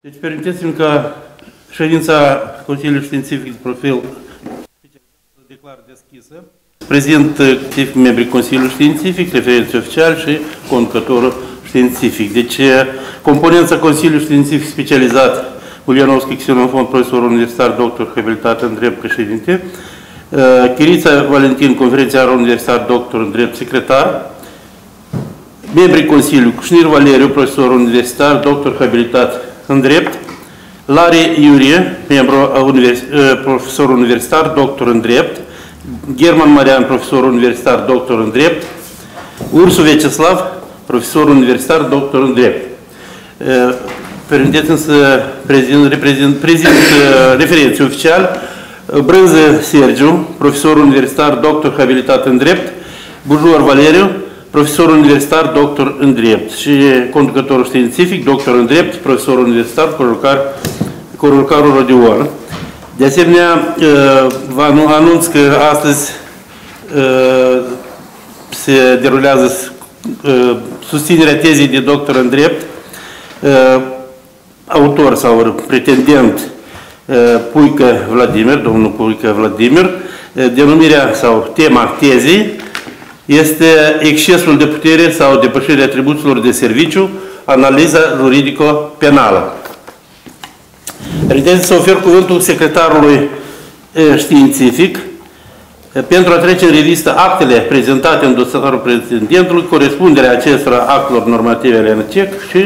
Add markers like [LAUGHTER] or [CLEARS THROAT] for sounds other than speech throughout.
Deci permiteți-mi ca ședința Consiliului Științific de Profil să declar deschisă. Prezent activ membrii Consiliului Științific, referenți oficial și conducătorul științific. Deci, componența Consiliului Științific Specializat Ulianovski Xenofond, profesor universitar, doctor, habilitat în drept președinte, Chirița Valentin, conferențiar universitar, doctor în drept secretar, membrii Consiliului, Cușnir Valeriu, profesor universitar, doctor habilitat în drept, Lare Iurie, membru univers, profesor universitar, doctor în drept, German Marian, profesor universitar, doctor în drept, Ursu Veceslav, profesor universitar, doctor în drept. Permiteți-mi să prezint, reprezint, prezint referenții oficial. Brânză Sergiu, profesor universitar, doctor habilitat în drept, Bujor Valeriu, profesor universitar, doctor în drept și conducătorul științific, doctor în drept, profesor universitar, Corulcarul Rodion. De asemenea, vă anunț că astăzi se derulează susținerea tezei de doctor în drept, autor sau pretendent Puică Vladimir, domnul Puică Vladimir, denumirea sau tema tezei este excesul de putere sau depășirea atribuțiilor de serviciu, analiza juridico-penală. Permiteți să ofer cuvântul secretarului științific pentru a trece în revistă actele prezentate în dosarul prezidentului, corespunderea acestora actelor normative ale ANCEC și,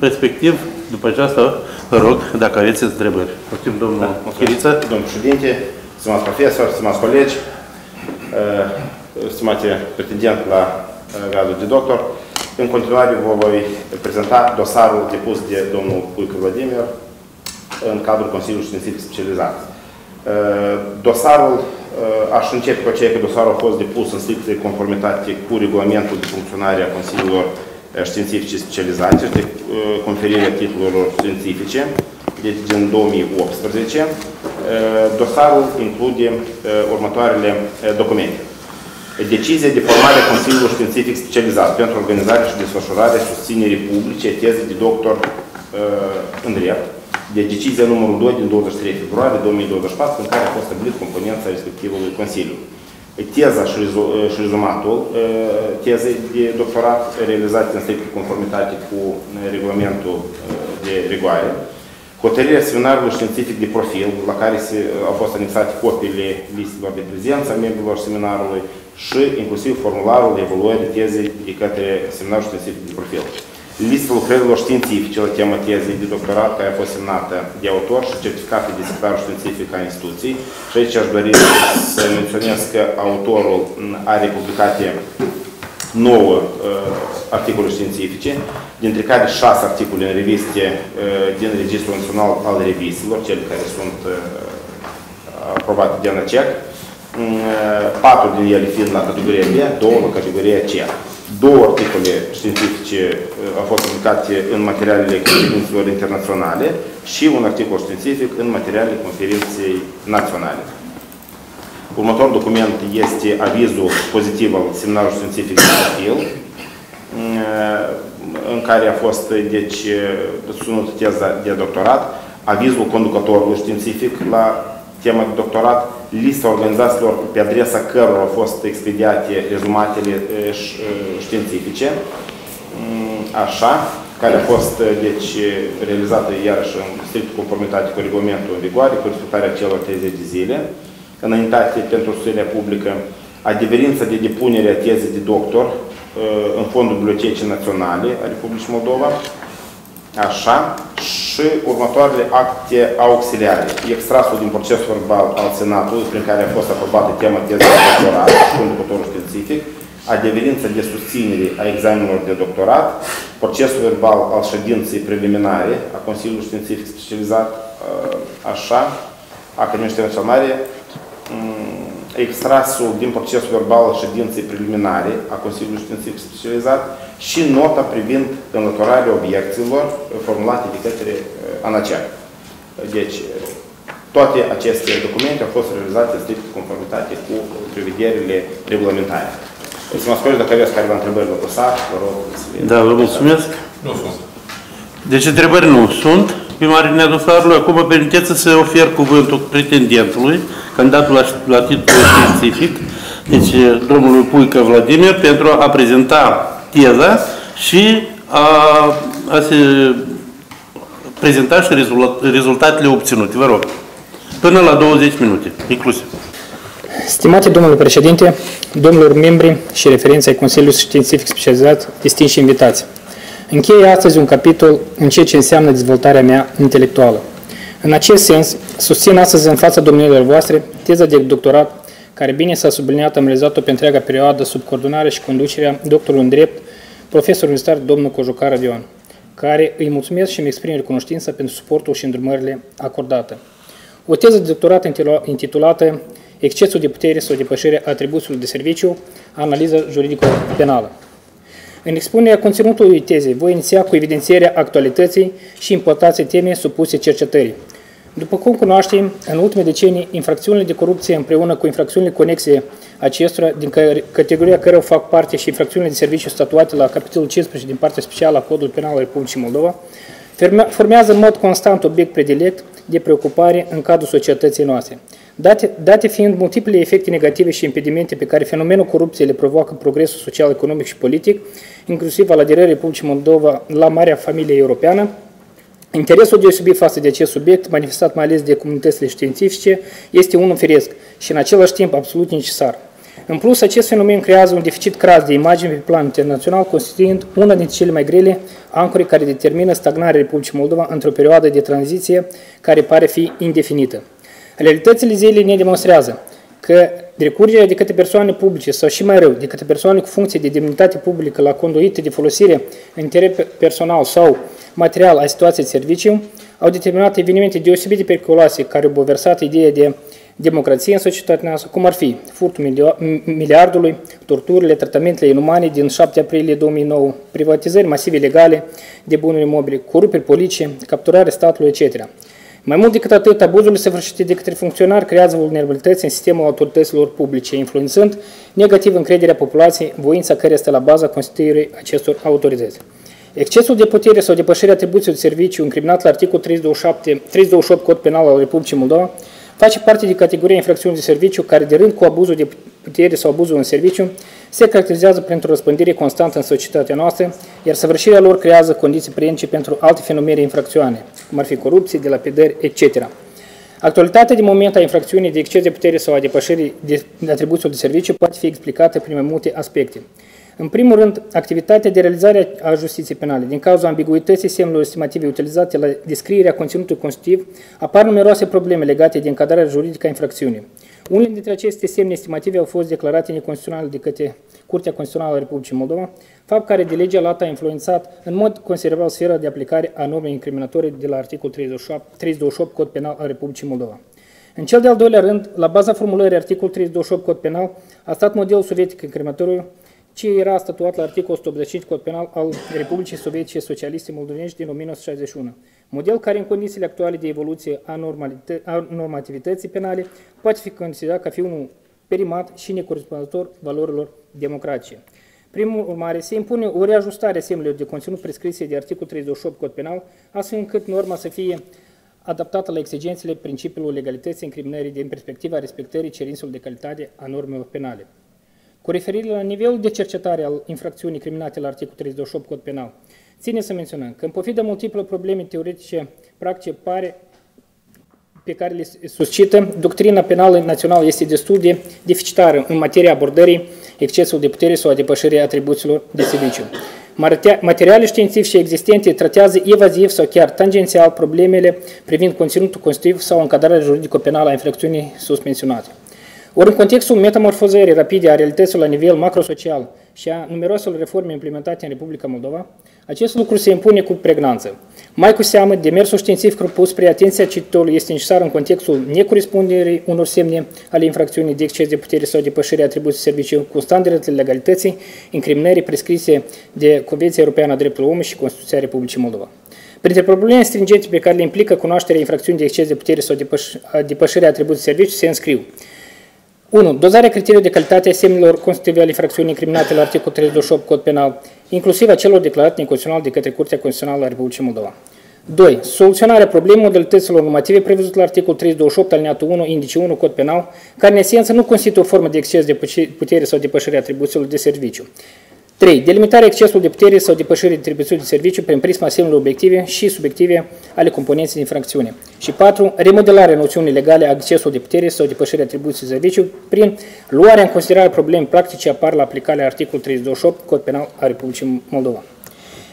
respectiv, după aceasta, vă rog, dacă aveți întrebări. Mulțumim, domnul da, Chiriță. Domnul președinte, stimați profesori, stimați colegi, stimate pretendent la gradul de doctor, în continuare vă voi prezenta dosarul depus de domnul Puică Vladimir în cadrul Consiliului Științific Specializat. Dosarul, aș începe cu aceea că dosarul a fost depus în strictă conformitate cu regulamentul de funcționare a Consiliilor Științifice Specializate și de conferirea titlurilor științifice, deci din 2018. Dosarul include următoarele documente. Decizia de formare a Consiliului Științific Specializat pentru organizarea și desfășurarea susținerii publice teze de doctor în drept, de decizia numărul 2 din 23 februarie 2024, în care a fost stabilit componența respectivului Consiliu. Teza și, rezumatul tezei de doctorat realizate în strictă conformitate cu regulamentul de rigoare, hotărârea seminarului științific de profil, la care se, au fost anexate copiile listelor de prezență a membrilor seminarului și inclusiv formularul de evaluare tezei de către seminarul științific de profil lista lucrărilor științifice la tema tezei de doctorat care a fost semnată de autor și certificate de secretar științific a instituției. Și aici aș dori să menționez că autorul are publicate 9 uh, articole științifice, dintre care 6 articole în reviste uh, din Registrul Național al Reviselor, cele care sunt uh, aprobate de ANACEC, patru din ele fiind la categoria B, două la categoria C. Două articole științifice uh, au fost publicate în materialele conferințelor internaționale și un articol științific în materialele conferinței naționale. Următorul document este avizul pozitiv al seminarului științific de profil, uh, în care a fost deci, susținută teza de doctorat, avizul conducătorului științific la tema de doctorat, lista organizațiilor pe adresa cărora au fost expediate rezumatele științifice, mm, așa, care a fost deci, realizată iarăși în strict conformitate cu regulamentul în vigoare, cu respectarea celor 30 de zile, înaintate pentru susținerea publică, adeverința de depunere a tezei de doctor în Fondul Bibliotecii Naționale a Republicii Moldova, așa, și următoarele acte auxiliare. Extrasul din procesul verbal al Senatului, prin care a fost aprobată tema teză de doctorat cu conducătorul științific, adeverința de susținere a examenelor de doctorat, procesul verbal al ședinței preliminare a Consiliului Științific Specializat, așa, Academia Științifică extrasul din procesul verbal al ședinței preliminare a Consiliului Științific Specializat și nota privind înlăturarea obiecțiilor formulate de către uh, ANACEAC. Deci, toate aceste documente au fost realizate strict conformitate cu prevederile regulamentare. Să mă ascult dacă aveți careva întrebări la dosar, vă rog să Da, vă mulțumesc. Nu sunt. Deci întrebări nu sunt. Pe marginea dosarului. Acum permiteți să ofer cuvântul pretendentului, candidatul la, la titlul științific, deci domnului Puică Vladimir, pentru a prezenta teza și a, a se prezenta și rezultatele obținute. Vă rog, până la 20 minute, inclusiv. Stimate domnule președinte, domnilor membri și referenți ai Consiliului Științific Specializat, distinși invitați. Încheie astăzi un capitol în ceea ce înseamnă dezvoltarea mea intelectuală. În acest sens, susțin astăzi în fața domnilor voastre teza de doctorat care bine s-a subliniat, am realizat-o pe întreaga perioadă sub coordonare și conducerea doctorului în drept, profesor universitar domnul Cojucar Radion, care îi mulțumesc și îmi exprim recunoștința pentru suportul și îndrumările acordate. O teză de doctorat intitulată Excesul de putere sau depășirea atribuțiilor de serviciu, analiză juridico-penală. În expunerea conținutului tezei voi iniția cu evidențierea actualității și importanței temei supuse cercetării. După cum cunoaștem, în ultimele decenii, infracțiunile de corupție împreună cu infracțiunile conexe acestora, din categoria care fac parte și infracțiunile de serviciu statuate la capitolul 15 din partea specială a Codului Penal al Republicii Moldova, formează în mod constant obiect predilect de preocupare în cadrul societății noastre. Date, date fiind multiple efecte negative și impedimente pe care fenomenul corupției le provoacă progresul social, economic și politic, inclusiv al aderării Republicii Moldova la Marea Familie Europeană, Interesul deosebit față de acest subiect, manifestat mai ales de comunitățile științifice, este unul firesc și în același timp absolut necesar. În plus, acest fenomen creează un deficit cras de imagine pe plan internațional, constituind una dintre cele mai grele ancore care determină stagnarea Republicii Moldova într-o perioadă de tranziție care pare fi indefinită. Realitățile zilei ne demonstrează că recurgerea de către persoane publice sau și mai rău, de către persoane cu funcție de demnitate publică la conduite de folosire în interes personal sau material a situației de serviciu au determinat evenimente deosebit de periculoase care au bulversat ideea de democrație în societatea noastră, cum ar fi furtul miliardului, torturile, tratamentele inumane din 7 aprilie 2009, privatizări masive legale de bunuri mobile, coruperi politice, capturarea statului, etc. Mai mult decât atât, abuzurile săvârșite de către funcționari creează vulnerabilități în sistemul autorităților publice, influențând negativ încrederea populației, voința care este la baza constituirii acestor autorități. Excesul de putere sau depășirea atribuțiilor de serviciu încriminat la articolul 327, 328 Cod Penal al Republicii Moldova face parte de categoria infracțiuni de serviciu care, de rând cu abuzul de putere sau abuzul în serviciu, se caracterizează printr-o răspândire constantă în societatea noastră, iar săvârșirea lor creează condiții prienice pentru alte fenomene infracțioane, cum ar fi corupție, dilapidări, etc. Actualitatea de moment a infracțiunii de exces de putere sau a depășirii de atribuțiilor de serviciu poate fi explicată prin mai multe aspecte. În primul rând, activitatea de realizare a justiției penale. Din cauza ambiguității semnelor estimative utilizate la descrierea conținutului constitutiv, apar numeroase probleme legate de încadrarea juridică a infracțiunii. Unele dintre aceste semne estimative au fost declarate neconstituționale de către Curtea Constituțională a Republicii Moldova, fapt care de legea lată a influențat în mod considerabil sfera de aplicare a normei incriminatorii de la articolul 328 Cod Penal al Republicii Moldova. În cel de-al doilea rând, la baza formulării articolului 328 Cod Penal a stat modelul sovietic incriminatoriu ce era statuat la articolul 185 Cod Penal al Republicii Sovietice Socialiste Moldovenești din 1961, model care în condițiile actuale de evoluție a, a normativității penale poate fi considerat ca fi unul perimat și necorespunzător valorilor democratice. Primul urmare, se impune o reajustare a semnelor de conținut prescrise de articolul 38 Cod Penal, astfel încât norma să fie adaptată la exigențele principiului legalității incriminării din perspectiva respectării cerințelor de calitate a normelor penale. Cu referire la nivelul de cercetare al infracțiunii criminate la articolul 38 Cod Penal, ține să menționăm că în pofidă multiple probleme teoretice, practice, pare pe care le suscită, doctrina penală națională este destul de deficitară în materia abordării excesul de putere sau a depășirii atribuțiilor de serviciu. Materiale științifice existente tratează evaziv sau chiar tangențial problemele privind conținutul constitutiv sau încadrarea juridico-penală a infracțiunii susmenționate. Ori în contextul metamorfozării rapide a realităților la nivel macrosocial și a numeroaselor reforme implementate în Republica Moldova, acest lucru se impune cu pregnanță. Mai cu seamă, demersul științific propus spre atenția cititorului este necesar în contextul necorespunderii unor semne ale infracțiunii de exces de putere sau depășirii atribuției serviciu cu standardele legalității, incriminării prescrise de Convenția Europeană a Drepturilor Omului și Constituția Republicii Moldova. Printre problemele stringente pe care le implică cunoașterea infracțiunii de exces de putere sau depășirea atribuției serviciu se înscriu 1. Dozarea criteriului de calitate a semnelor constitutive ale infracțiunii incriminate la articolul 38 Cod Penal, inclusiv a celor declarate neconstituțional de către Curtea Constituțională a Republicii Moldova. 2. Soluționarea problemei modalităților normative prevăzute la articolul 328 alineatul 1, indice 1, cod penal, care în esență nu constituie o formă de exces de putere sau depășire atribuțiilor de serviciu. 3. Delimitarea excesului de putere sau depășirii de atribuțiilor de serviciu prin prisma semnelor obiective și subiective ale componenței de infracțiune. Și 4. Remodelarea noțiunii legale a excesului de putere sau depășirii atribuțiilor de serviciu prin luarea în considerare probleme practice apar la aplicarea articolului 328 Cod Penal a Republicii Moldova.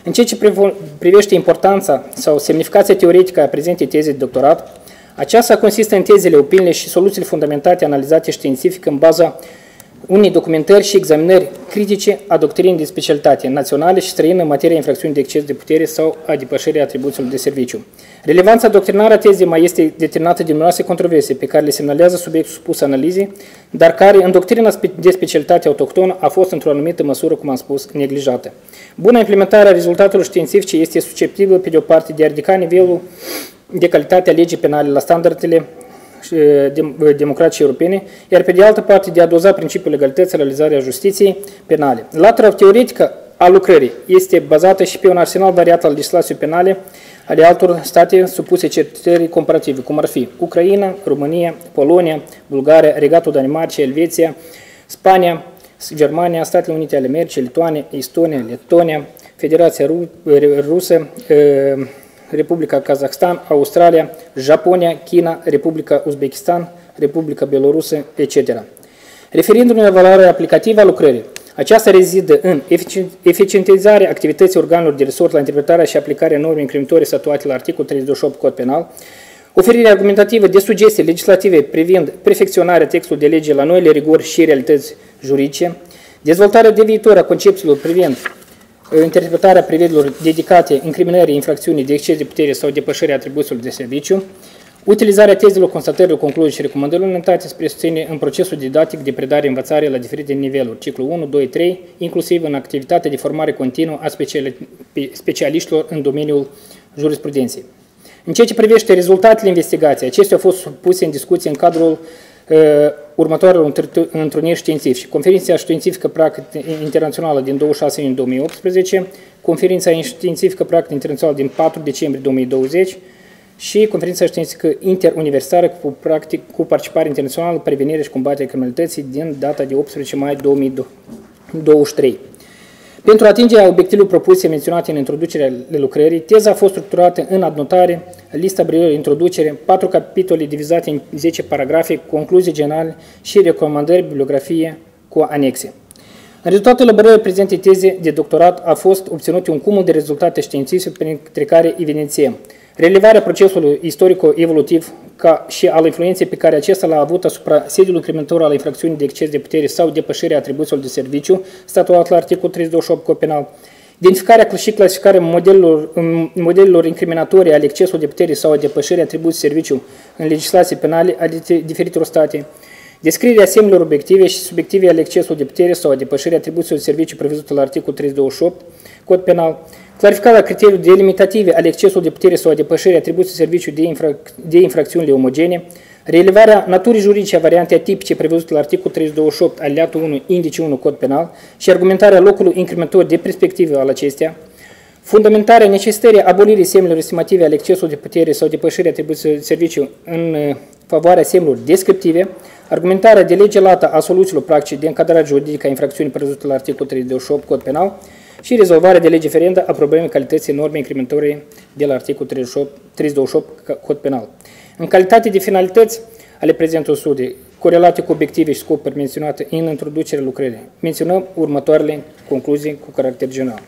În ceea ce privește importanța sau semnificația teoretică a prezentei teze de doctorat, aceasta consistă în tezele, opiniile și soluțiile fundamentate analizate științific în baza unei documentări și examinări critice a doctrinii de specialitate naționale și străină în materia infracțiuni de exces de putere sau a depășirii atribuțiilor de serviciu. Relevanța doctrinară a tezei mai este determinată de numeroase controverse pe care le semnalează subiectul supus analizei, dar care în doctrina de specialitate autohtonă a fost într-o anumită măsură, cum am spus, neglijată. Buna implementare a rezultatelor științifice este susceptibilă, pe de o parte, de a ridica nivelul de calitate a legii penale la standardele democratice europene, iar pe de altă parte de a doza principiul legalității realizarea justiției penale. Latura teoretică a lucrării este bazată și pe un arsenal variat al legislației penale ale altor state supuse cercetării comparative, cum ar fi Ucraina, România, Polonia, Bulgaria, Regatul Danemarca, Elveția, Spania, Germania, Statele Unite ale Americii, Lituania, Estonia, Letonia, Federația Rusă, Republica Kazakhstan, Australia, Japonia, China, Republica Uzbekistan, Republica Belorusă, etc. Referindu-ne la valoarea aplicativă a lucrării, aceasta rezidă în eficientizarea activității organelor de resort la interpretarea și aplicarea normei incriminatorii statuate la articolul 38 Cod Penal, oferirea argumentativă de sugestii legislative privind perfecționarea textului de lege la noile rigori și realități juridice, dezvoltarea de viitor a concepțiilor privind interpretarea prevederilor dedicate incriminării infracțiunii de exces de putere sau depășirea atribuțiilor de serviciu, utilizarea tezelor, constatărilor, concluzii și recomandărilor înaintate spre susține în procesul didactic de predare-învățare la diferite niveluri, ciclu 1, 2, 3, inclusiv în activitatea de formare continuă a specialiștilor în domeniul jurisprudenței. În ceea ce privește rezultatele investigației, acestea au fost puse în discuție în cadrul uh, următoarelor întruniri științifice. Conferința științifică practică internațională din 26 iunie 2018, Conferința științifică practică internațională din 4 decembrie 2020 și Conferința științifică interuniversitară cu, practic, cu participare internațională, prevenire și combaterea criminalității din data de 18 mai 2023. Pentru atingerea obiectivului propuse menționate în introducerea lucrării, teza a fost structurată în adnotare, lista brilor, introducere, patru capitole divizate în 10 paragrafe, concluzii generale și recomandări, bibliografie cu anexe. În rezultatul elaborării prezentei teze de doctorat a fost obținut un cumul de rezultate științifice printre care evidențiem relevarea procesului istorico-evolutiv ca și al influenței pe care acesta l-a avut asupra sediului incriminator al infracțiunii de exces de putere sau depășirea atribuțiilor de serviciu, statuat la articolul 328 Cod Penal, identificarea și clasificarea modelelor, modelelor incriminatorii ale excesului de putere sau a depășirii atribuției de serviciu în legislații penale ale diferitelor state, descrierea semnelor obiective și subiective ale excesului de putere sau a depășirii atribuțiilor de serviciu prevăzute la articolul 328 Cod Penal, clarificarea criteriilor delimitative ale excesului de putere sau a depășirii atribuției serviciu de, infra, de infracțiunile omogene, relevarea naturii juridice a variantei atipice prevăzute la articolul 328 aliatul 1, indice 1, cod penal și argumentarea locului incriminator de perspectivă al acestea, fundamentarea necesitării abolirii semnelor estimative ale excesului de putere sau depășirii atribuției de serviciu în uh, favoarea semnelor descriptive, argumentarea de lege lată a soluțiilor practice de încadrare juridică a infracțiunii prevăzute la articolul 328 cod penal, și rezolvarea de legiferentă a problemei calității normei incriminatorii de la articolul 328 Cod Penal. În calitate de finalități ale prezentului studii, corelate cu obiective și scopuri menționate în introducerea lucrării, menționăm următoarele concluzii cu caracter general.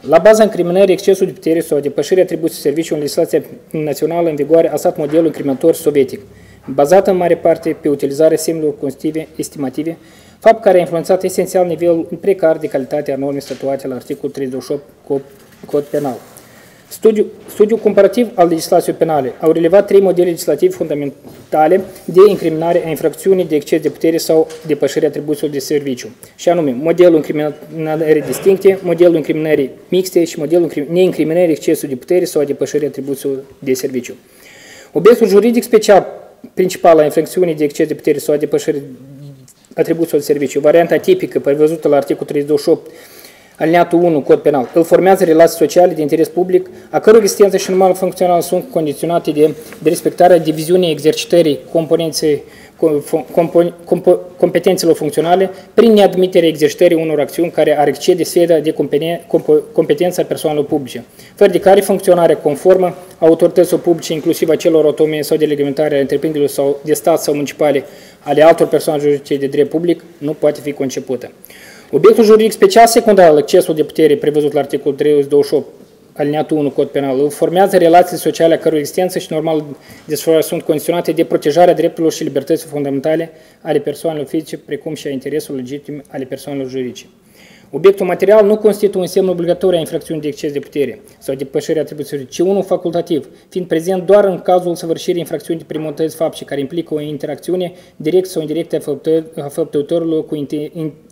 La baza incriminării excesului de putere sau depășirii atribuției serviciului în legislația națională în vigoare a stat modelul incriminator sovietic, bazat în mare parte pe utilizarea semnelor constitutive estimative fapt care a influențat esențial nivelul precar de calitate a normei statuate la articolul 38 Cod, Cod Penal. Studiu, studiul comparativ al legislației penale au relevat trei modele legislative fundamentale de incriminare a infracțiunii de exces de putere sau depășirea atribuțiilor de serviciu, și anume modelul incriminării distincte, modelul incriminării mixte și modelul neincriminării excesului de putere sau a depășirii atribuțiilor de serviciu. Obiectul juridic special principal a infracțiunii de exces de putere sau a depășirii atribuțiilor de serviciu. Varianta tipică prevăzută la articolul 328 alineatul 1, cod penal, îl formează relații sociale de interes public, a căror existență și normală funcțională sunt condiționate de, de respectarea diviziunii exercitării componenței competențelor funcționale prin neadmiterea exercitării unor acțiuni care ar excede sfera de competență a persoanelor publice, fără de care funcționarea conformă a autorităților publice, inclusiv a celor autonome sau de reglementare a întreprinderilor sau de stat sau municipale ale altor persoane juridice de drept public, nu poate fi concepută. Obiectul juridic special secundar al accesul de putere prevăzut la articolul 328 alineatul 1 Cod Penal, formează relații sociale a căror existență și normal desfășurare sunt condiționate de protejarea drepturilor și libertăților fundamentale ale persoanelor fizice, precum și a interesului legitim ale persoanelor juridice. Obiectul material nu constituie un semn obligatoriu a infracțiunii de exces de putere sau de pășire atribuțiilor, ci unul facultativ, fiind prezent doar în cazul săvârșirii infracțiunii de primotăți fapte care implică o interacțiune directă sau indirectă a făptuitorului cu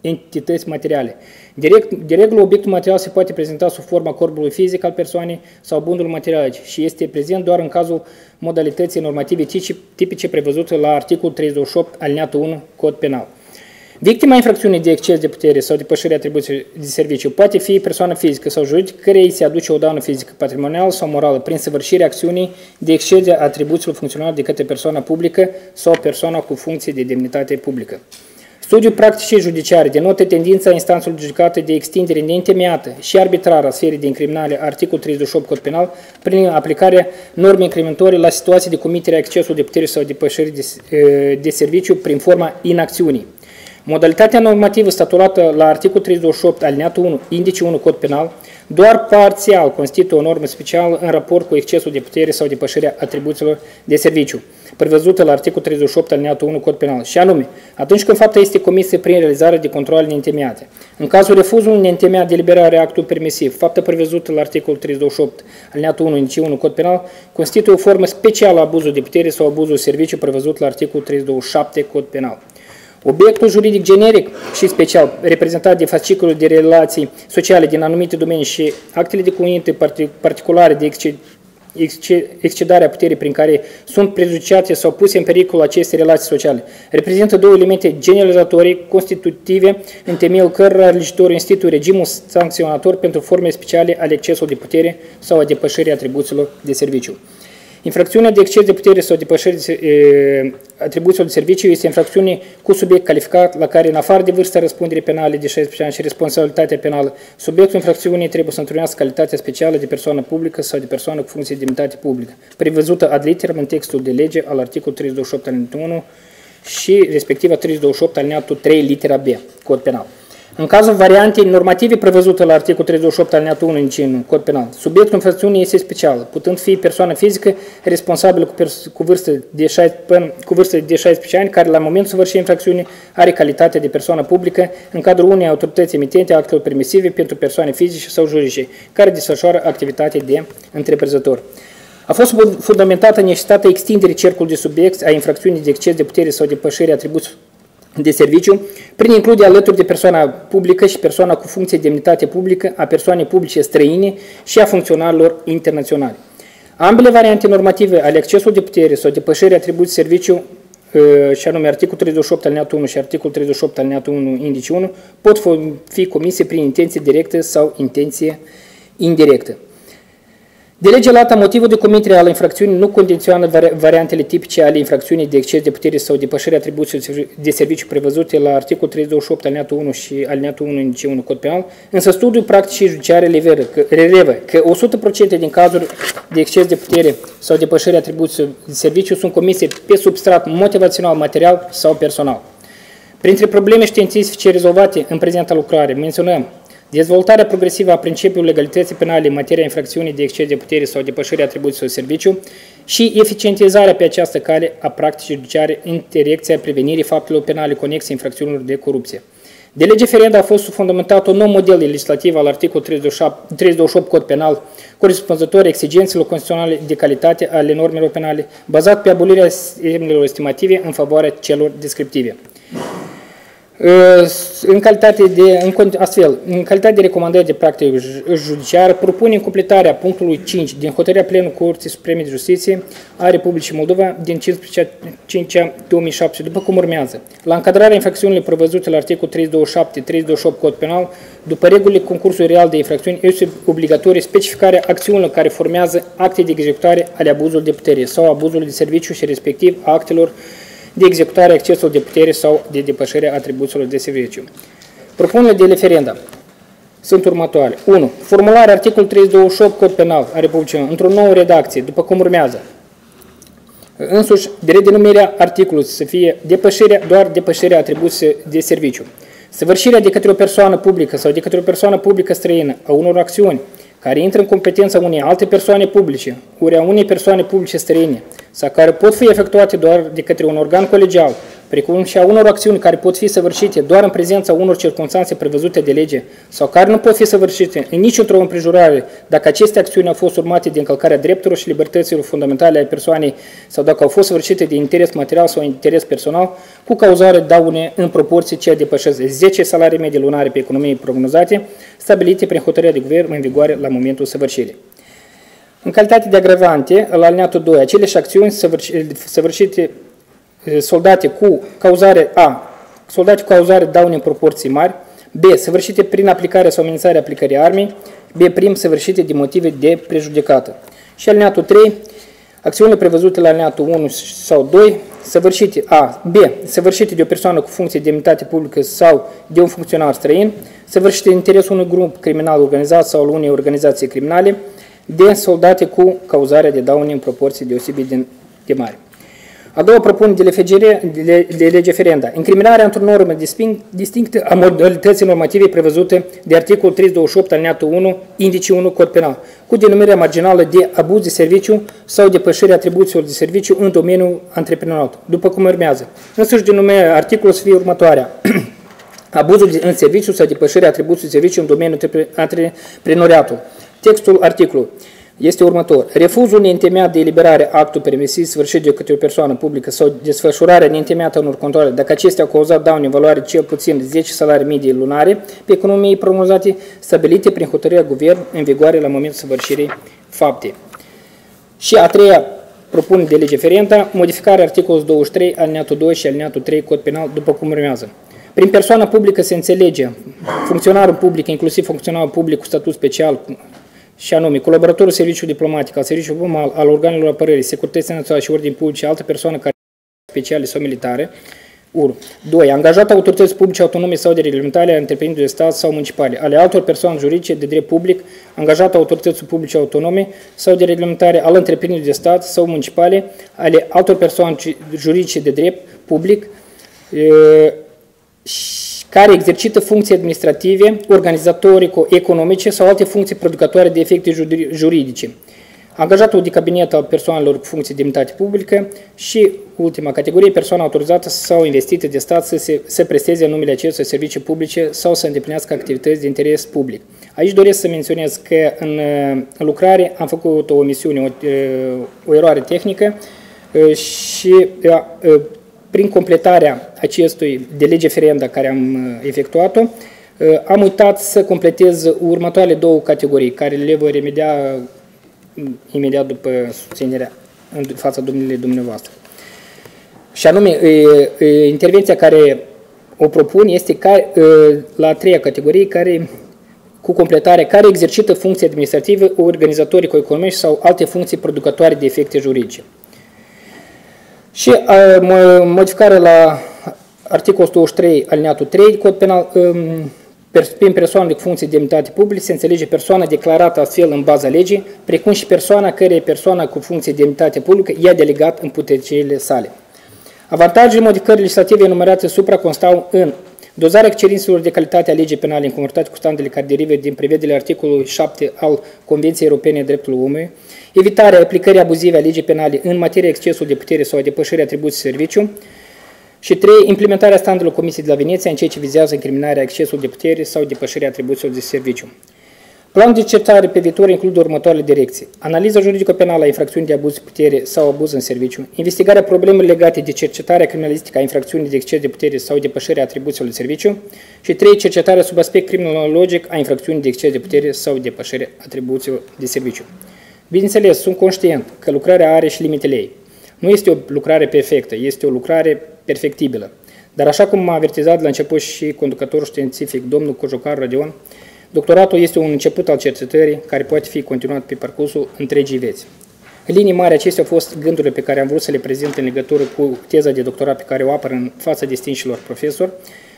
entități materiale. Direct, de regulă, obiectul material se poate prezenta sub forma corpului fizic al persoanei sau bunului material și este prezent doar în cazul modalității normative tipice prevăzute la articolul 38 alineatul 1 Cod Penal. Victima infracțiunii de exces de putere sau de pășire atribuției de serviciu poate fi persoană fizică sau juridică care îi se aduce o daună fizică, patrimonială sau morală prin săvârșirea acțiunii de exces de atribuțiilor funcționale de către persoana publică sau persoana cu funcție de demnitate publică. Studiul practicii judiciare denotă tendința instanțelor judecate de extindere neîntemeiată și arbitrară a sferei de incriminare articol 38 Cod Penal prin aplicarea normei incriminatorii la situații de comitere a excesului de putere sau de pășire de, de serviciu prin forma inacțiunii. Modalitatea normativă statuată la articolul 328 alineatul 1, indice 1 cod penal, doar parțial constituie o normă specială în raport cu excesul de putere sau depășirea atribuțiilor de serviciu, prevăzută la articolul 38 alineatul 1 cod penal, și anume, atunci când fapta este comisă prin realizarea de controle neîntemeiate. În cazul refuzului neîntemeiat de liberare actului permisiv, faptă prevăzută la articolul 328 alineatul 1 indice 1 cod penal, constituie o formă specială a abuzului de putere sau abuzul serviciu prevăzut la articolul 327 cod penal. Obiectul juridic generic și special reprezentat de fascicolul de relații sociale din anumite domenii și actele de cuinte particulare de excedarea puterii prin care sunt prejudiciate sau puse în pericol aceste relații sociale. Reprezintă două elemente generalizatorii constitutive în temeiul cărora legitorul instituie regimul sancționator pentru forme speciale ale excesului de putere sau a depășirii atribuțiilor de serviciu. Infracțiunea de exces de putere sau depășire de atribuțiilor de serviciu este infracțiune cu subiect calificat la care, în afară de vârsta răspunderii penale de 16 ani și responsabilitatea penală, subiectul infracțiunii trebuie să întrunească calitatea specială de persoană publică sau de persoană cu funcție de demnitate publică, prevăzută ad literam în textul de lege al articolului 328 alineatul 1 și respectiv 328 alineatul 3 litera B, cod penal. În cazul variantei normative prevăzute la articolul 38 alineatul 1 în Cod Penal, subiectul infracțiunii este special, putând fi persoană fizică responsabilă cu, cu, vârstă de 16, cu vârstă de 16 ani, care la momentul săvârșirii infracțiunii are calitatea de persoană publică în cadrul unei autorități emitente actelor permisive pentru persoane fizice sau juridice, care desfășoară activitate de întreprinzător. A fost fundamentată necesitatea extinderii cercului de subiecti a infracțiunii de exces de putere sau de pășire atribuții de serviciu, prin include alături de persoana publică și persoana cu funcție de demnitate publică, a persoanei publice străine și a funcționarilor internaționali. Ambele variante normative ale accesului de putere sau depășirii atribuții serviciu ă, și anume articolul 38 alineatul 1 și articolul 38 alineatul 1 indice 1 pot fi comise prin intenție directă sau intenție indirectă. De lege lată, motivul de comitere al infracțiunii nu condiționează variantele tipice ale infracțiunii de exces de putere sau depășire atribuțiilor de serviciu prevăzute la articolul 328 alineatul 1 și alineatul 1 în 1 cod penal, însă studiul practicii judiciare relevă că 100% din cazuri de exces de putere sau depășire atribuțiilor de serviciu sunt comise pe substrat motivațional, material sau personal. Printre probleme științifice rezolvate în prezenta lucrare menționăm Dezvoltarea progresivă a principiului legalității penale în materia infracțiunii de exces de putere sau depășirea atribuțiilor serviciu și eficientizarea pe această cale a practicii judiciare în direcția prevenirii faptelor penale conexe infracțiunilor de corupție. De lege ferendă a fost fundamentat un nou model legislativ al articolului 328 Cod Penal, corespunzător exigențelor constituționale de calitate ale normelor penale, bazat pe abolirea sistemelor estimative în favoarea celor descriptive. În calitate de, în, astfel, în calitate de recomandări de practică judiciară, propune completarea punctului 5 din hotărârea plenului Curții Supreme de Justiție a Republicii Moldova din 15 5 2007, după cum urmează. La încadrarea infracțiunilor prevăzute la articolul 327-328 Cod Penal, după regulile concursului real de infracțiuni, este obligatorie specificarea acțiunilor care formează acte de executare ale abuzului de putere sau abuzului de serviciu și respectiv a actelor de executare accesului de putere sau de depășire a atribuțiilor de serviciu. Propunerile de referendum sunt următoare. 1. Formularea articolul 328 Cod Penal a Republicii într-o nouă redacție, după cum urmează. Însuși, de redenumirea articolului să fie depășirea, doar depășirea atribuției de serviciu. Săvârșirea de către o persoană publică sau de către o persoană publică străină a unor acțiuni care intră în competența unei alte persoane publice, ori a unei persoane publice străine, sau care pot fi efectuate doar de către un organ colegial, precum și a unor acțiuni care pot fi săvârșite doar în prezența unor circunstanțe prevăzute de lege sau care nu pot fi săvârșite în niciun împrejurare dacă aceste acțiuni au fost urmate de încălcarea drepturilor și libertăților fundamentale ale persoanei sau dacă au fost săvârșite de interes material sau interes personal, cu cauzare daune în proporție ce depășesc 10 salarii medii lunare pe economie prognozate, stabilite prin hotărârea de guvern în vigoare la momentul săvârșirii. În calitate de agravante, la alineatul 2, aceleși acțiuni săvârșite soldate cu cauzare A, soldate cu cauzare daune în proporții mari, B, săvârșite prin aplicarea sau amenințarea aplicării armei, B, prim, săvârșite de motive de prejudecată. Și alineatul 3, acțiunile prevăzute la alineatul 1 sau 2, săvârșite A, B, săvârșite de o persoană cu funcție de demnitate publică sau de un funcționar străin, săvârșite în interesul unui grup criminal organizat sau al unei organizații criminale, de soldate cu cauzarea de daune în proporții deosebit de, de mari. A doua propunere de, lefegere, de, de lege ferenda. Incriminarea într-o normă distinctă a modalității normative prevăzute de articolul 328 alineatul 1, indice 1 cod penal, cu denumirea marginală de abuz de serviciu sau depășirea atribuțiilor de serviciu în domeniul antreprenoriat, după cum urmează. Însuși denumirea articolul să fie următoarea. [CLEARS THROAT] Abuzul în serviciu sau depășirea atribuțiilor de serviciu în domeniul antreprenoriatul. Textul articolului este următor. Refuzul neîntemeiat de eliberare actul permisiv sfârșit de către o persoană publică sau desfășurarea neîntemeiată unor controle, dacă acestea au cauzat daune în valoare cel puțin 10 salarii medii lunare pe economiei prognozate, stabilite prin hotărârea guvern în vigoare la momentul săvârșirii faptei. Și a treia propunere de lege ferenta, modificarea articolului 23, alineatul 2 și alineatul 3, cod penal, după cum urmează. Prin persoană publică se înțelege funcționarul public, inclusiv funcționarul public cu statut special, și anume colaboratorul serviciului diplomatic, al serviciului formal, al organelor apărării, securității naționale și ordini publice, alte persoane care speciale sau militare, 1. 2. Angajat autorități publice autonome sau de reglementare a întreprinderilor de stat sau municipale, ale altor persoane juridice de drept public, angajat autorități publice autonome sau de reglementare al întreprinderilor de stat sau municipale, ale altor persoane juridice de drept public, care exercită funcții administrative, organizatorico-economice sau alte funcții producătoare de efecte juridice. Angajatul de cabinet al persoanelor cu funcții de demnitate publică și ultima categorie, persoana autorizată sau investită de stat să, se, să presteze în numele acestor servicii publice sau să îndeplinească activități de interes public. Aici doresc să menționez că în, în lucrare am făcut o omisiune, o, o eroare tehnică și prin completarea acestui de lege ferenda care am uh, efectuat-o, uh, am uitat să completez următoarele două categorii, care le voi remedia uh, imediat după susținerea în fața domnului dumneavoastră. Și anume, intervenția care o propun este ca, la a treia categorie, care cu completare, care exercită funcții administrative, organizatorico-economice sau alte funcții producătoare de efecte juridice. Și uh, modificarea la articolul 123 alineatul 3 cod penal, um, prin persoanele cu funcție de demnitate publică se înțelege persoana declarată astfel în baza legii, precum și persoana care e persoana cu funcție de demnitate publică i-a delegat în puterile sale. Avantajele modificării legislative enumerate supra constau în dozarea cerințelor de calitate a legii penale în conformitate cu standardele care derivă din prevederile articolului 7 al Convenției Europene a Dreptului Omului, evitarea aplicării abuzive a legii penale în materie excesul de putere sau a depășirii atribuției serviciu, și 3. Implementarea standardelor Comisiei de la Veneția în ceea ce vizează incriminarea excesului de putere sau depășirea atribuțiilor de serviciu. Planul de cercetare pe viitor include următoarele direcții. Analiza juridică penală a infracțiunii de abuz de putere sau abuz în serviciu, investigarea problemelor legate de cercetarea criminalistică a infracțiunii de exces de putere sau depășirea atribuțiilor de serviciu și 3. Cercetarea sub aspect criminologic a infracțiunii de exces de putere sau depășirea atribuțiilor de serviciu. Bineînțeles, sunt conștient că lucrarea are și limitele ei. Nu este o lucrare perfectă, este o lucrare perfectibilă. Dar așa cum m-a avertizat la început și conducătorul științific, domnul Cojocar Rodion, doctoratul este un început al cercetării care poate fi continuat pe parcursul întregii vieți. În linii mari, acestea au fost gândurile pe care am vrut să le prezint în legătură cu teza de doctorat pe care o apăr în fața distinșilor profesori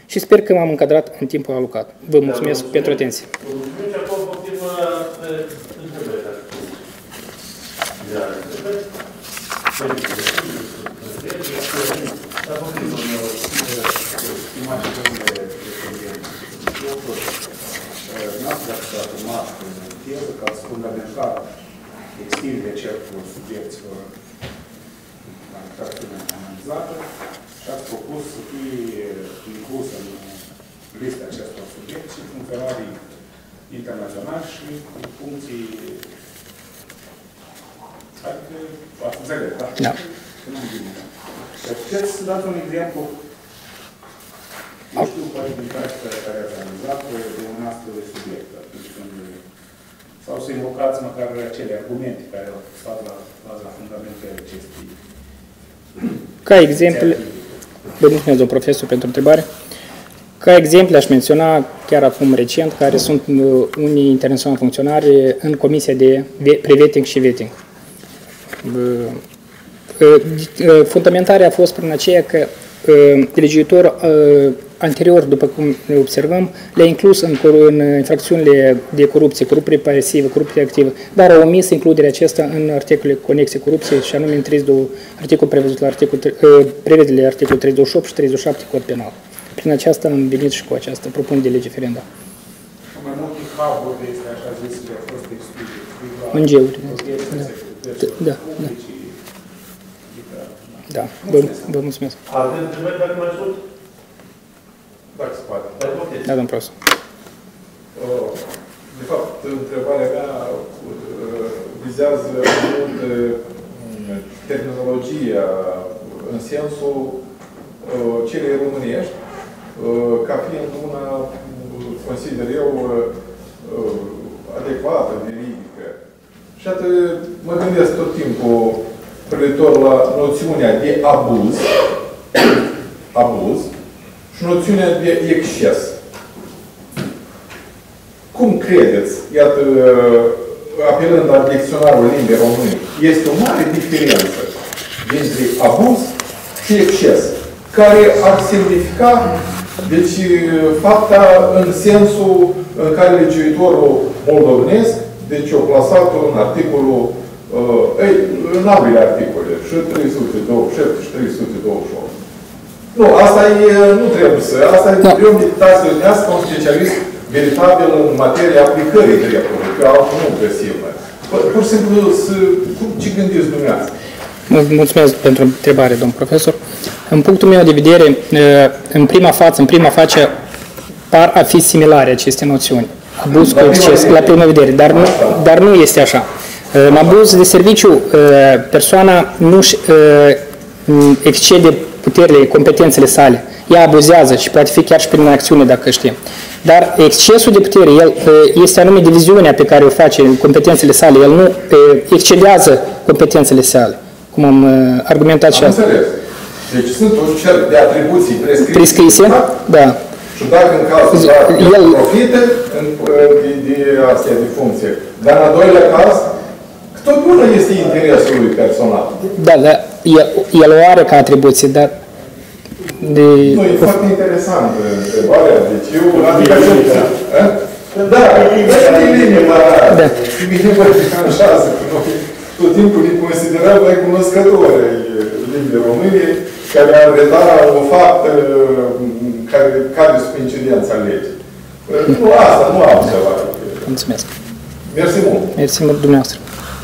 și sper că m-am încadrat în timpul alocat. Vă mulțumesc da, pentru atenție. Mulțumim și acum poftim întrebări. Noastră ați afirmat în teză că ați fundamentat extinderea cercul subiecților la infracțiune analizată și ați propus să fie inclus în lista acestor subiecti funcționarii internaționali și funcții Adică, ați înțeles, da? Da. Puteți să dați un exemplu eu știu poate din practica care ați analizat de un astfel de subiect atunci când sau să invocați măcar acele argumente care au stat la baza fundamentele acestei Ca exemple, vă mulțumesc, domnul profesor, pentru întrebare. Ca exemple aș menționa chiar acum recent care sunt uh, unii internaționali funcționari în comisia de pre-vetting și vetting. Uh, uh, fundamentarea a fost prin aceea că legiuitor anterior, după cum ne observăm, le-a inclus în, în infracțiunile de corupție, corupție pasivă, corupție activă, dar a omis includerea acesta în articole conexe corupție și anume în 32, articol prevăzut la articol, prevedele articolul 38 și 37 cod penal. Prin aceasta am venit și cu această propunere de legiferenda. Mai multe hub este așa zis, au fost excluse. În geuri. Da, da. Da, vă, vă mulțumesc. Alte întrebări dacă mai sunt? Dacă se poate. Da, domnul profesor. De fapt, întrebarea mea vizează mult terminologia în sensul celei românești, ca fiind una, consider eu, adecvată, veridică. Și atât mă gândesc tot timpul privitor la noțiunea de abuz, [COUGHS] abuz, și noțiunea de exces. Cum credeți, iată, apelând la dicționarul limbii române, este o mare diferență dintre abuz și exces, care ar semnifica deci, fapta în sensul în care legiuitorul moldovenesc, deci o plasat în articolul, uh, ei, în ambele articole, și 327 și 328. Nu, asta e, nu trebuie să, asta e, da. eu invitați să dumneavoastră un specialist veritabil în materia aplicării dreptului, că altul nu găsim. Pur și simplu, să, cum, ce gândiți dumneavoastră? Mulțumesc pentru întrebare, domn profesor. În punctul meu de vedere, în prima față, în prima face, par a fi similare aceste noțiuni. Abuz cu exces, la prima vedere, dar nu, dar nu este așa. În abuz de serviciu, persoana nu excede puterile, competențele sale. Ea abuzează și poate fi chiar și prin acțiune, dacă știm. Dar excesul de putere, el este anume diviziunea pe care o face în competențele sale. El nu excedează competențele sale, cum am argumentat am și asta. Înțeles. Deci sunt un cer de atribuții prescrise. Prescrise, da. Și dacă în cazul dacă El- profită în, de, de astea de funcție. Dar în al doilea caz, totdeauna este interesul lui personal. Da, da, el, el o are ca atribuție, dar de... Nu, e foarte interesant întrebarea. Deci eu, adică ce... Da, da, e bine, dar Da. bine vă deranjează că noi tot timpul ne considerăm mai cunoscători ai limbii române care ar reda o faptă care cade sub incidența legii. Nu, asta nu am ceva. Mulțumesc. Mersi mult. Mersi mult dumneavoastră.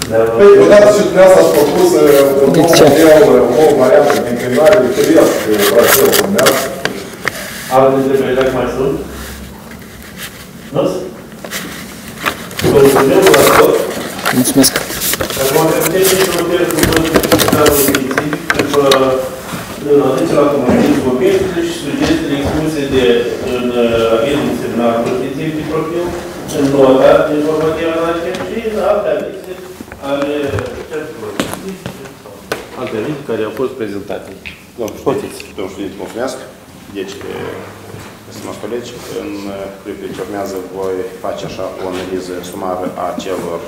Păi, odată și dumneavoastră ați propus uh, un nou De ce? model, o nouă variantă de incriminare de cresc Brașov, dumneavoastră. Alte întrebări dacă mai sunt? Nu? Vă mulțumim la tot. Mulțumesc. Acum trecem și următoarea propunere de secretarul științific după în atenție la comunicații obiectele și sugestiile expuse de în uh, avizul seminarului științific de profil, în nota informativă în acest și în alte avize ale cercetărilor științifice sau alte avize care au fost prezentate. Domnul președinte, domnul președinte, mulțumesc. Deci, stimați colegi, în clipul ce urmează voi face așa o analiză sumară a celor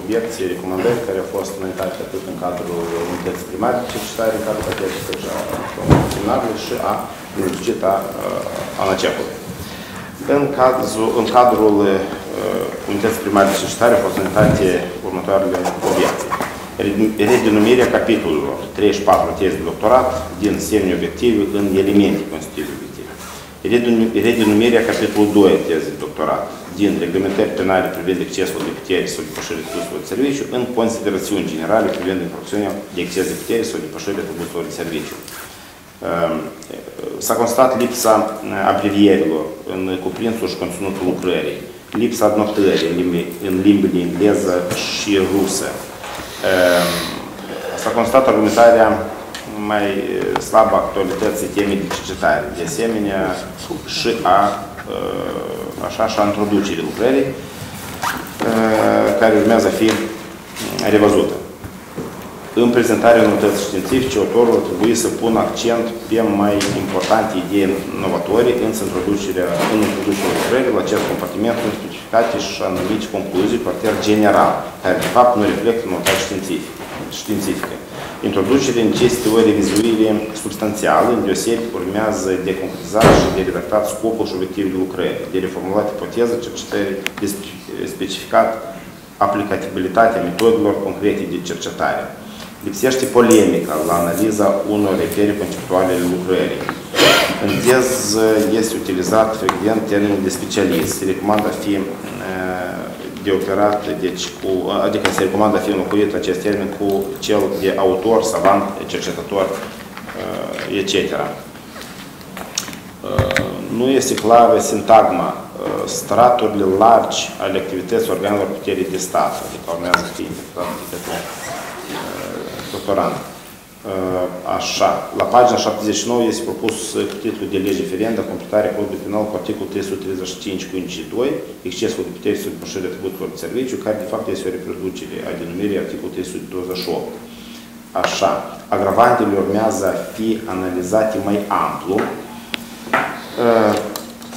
obiecții, recomandări care au fost înaintate atât în cadrul unității primare de cercetare, în cadrul pachetului, cât și a seminarului și a lingvistit a ANACEP-ului. În, cazul, în cadrul uh, unității primare de cercetare au fost înaintate următoarele obiecții redenumirea capitolelor 34 teze de doctorat din semne obiective în elemente constitutive obiective. Redenumirea capitolul 2 teze de doctorat din reglementări penale privind excesul de putere sau depășire atribuțiilor de serviciu în considerațiuni generale privind infracțiunea de exces de putere sau depășire atribuțiilor de serviciu. Ehm, s-a constatat lipsa abrevierilor în cuprinsul și conținutul lucrării, lipsa notării în limbile engleză și rusă, Ehm, s-a constatat argumentarea mai eh, slabă actualității temei de cercetare, de asemenea și a, eh, așa, și a introducerii lucrării, eh, care urmează a fi revăzută. În prezentarea unității științifice, autorul trebuie să pună accent pe mai importante idei inovatorii în introducerea, în introducerea lucrării la acest compartiment cu specificate și anumite concluzii caracter general, care de fapt nu reflectă notația științifică. științifică. Introducerea necesită o revizuire substanțială, în deosebi urmează de concretizat și de redactat scopul și obiectivele lucrării, de reformulat ipoteză, cercetări, de specificat aplicabilitatea metodelor concrete de cercetare. Lipsește polemica la analiza unor referi conceptuale ale lucrării. În tez este utilizat frecvent termenul de specialist. Se recomandă a fi de operat, deci cu, adică se recomandă a fi înlocuit acest termen cu cel de autor, savant, cercetător, etc. Nu este clară sintagma straturile largi ale activității organelor puterii de stat, adică urmează să fie interpretat de către doctorand. Uh, așa, la pagina 79 este propus cu titlul de lege ferendă completarea codului penal cu articolul 335 cu incisul 2, excesul de putere sub depășire atributelor de serviciu, care de fapt este o reproducere a denumirii articolul 328. Așa, agravantele urmează a fi analizate mai amplu.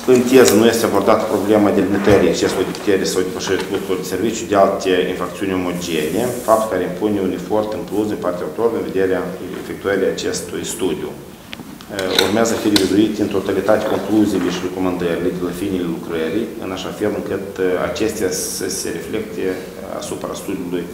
Uh, în teză nu este abordată problema delimitării accesului de putere sau depășirii fluxului de serviciu de alte infracțiuni omogene, fapt care impune un efort în plus din partea autorului în vederea efectuării acestui studiu. Urmează să fie revizuite în totalitate concluziile și recomandările de la finile lucrării, în așa fel încât acestea să se reflecte asupra studiului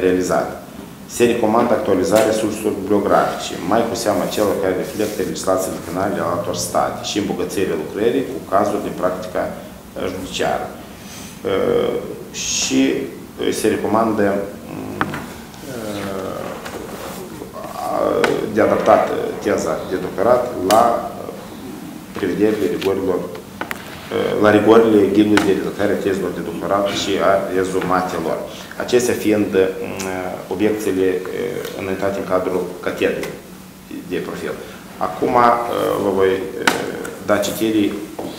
realizat se recomandă actualizarea surselor bibliografice, mai cu seama celor care reflectă legislațiile penale ale altor state și îmbogățirea lucrării cu cazuri de practica uh, judiciară. Uh, și uh, se recomandă de adaptat teza de doctorat la prevederile rigorilor la rigorile ghidului de redactare a tezelor de doctorat și a rezumatelor. Acestea fiind obiecțiile înaintate în cadrul catedrei de profil. Acum vă voi da citirii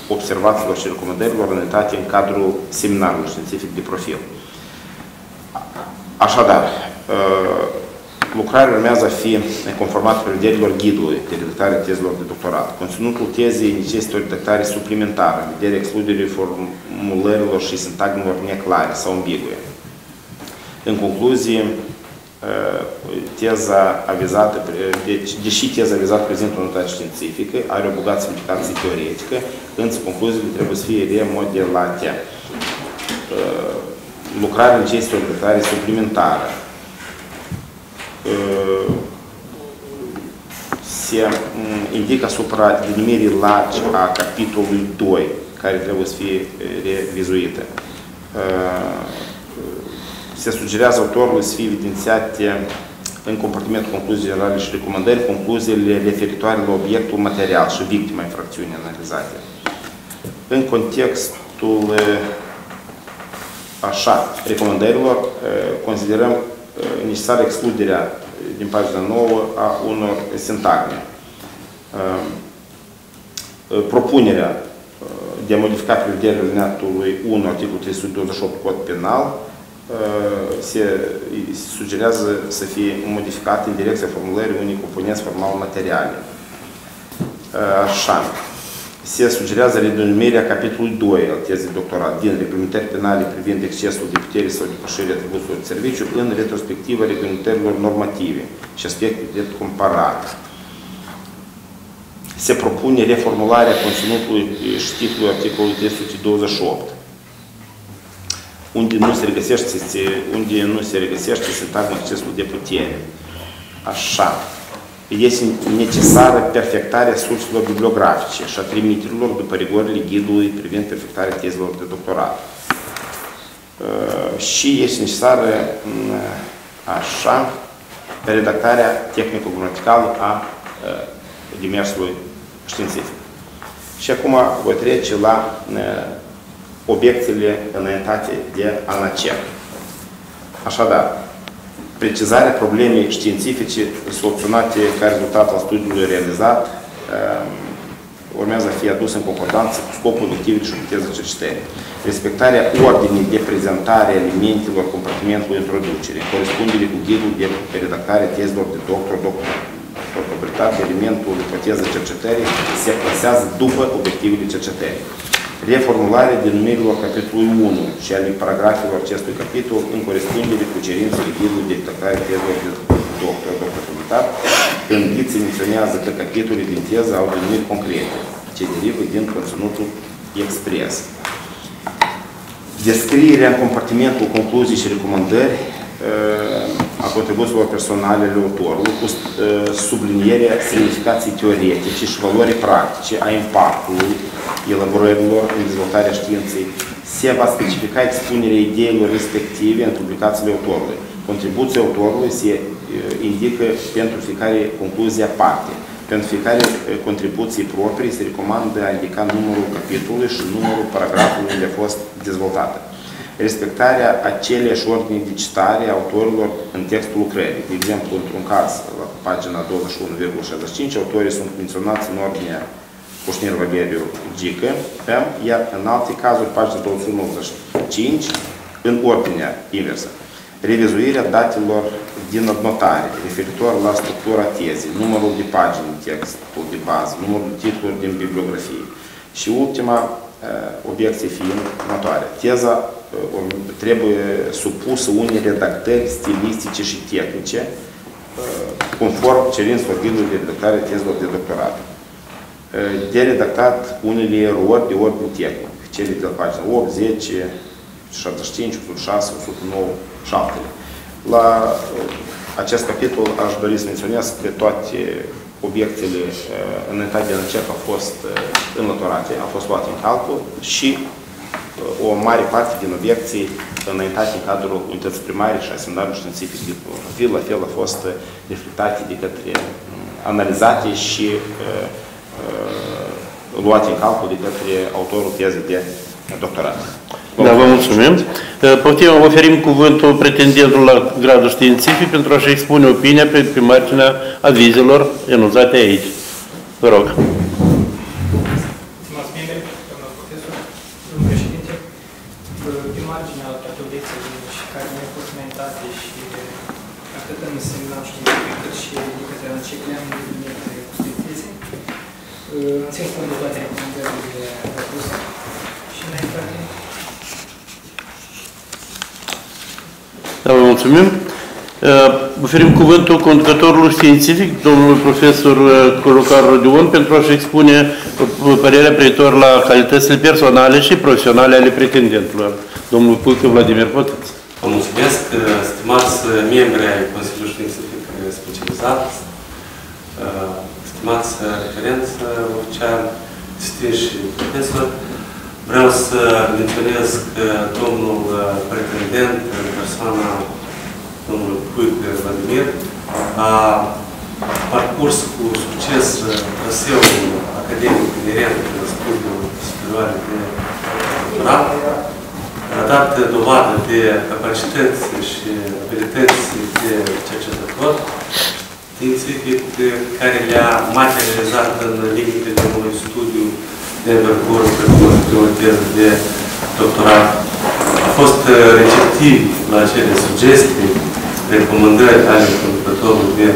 observațiilor și recomandărilor înaintate în cadrul seminarului științific de profil. Așadar, Lucrarea urmează a fi conformată prevederilor ghidului de redactare tezelor de doctorat. Conținutul tezei necesită o redactare suplimentară în vederea excluderii formulărilor și sintagmelor neclare sau ambigue. În concluzie, teza avizată, deci, deși teza avizată prezintă o notație științifică, are o bogată semnificație teoretică, însă concluziile trebuie să fie remodelate. Lucrarea necesită o redactare suplimentară se indică asupra denumirii largi a capitolului 2, care trebuie să fie revizuită. Se sugerează autorului să fie evidențiate în comportamentul concluzii generale și recomandări concluziile referitoare la obiectul material și victima infracțiunii analizate. În contextul Așa, recomandărilor, considerăm necesară excluderea din pagina 9 a unor sintagme. Propunerea de a modifica prevederile alineatului 1, articolul 328 Cod Penal, se sugerează să fie modificat în direcția formulării unei componenți formal materiale. Așa. Se sugerează redenumirea capitolului 2 al tezei doctorat din reglementări penale privind excesul de putere sau depășirea atribuțiilor de serviciu în retrospectiva reglementărilor normative și aspecte de comparat. Se propune reformularea conținutului și titlului articolului 328 unde nu se regăsește, unde nu se regăsește sintagma accesul de putere. Așa. Este necesară perfectarea surselor bibliografice și a trimiterilor după rigorile ghidului privind perfectarea tezelor de doctorat. Și este necesară așa redactarea tehnico-gramaticală a demersului științific. Și acum voi trece la obiecțiile înaintate de ANACEC. Așadar, precizarea problemei științifice soluționate ca rezultat al studiului realizat um, urmează a fi adusă în concordanță cu scopul obiectivului și viteză cercetării. Respectarea ordinii de prezentare a elementelor compartimentului introducere, corespundere cu ghidul de redactare tezelor de doctor, doctor, doctoritate, elementul ipoteză cercetării se plasează după obiectivele cercetării reformulare denumirilor capitolului 1 și ale paragrafelor acestui capitol în corespundere cu cerințele ghidului de detectare tezelor de doctor, doctor când ghid se menționează că capitolele din teză au denumiri concrete, ce derivă din conținutul expres. Descrierea în compartimentul concluzii și recomandări a contribuțiilor personale ale autorului cu sublinierea semnificației teoretice și valorii practice a impactului elaborărilor în dezvoltarea științei. Se va specifica expunerea ideilor respective în publicațiile autorului. Contribuția autorului se indică pentru fiecare concluzie aparte. Pentru fiecare contribuție proprie se recomandă a indica numărul capitolului și numărul paragrafului unde a fost dezvoltată respectarea aceleași ordini de citare a autorilor în textul lucrării. De exemplu, într-un caz, la pagina 21,65, autorii sunt menționați în ordinea Cușnir Valeriu Gică, iar în alte cazuri, pagina 21,95, în ordinea inversă. Revizuirea datelor din adnotare, referitor la structura tezei, numărul de pagini în textul de bază, numărul de titluri din bibliografie. Și ultima obiecție fiind următoare. Teza trebuie supusă unei redactări stilistice și tehnice conform cerințelor ghidului de redactare tezelor de doctorat. De redactat unele erori de ordine tehnic, cele de la pagina 8, 10, 75, 106, 109 și altele. La acest capitol aș dori să menționez că toate obiectele înaintate de încerc au fost înlăturate, au fost luate în calcul și o mare parte din obiecții înaintate în cadrul unității primare și a seminarului științific de profil, la fel a fost reflectate de către analizate și uh, uh, luate în calcul de către autorul tezei de doctorat. Da, vă mulțumim. Poftim, oferim cuvântul pretendentului la gradul științific pentru a-și expune opinia pe, pe marginea avizelor enunțate aici. Vă rog. țin cont de toate recomandările propuse și înaintate. Da, vă mulțumim. Oferim cuvântul conducătorului științific, domnul profesor Colocar Rodion, pentru a-și expune părerea privitor la calitățile personale și profesionale ale pretendentelor. Domnul Puică Vladimir Potăț. Vă mulțumesc, stimați membri ai Consiliului Științific Specializat, stimați referenți oficial, distinși profesor, vreau să menționez că domnul pretendent, în persoana domnului Puic Vladimir, a parcurs cu succes traseul academic inerent studiul superioare de doctorat, a dat dovadă de capacități și abilități de cercetător științific care le-a materializat în limitele unui studiu de învergură, precum de o teză de doctorat. A fost receptiv la acele sugestii, recomandări ale conducătorului de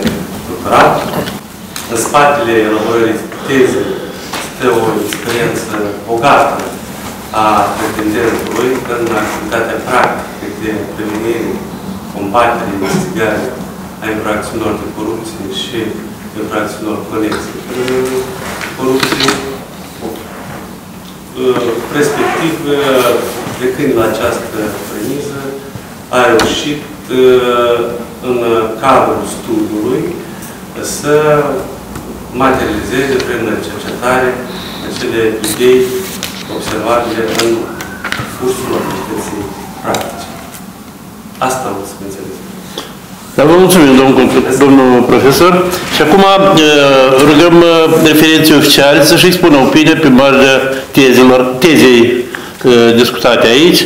doctorat. În spatele elaborării teze stă o experiență bogată a pretendentului în activitatea practică de prevenire, combatere, investigare a infracțiunilor de corupție și infracțiunilor conexe corupție. Respectiv, plecând la această premisă, a reușit în cadrul studiului să materializeze prin cercetare acele idei observabile în cursul activității practice. Asta o să înțeleg. Da, vă mulțumim, domnul, domnul profesor. Și acum rugăm referenții oficiali să-și expună opinia pe marginea tezelor, tezei discutate aici.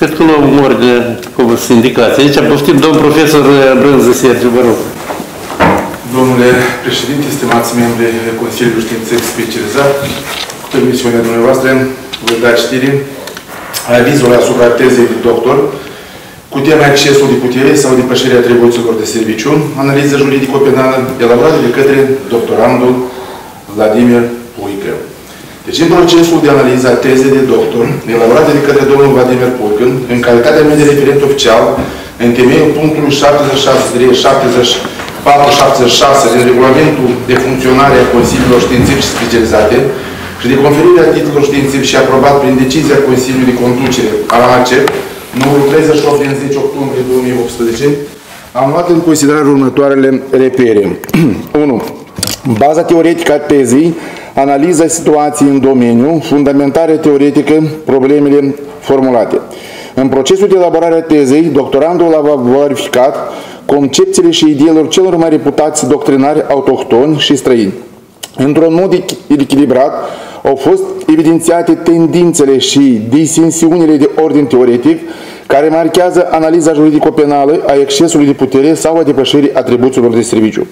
Cred că luăm ordine, cum sunt indicați aici. Poftim, domnul profesor Brânză Sergiu, vă rog. Domnule președinte, stimați membri Consiliului Științei Specializat, cu permisiunea dumneavoastră, voi da citire avizul asupra tezei de doctor cu tema accesul de putere sau depășirea atribuțiilor de serviciu, analiză juridico-penală elaborată de către doctorandul Vladimir Puică. Deci, în procesul de analiză a tezei de doctor, elaborată de către domnul Vladimir Puică, în calitatea mea de referent oficial, în temeiul punctului 76 476 din regulamentul de funcționare a Consiliilor Științifice Specializate și de conferirea titlurilor științifice și aprobat prin decizia Consiliului de Conducere al ANACEP, numărul 38 din 10 octombrie 2018, am luat în considerare următoarele repere. [CLEARS THROAT] 1. Baza teoretică a tezei, analiza situației în domeniu, fundamentare teoretică, problemele formulate. În procesul de elaborare a tezei, doctorandul a verificat concepțiile și ideilor celor mai reputați doctrinari autohtoni și străini. Într-un mod echilibrat, au fost evidențiate tendințele și disensiunile de ordin teoretic care marchează analiza juridico-penală a excesului de putere sau a depășirii atribuțiilor de serviciu.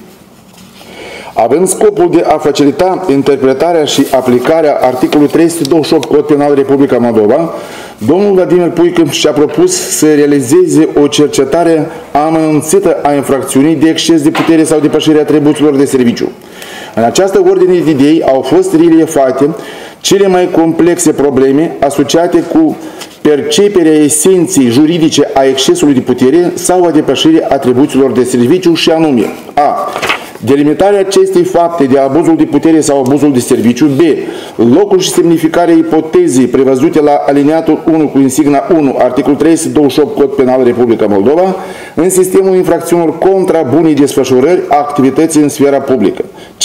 Având scopul de a facilita interpretarea și aplicarea articolului 328 Cod Penal Republica Moldova, domnul Vladimir Puică și-a propus să realizeze o cercetare amănunțită a infracțiunii de exces de putere sau depășirea atribuțiilor de serviciu. În această ordine de idei au fost reliefate cele mai complexe probleme asociate cu perceperea esenței juridice a excesului de putere sau a depășirii atribuțiilor de serviciu și anume a. Delimitarea acestei fapte de abuzul de putere sau abuzul de serviciu. B. Locul și semnificarea ipotezei prevăzute la alineatul 1 cu insigna 1, articol 328 Cod Penal Republica Moldova, în sistemul infracțiunilor contra bunii desfășurări a activității în sfera publică. C.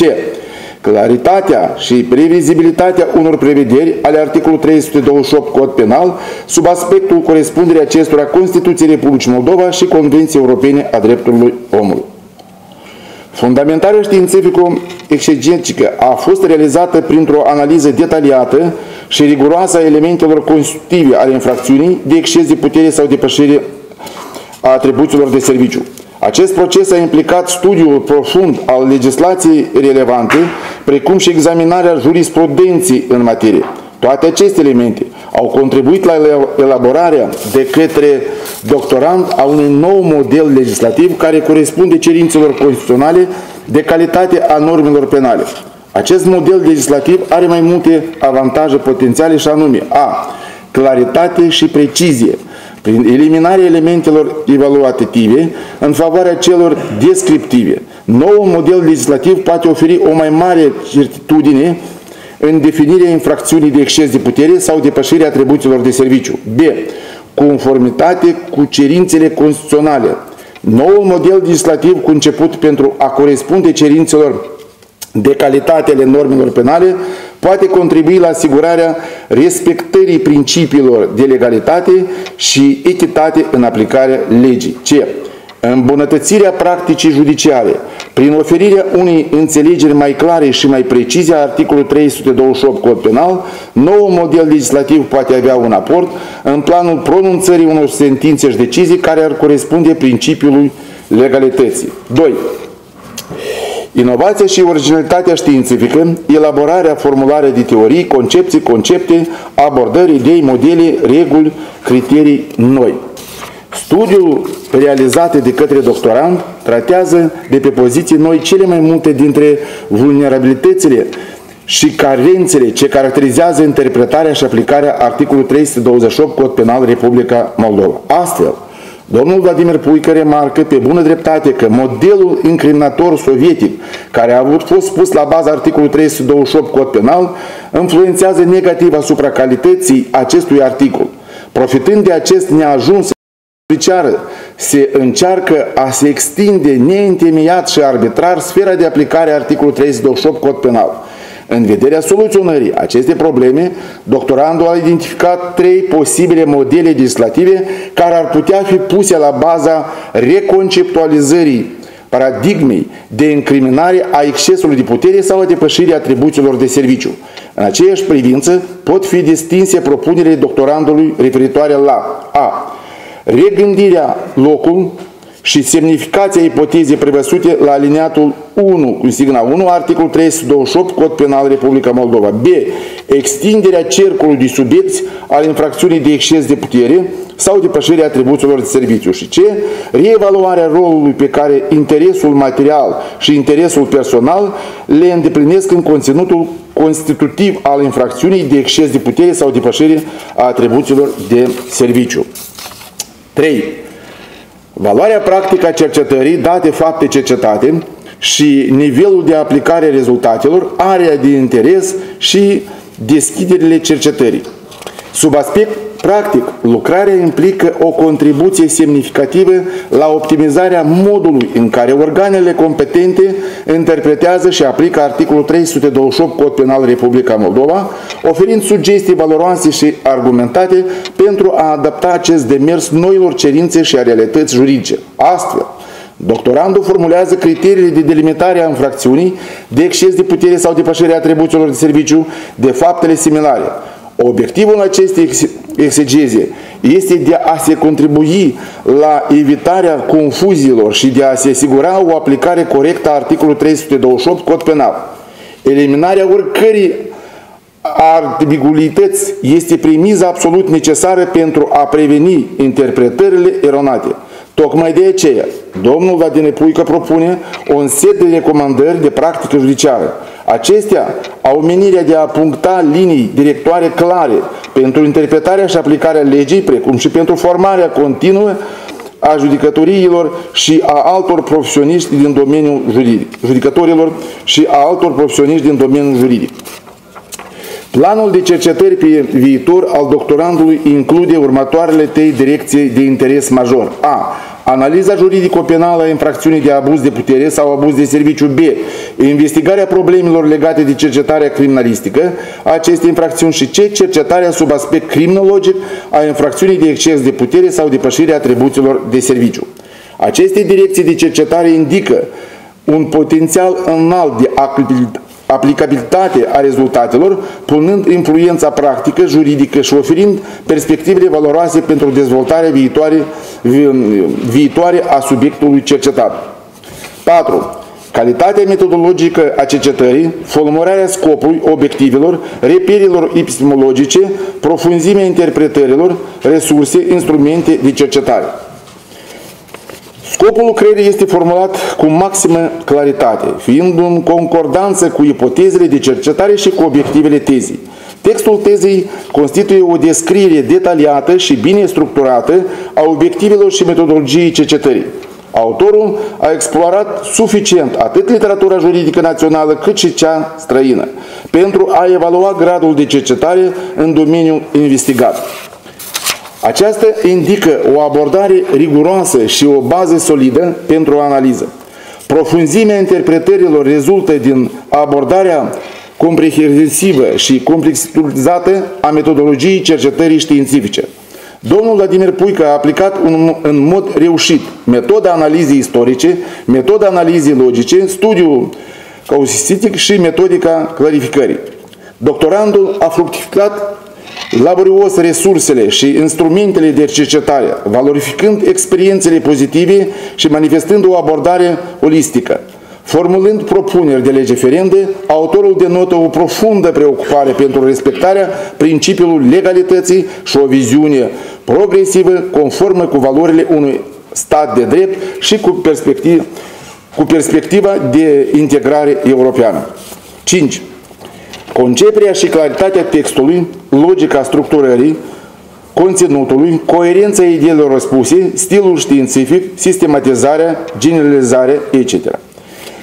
Claritatea și previzibilitatea unor prevederi ale articolului 328 Cod Penal sub aspectul corespunderii acestora Constituției Republicii Moldova și Convenției Europene a Drepturilor Omului. Fundamentarea științifico-exegetică a fost realizată printr-o analiză detaliată și riguroasă a elementelor constitutive ale infracțiunii de exces de putere sau depășire a atribuțiilor de serviciu. Acest proces a implicat studiul profund al legislației relevante, precum și examinarea jurisprudenții în materie. Toate aceste elemente au contribuit la elaborarea de către doctorand a unui nou model legislativ care corespunde cerințelor constituționale de calitate a normelor penale. Acest model legislativ are mai multe avantaje potențiale și anume A. Claritate și precizie prin eliminarea elementelor evaluative în favoarea celor descriptive. Noul model legislativ poate oferi o mai mare certitudine în definirea infracțiunii de exces de putere sau depășirea atribuțiilor de serviciu. B. Conformitate cu cerințele constituționale. Noul model legislativ conceput pentru a corespunde cerințelor de calitate ale normelor penale poate contribui la asigurarea respectării principiilor de legalitate și echitate în aplicarea legii. C. îmbunătățirea practicii judiciare, prin oferirea unei înțelegeri mai clare și mai precise a articolului 328 Cod Penal, nou model legislativ poate avea un aport în planul pronunțării unor sentințe și decizii care ar corespunde principiului legalității. 2. Inovația și originalitatea științifică, elaborarea, formularea de teorii, concepții, concepte, abordări, idei, modele, reguli, criterii noi. Studiul realizat de către doctorant tratează de pe poziții noi cele mai multe dintre vulnerabilitățile și carențele ce caracterizează interpretarea și aplicarea articolului 328 Cod Penal Republica Moldova. Astfel, Domnul Vladimir Puică remarcă pe bună dreptate că modelul incriminator sovietic, care a avut fost pus la baza articolului 328 Cod Penal, influențează negativ asupra calității acestui articol. Profitând de acest neajuns judiciară, se încearcă a se extinde neîntemeiat și arbitrar sfera de aplicare a articolului 328 Cod Penal. În vederea soluționării acestei probleme, doctorandul a identificat trei posibile modele legislative care ar putea fi puse la baza reconceptualizării paradigmei de incriminare a excesului de putere sau a depășirii atribuțiilor de serviciu. În aceeași privință pot fi distinse propunerile doctorandului referitoare la a. Regândirea locul și semnificația ipotezei prevăzute la alineatul 1, cu signa 1, articolul 328, Cod Penal Republica Moldova. B. Extinderea cercului de subiecti al infracțiunii de exces de putere sau depășirea atribuțiilor de serviciu. Și C. Reevaluarea rolului pe care interesul material și interesul personal le îndeplinesc în conținutul constitutiv al infracțiunii de exces de putere sau depășire a atribuțiilor de serviciu. 3. Valoarea practică a cercetării, date fapte cercetate și nivelul de aplicare a rezultatelor, area de interes și deschiderile cercetării. Sub aspect practic, lucrarea implică o contribuție semnificativă la optimizarea modului în care organele competente interpretează și aplică articolul 328 Cod Penal Republica Moldova, oferind sugestii valoroase și argumentate pentru a adapta acest demers noilor cerințe și a realități juridice. Astfel, Doctorandul formulează criteriile de delimitare a infracțiunii, de exces de putere sau depășirea atribuțiilor de serviciu, de faptele similare. Obiectivul acestei exegeze este de a se contribui la evitarea confuziilor și de a se asigura o aplicare corectă a articolului 328 Cod Penal. Eliminarea oricărei ambiguități este premiza absolut necesară pentru a preveni interpretările eronate. Tocmai de aceea, domnul Vladimir Puică propune un set de recomandări de practică judiciară. Acestea au menirea de a puncta linii directoare clare pentru interpretarea și aplicarea legii, precum și pentru formarea continuă a judicătoriilor și a altor profesioniști din domeniul juridic, judicătorilor și a altor profesioniști din domeniul juridic. Planul de cercetări pe viitor al doctorandului include următoarele trei direcții de interes major. A. Analiza juridico-penală a infracțiunii de abuz de putere sau abuz de serviciu. B. Investigarea problemelor legate de cercetarea criminalistică a acestei infracțiuni și C. Cercetarea sub aspect criminologic a infracțiunii de exces de putere sau depășirea atribuțiilor de serviciu. Aceste direcții de cercetare indică un potențial înalt de aplicabilitate a rezultatelor, punând influența practică, juridică și oferind perspectivele valoroase pentru dezvoltarea viitoare, viitoare a subiectului cercetat. 4. Calitatea metodologică a cercetării, formularea scopului, obiectivelor, reperilor epistemologice, profunzimea interpretărilor, resurse, instrumente de cercetare. Scopul lucrării este formulat cu maximă claritate, fiind în concordanță cu ipotezele de cercetare și cu obiectivele tezii. Textul tezei constituie o descriere detaliată și bine structurată a obiectivelor și metodologiei cercetării. Autorul a explorat suficient atât literatura juridică națională cât și cea străină pentru a evalua gradul de cercetare în domeniul investigat. Aceasta indică o abordare riguroasă și o bază solidă pentru o analiză. Profunzimea interpretărilor rezultă din abordarea comprehensivă și complexizată a metodologiei cercetării științifice. Domnul Vladimir Puică a aplicat în, în mod reușit metoda analizei istorice, metoda analizei logice, studiul cauzistic și metodica clarificării. Doctorandul a fructificat laborios resursele și instrumentele de cercetare, valorificând experiențele pozitive și manifestând o abordare holistică. Formulând propuneri de lege ferende, autorul denotă o profundă preocupare pentru respectarea principiului legalității și o viziune progresivă conformă cu valorile unui stat de drept și cu, perspectiv, cu perspectiva de integrare europeană. 5. Conceperea și claritatea textului, logica structurării, conținutului, coerența ideilor răspuse, stilul științific, sistematizarea, generalizarea, etc.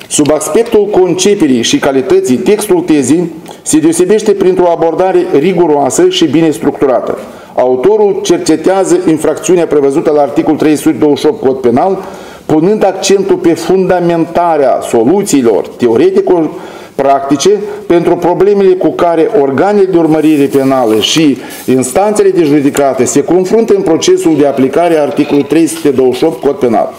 Sub aspectul conceperii și calității, textul tezii se deosebește printr-o abordare riguroasă și bine structurată. Autorul cercetează infracțiunea prevăzută la articolul 328 Cod Penal, punând accentul pe fundamentarea soluțiilor teoretico practice pentru problemele cu care organele de urmărire penală și instanțele de judecată se confruntă în procesul de aplicare a articolului 328 Cod Penal.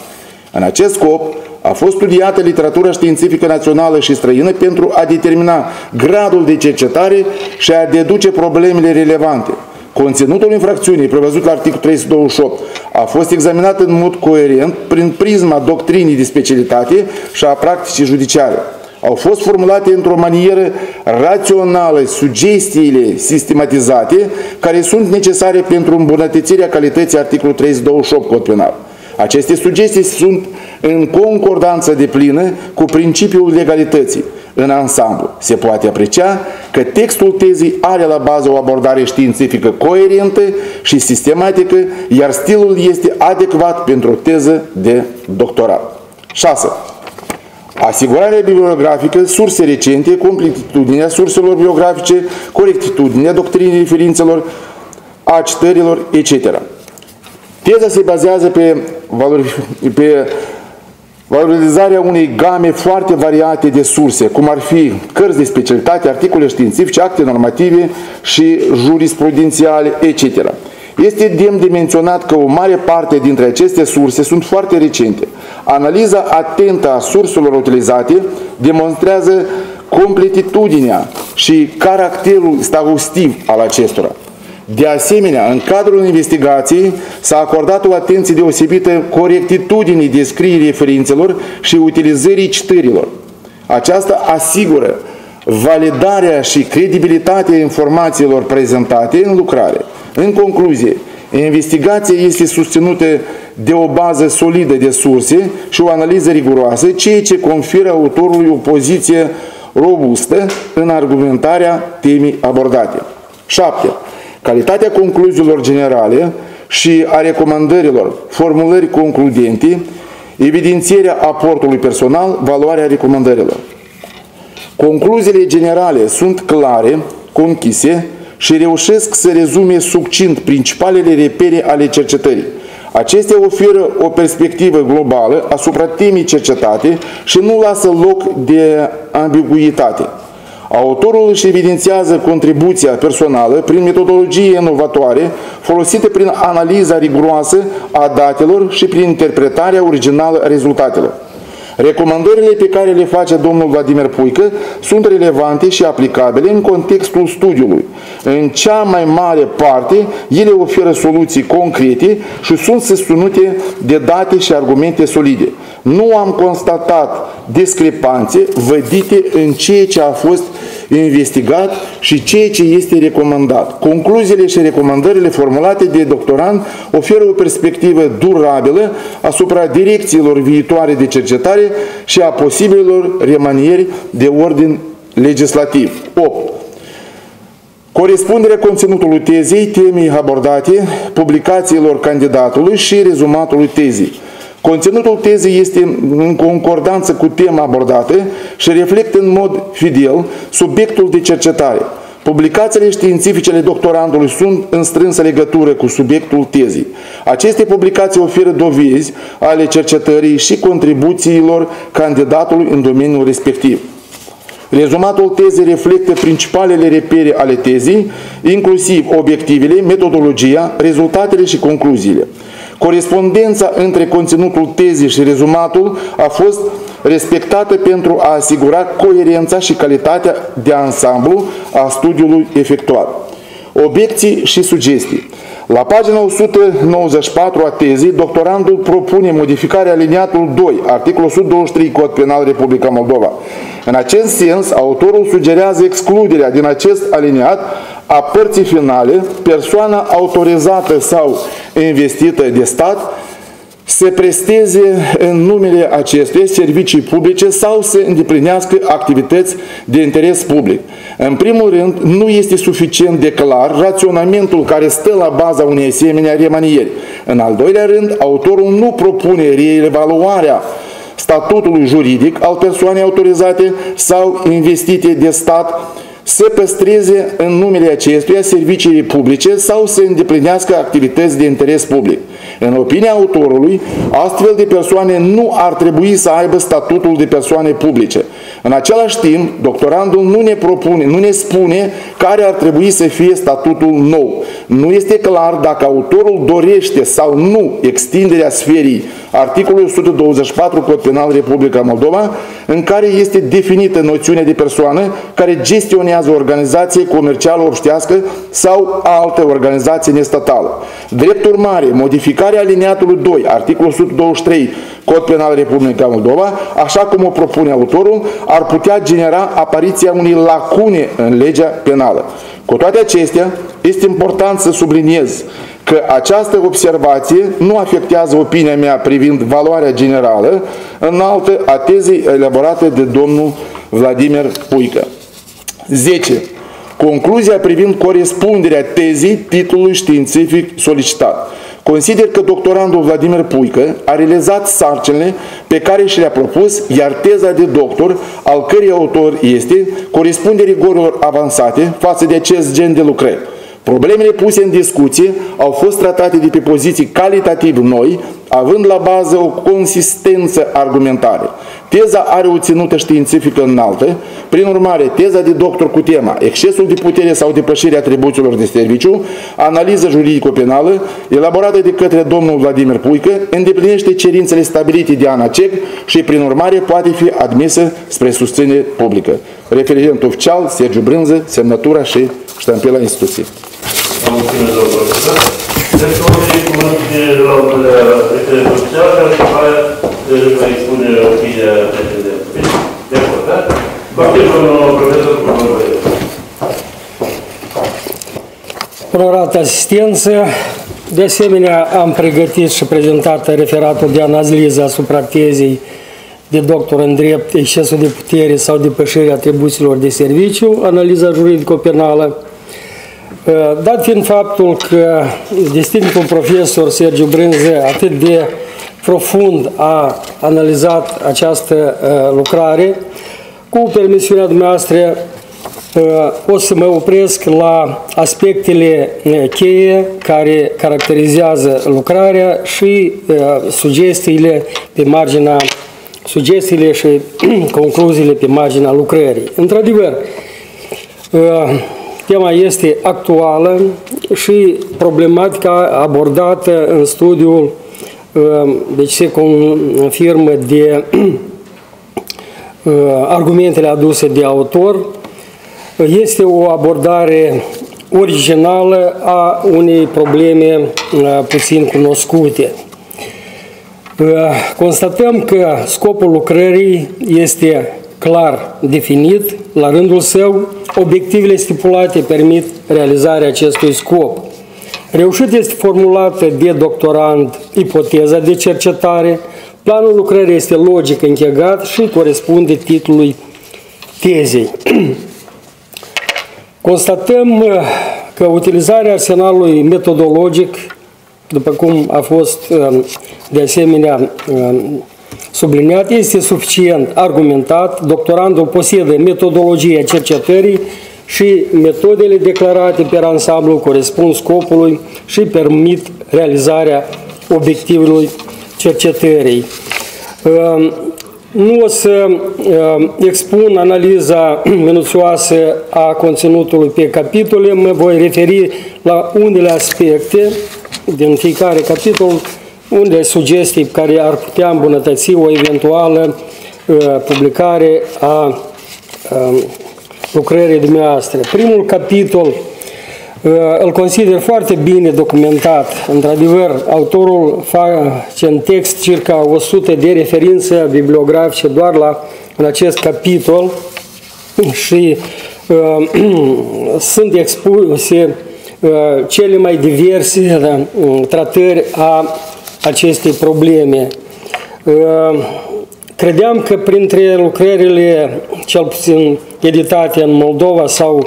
În acest scop, a fost studiată literatura științifică națională și străină pentru a determina gradul de cercetare și a deduce problemele relevante. Conținutul infracțiunii prevăzut la articolul 328 a fost examinat în mod coerent prin prisma doctrinii de specialitate și a practicii judiciare. Au fost formulate într-o manieră rațională sugestiile sistematizate care sunt necesare pentru îmbunătățirea calității articolului 328 Cod Penal. Aceste sugestii sunt în concordanță de plină cu principiul legalității. În ansamblu, se poate aprecia că textul tezii are la bază o abordare științifică coerentă și sistematică, iar stilul este adecvat pentru o teză de doctorat. 6. Asigurarea bibliografică, surse recente, completitudinea surselor biografice, corectitudinea doctrinii referințelor, a citărilor, etc. Teza se bazează pe, valori, pe valorizarea unei game foarte variate de surse, cum ar fi cărți de specialitate, articole științifice, acte normative și jurisprudențiale, etc. Este demn de menționat că o mare parte dintre aceste surse sunt foarte recente. Analiza atentă a surselor utilizate demonstrează completitudinea și caracterul staustiv al acestora. De asemenea, în cadrul investigației s-a acordat o atenție deosebită corectitudinii descrierii referințelor și utilizării citărilor. Aceasta asigură validarea și credibilitatea informațiilor prezentate în lucrare. În concluzie, investigația este susținută de o bază solidă de surse și o analiză riguroasă, ceea ce conferă autorului o poziție robustă în argumentarea temei abordate. 7. Calitatea concluziilor generale și a recomandărilor, formulări concludente, evidențierea aportului personal, valoarea recomandărilor. Concluziile generale sunt clare, conchise și reușesc să rezume succint principalele repere ale cercetării. Acestea oferă o perspectivă globală asupra temei cercetate și nu lasă loc de ambiguitate. Autorul își evidențiază contribuția personală prin metodologie inovatoare folosite prin analiza riguroasă a datelor și prin interpretarea originală a rezultatelor. Recomandările pe care le face domnul Vladimir Puică sunt relevante și aplicabile în contextul studiului. În cea mai mare parte, ele oferă soluții concrete și sunt susținute de date și argumente solide. Nu am constatat discrepanțe vădite în ceea ce a fost investigat și ceea ce este recomandat. Concluziile și recomandările formulate de doctorant oferă o perspectivă durabilă asupra direcțiilor viitoare de cercetare și a posibilor remanieri de ordin legislativ. 8. Corespunderea conținutului tezei, temei abordate, publicațiilor candidatului și rezumatului tezei. Conținutul tezei este în concordanță cu tema abordată și reflectă în mod fidel subiectul de cercetare. Publicațiile științifice ale doctorandului sunt în strânsă legătură cu subiectul tezei. Aceste publicații oferă dovezi ale cercetării și contribuțiilor candidatului în domeniul respectiv. Rezumatul tezei reflectă principalele repere ale tezei, inclusiv obiectivele, metodologia, rezultatele și concluziile. Corespondența între conținutul tezei și rezumatul a fost respectată pentru a asigura coerența și calitatea de ansamblu a studiului efectuat. Obiecții și sugestii. La pagina 194 a tezei, doctorandul propune modificarea aliniatul 2, articolul 123 Cod Penal Republica Moldova. În acest sens, autorul sugerează excluderea din acest aliniat a părții finale, persoana autorizată sau investită de stat, se presteze în numele acestuia servicii publice sau să îndeplinească activități de interes public. În primul rând, nu este suficient de clar raționamentul care stă la baza unei asemenea remanieri. În al doilea rând, autorul nu propune reevaluarea statutului juridic al persoanei autorizate sau investite de stat să păstreze în numele acestuia serviciile publice sau să îndeplinească activități de interes public. În opinia autorului, astfel de persoane nu ar trebui să aibă statutul de persoane publice. În același timp, doctorandul nu ne propune, nu ne spune care ar trebui să fie statutul nou. Nu este clar dacă autorul dorește sau nu extinderea sferii articolului 124 Cod Penal Republica Moldova, în care este definită noțiunea de persoană care gestionează o organizație comercială obștească sau altă organizație nestatală. Drept urmare, modificarea aliniatului 2, articolul 123 Cod Penal Republica Moldova, așa cum o propune autorul, ar putea genera apariția unei lacune în legea penală. Cu toate acestea, este important să subliniez că această observație nu afectează opinia mea privind valoarea generală înaltă a tezei elaborate de domnul Vladimir Puică. 10. Concluzia privind corespunderea tezei titlului științific solicitat. Consider că doctorandul Vladimir Puică a realizat sarcinile pe care și le-a propus, iar teza de doctor, al cărei autor este, corespunde rigorilor avansate față de acest gen de lucrări. Problemele puse în discuție au fost tratate de pe poziții calitativ noi, având la bază o consistență argumentare. Teza are o ținută științifică înaltă, prin urmare, teza de doctor cu tema excesul de putere sau depășirea atribuțiilor de serviciu, analiză juridico-penală, elaborată de către domnul Vladimir Puică, îndeplinește cerințele stabilite de ANACEC și, prin urmare, poate fi admisă spre susținere publică. Referent oficial, Sergiu Brânză, semnătura și ștampila instituției. Mulțumesc, domnul profesor. Deci, o să cuvânt de la un referent oficial, care după aia va expune opinia precedentului. De acord, da? Baftim, domnul profesor, cu vorbire. Onorată asistență, de asemenea am pregătit și prezentat referatul de analiză asupra tezei de doctor în drept, excesul de putere sau depășirea atribuțiilor de serviciu, analiza juridico-penală, Uh, dat fiind faptul că distinctul profesor Sergiu Brânză atât de profund a analizat această uh, lucrare, cu permisiunea dumneavoastră uh, o să mă opresc la aspectele cheie care caracterizează lucrarea și sugestiile pe marginea sugestiile și [CLEARS THROAT] concluziile pe marginea lucrării. Într-adevăr, Tema este actuală și problematica abordată în studiul, uh, deci se confirmă de uh, [CLEARS THROAT] argumentele aduse de autor, este o abordare originală a unei probleme uh, puțin cunoscute. Constatăm că scopul lucrării este clar definit la rândul său, obiectivele stipulate permit realizarea acestui scop. Reușit este formulată de doctorand ipoteza de cercetare, planul lucrării este logic închegat și corespunde titlului tezei. [CLEARS THROAT] Constatăm uh, că utilizarea arsenalului metodologic, după cum a fost uh, de asemenea uh, subliniat, este suficient argumentat, doctorandul posedă metodologia cercetării și metodele declarate pe ansamblu corespund scopului și permit realizarea obiectivului cercetării. Ehm, Nu o să uh, expun analiza [CLEARS THROAT] minuțioasă a conținutului pe capitole, mă voi referi la unele aspecte din fiecare capitol, unde sugestii care ar putea îmbunătăți o eventuală uh, publicare a uh, lucrării dumneavoastră. Primul capitol uh, îl consider foarte bine documentat. Într-adevăr, autorul face în text circa 100 de referințe bibliografice doar la în acest capitol [CLEARS THROAT] și uh, [CLEARS THROAT] sunt expuse uh, cele mai diverse uh, tratări a acestei probleme. Uh, credeam că printre lucrările, cel puțin editate în Moldova sau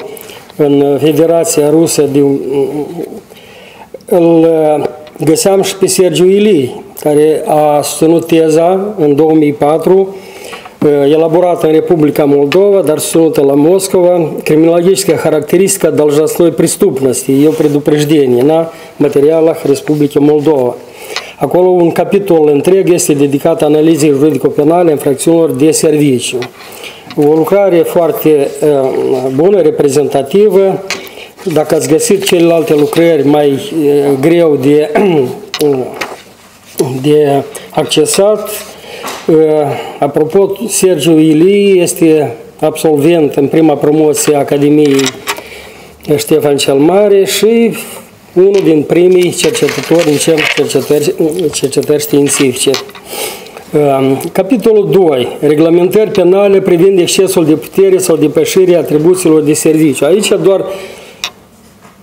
în Federația Rusă, de, îl găseam și pe Sergiu Ilii, care a susținut teza în 2004, elaborată în Republica Moldova, dar susținută la Moscova, криминологическая характеристика должностной преступности, ее предупреждение на материалах Республики Moldova. Acolo un capitol întreg este dedicat analizei juridico-penale infracțiunilor de serviciu. O lucrare foarte uh, bună, reprezentativă. Dacă ați găsit celelalte lucrări mai uh, greu de, de accesat, uh, apropo, Sergiu Ili este absolvent în prima promoție a Academiei Ștefan cel Mare și unul din primii cercetători în cercetări, cercetări științifice. Capitolul 2. Reglementări penale privind excesul de putere sau depășirea atribuțiilor de serviciu. Aici doar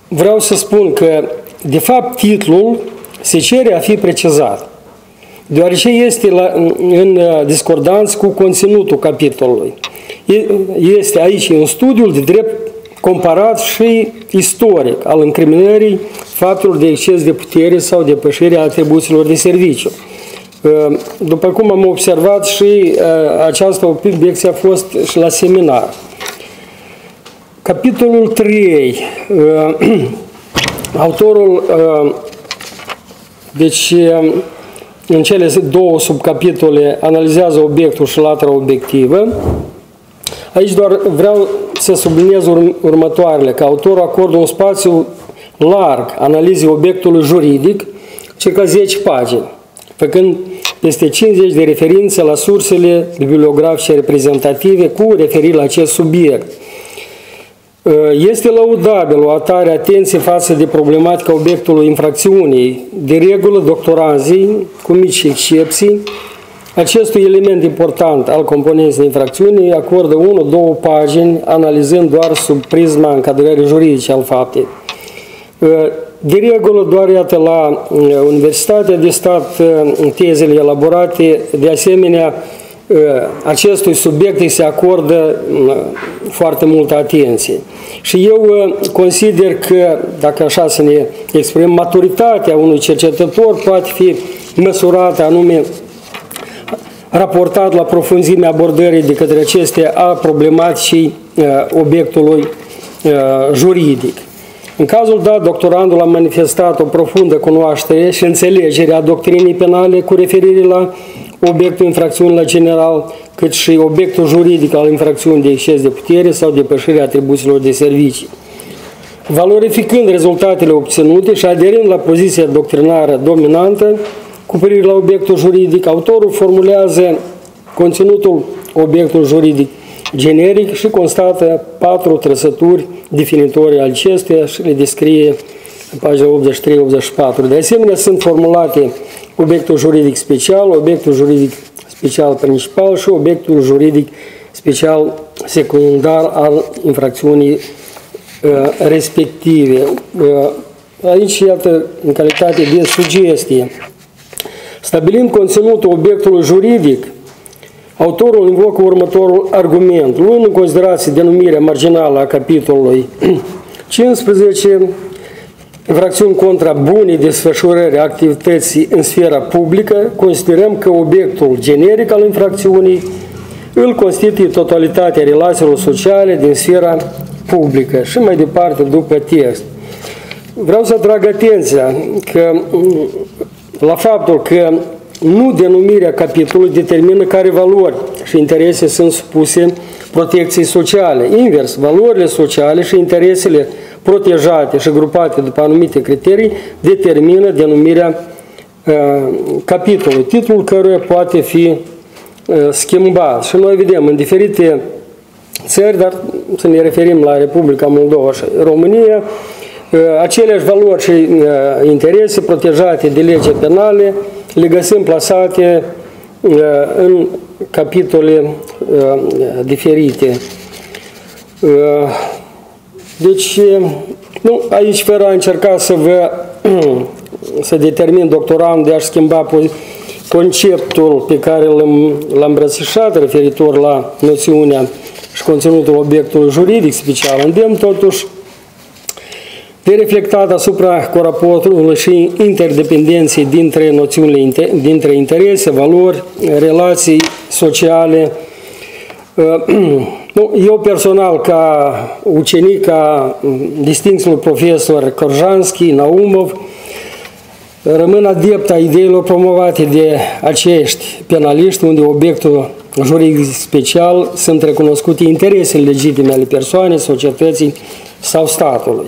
vreau să spun că, de fapt, titlul se cere a fi precizat, deoarece este la, în discordanță cu conținutul capitolului. Este aici un studiu de drept comparat și istoric al incriminării faptelor de exces de putere sau depășirea atribuțiilor de serviciu. Uh, după cum am observat și uh, această obiecție a fost și la seminar. Capitolul 3. Uh, [CLEARS THROAT] autorul, deci, în cele două subcapitole analizează obiectul și latura obiectivă. Aici doar vreau să subliniez următoarele, că autorul acordă un spațiu larg analizei obiectului juridic, circa 10 pagini, făcând peste 50 de referințe la sursele bibliografice reprezentative cu referire la acest subiect. Este laudabil o atare atenție față de problematica obiectului infracțiunii. De regulă, doctoranzii, cu mici excepții, acestui element important al componenței infracțiunii acordă 1-2 pagini analizând doar sub prisma încadrării juridice al faptei. De regulă, doar iată la Universitatea de Stat, tezele elaborate, de asemenea, acestui subiect îi se acordă foarte multă atenție. Și eu consider că, dacă așa să ne exprimăm, maturitatea unui cercetător poate fi măsurată anume raportat la profunzimea abordării de către acestea a problematicii obiectului juridic. În cazul dat, doctorandul a manifestat o profundă cunoaștere și înțelegere a doctrinii penale cu referire la obiectul infracțiunii la general, cât și obiectul juridic al infracțiunii de exces de putere sau depășirea atribuțiilor de servicii. Valorificând rezultatele obținute și aderând la poziția doctrinară dominantă, cu privire la obiectul juridic, autorul formulează conținutul obiectului juridic generic și constată patru trăsături definitorii al acestuia și le descrie în pagina 83-84. De asemenea, sunt formulate obiectul juridic special, obiectul juridic special principal și obiectul juridic special secundar al infracțiunii uh, respective. Uh, aici, iată, în calitate de sugestie, Stabilind conținutul obiectului juridic, autorul invocă următorul argument, luând în considerație denumirea marginală a capitolului [CLEARS THROAT] 15, infracțiuni contra bunii desfășurări activității în sfera publică, considerăm că obiectul generic al infracțiunii îl constituie totalitatea relațiilor sociale din sfera publică. Și mai departe după text. Vreau să atrag atenția că la faptul că nu denumirea capitolului determină care valori și interese sunt supuse protecției sociale. Invers, valorile sociale și interesele protejate și grupate după anumite criterii determină denumirea uh, capitolului, titlul căruia poate fi uh, schimbat. Și noi vedem în diferite țări, dar să ne referim la Republica Moldova și România, uh, aceleași valori și uh, interese protejate de lege penale le găsim plasate uh, în capitole diferite. Deci, nu, aici fără a încerca să vă [CLEARS THROAT] să determin doctorant de a schimba conceptul pe care l-am îmbrățișat referitor la noțiunea și conținutul obiectului juridic special, îndemn totuși de reflectat asupra coraportului și interdependenței dintre noțiunile, dintre interese, valori, relații sociale. [CLEARS THROAT] Eu personal, ca ucenic, ca distințul profesor Korjanski, Naumov, rămân adept a ideilor promovate de acești penaliști, unde obiectul juridic special sunt recunoscute interesele legitime ale persoanei, societății sau statului.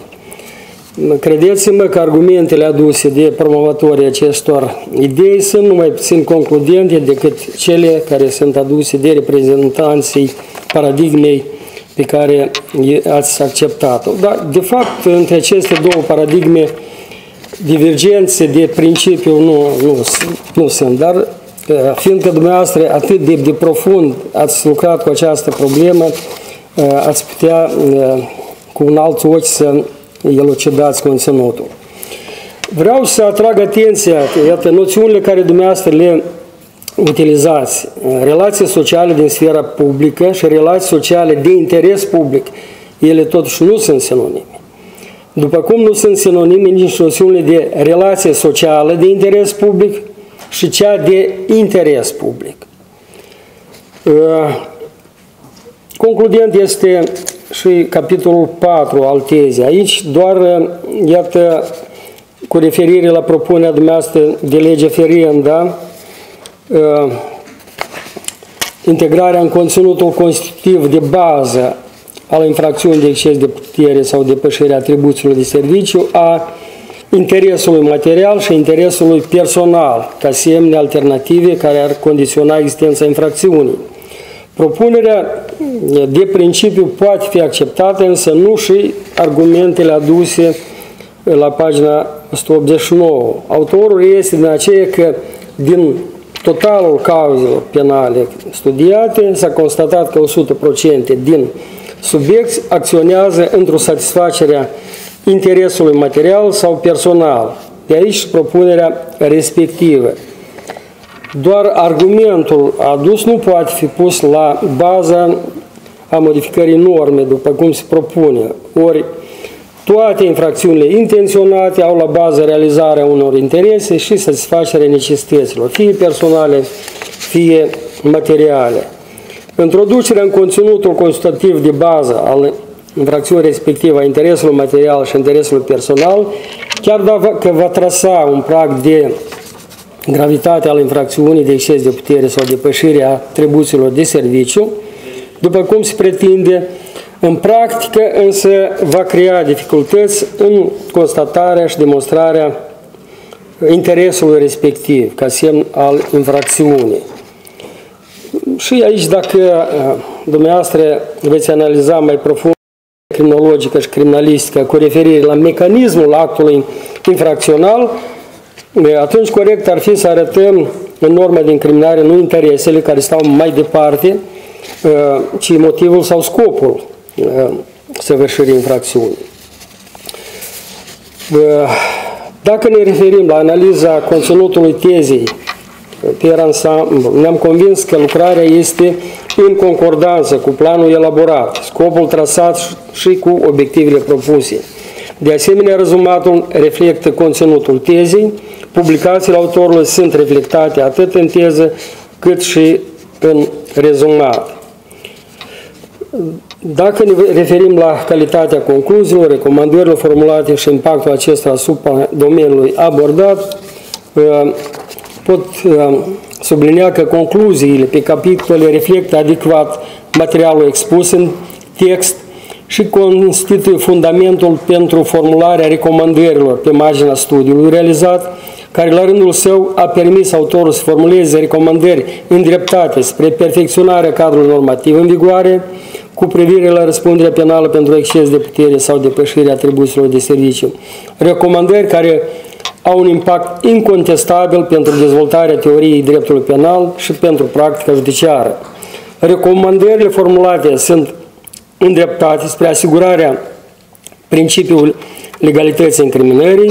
Credeți-mă că argumentele aduse de promovatorii acestor idei sunt numai puțin concludente decât cele care sunt aduse de reprezentanții paradigmei pe care ați acceptat-o. Dar, de fapt, între aceste două paradigme, divergențe de principiu nu, nu, nu sunt, dar uh, fiindcă dumneavoastră atât de, de profund ați lucrat cu această problemă, uh, ați putea uh, cu un alt ochi să elucidați conținutul. Vreau să atrag atenția că, iată, noțiunile care dumneavoastră le utilizați, relații sociale din sfera publică și relații sociale de interes public, ele totuși nu sunt sinonime. După cum nu sunt sinonime nici noțiunile de relație socială de interes public și cea de interes public. Concludent este și capitolul 4 al tezei. Aici doar, iată, cu referire la propunerea dumneavoastră de lege ferenda, uh, integrarea în conținutul constitutiv de bază al infracțiunii de exces de putere sau depășirea atribuțiilor de serviciu a interesului material și interesului personal, ca semne alternative care ar condiționa existența infracțiunii. Propunerea de principiu poate fi acceptată, însă nu și argumentele aduse la pagina 189. Autorul este din aceea că din totalul cauzelor penale studiate s-a constatat că 100% din subiecti acționează într-o satisfacere a interesului material sau personal. De aici propunerea respectivă. Doar argumentul adus nu poate fi pus la baza a modificării norme, după cum se propune. Ori toate infracțiunile intenționate au la bază realizarea unor interese și satisfacerea necesităților, fie personale, fie materiale. Introducerea în conținutul constitutiv de bază al infracțiunii respective a interesului material și interesului personal, chiar dacă va trasa un prag de gravitatea al infracțiunii de exces de putere sau depășirea atribuțiilor de serviciu, după cum se pretinde, în practică însă va crea dificultăți în constatarea și demonstrarea interesului respectiv, ca semn al infracțiunii. Și aici, dacă uh, dumneavoastră veți analiza mai profund criminologică și criminalistică cu referire la mecanismul actului infracțional, atunci corect ar fi să arătăm în norma de incriminare nu interesele care stau mai departe, uh, ci motivul sau scopul uh, săvârșirii infracțiunii. Uh, dacă ne referim la analiza conținutului tezei pe ansamblu, ne-am convins că lucrarea este în concordanță cu planul elaborat, scopul trasat și cu obiectivele propuse. De asemenea, rezumatul reflectă conținutul tezei, publicațiile autorului sunt reflectate atât în teză cât și în rezumat. Dacă ne referim la calitatea concluziilor, recomandărilor formulate și impactul acesta asupra domeniului abordat, uh, pot uh, sublinia că concluziile pe capitole reflectă adecvat materialul expus în text și constituie fundamentul pentru formularea recomandărilor pe marginea studiului realizat, care la rândul său a permis autorul să formuleze recomandări îndreptate spre perfecționarea cadrului normativ în vigoare, cu privire la răspunderea penală pentru exces de putere sau depășirea atribuțiilor de serviciu. Recomandări care au un impact incontestabil pentru dezvoltarea teoriei dreptului penal și pentru practica judiciară. Recomandările formulate sunt îndreptate spre asigurarea principiului legalității incriminării,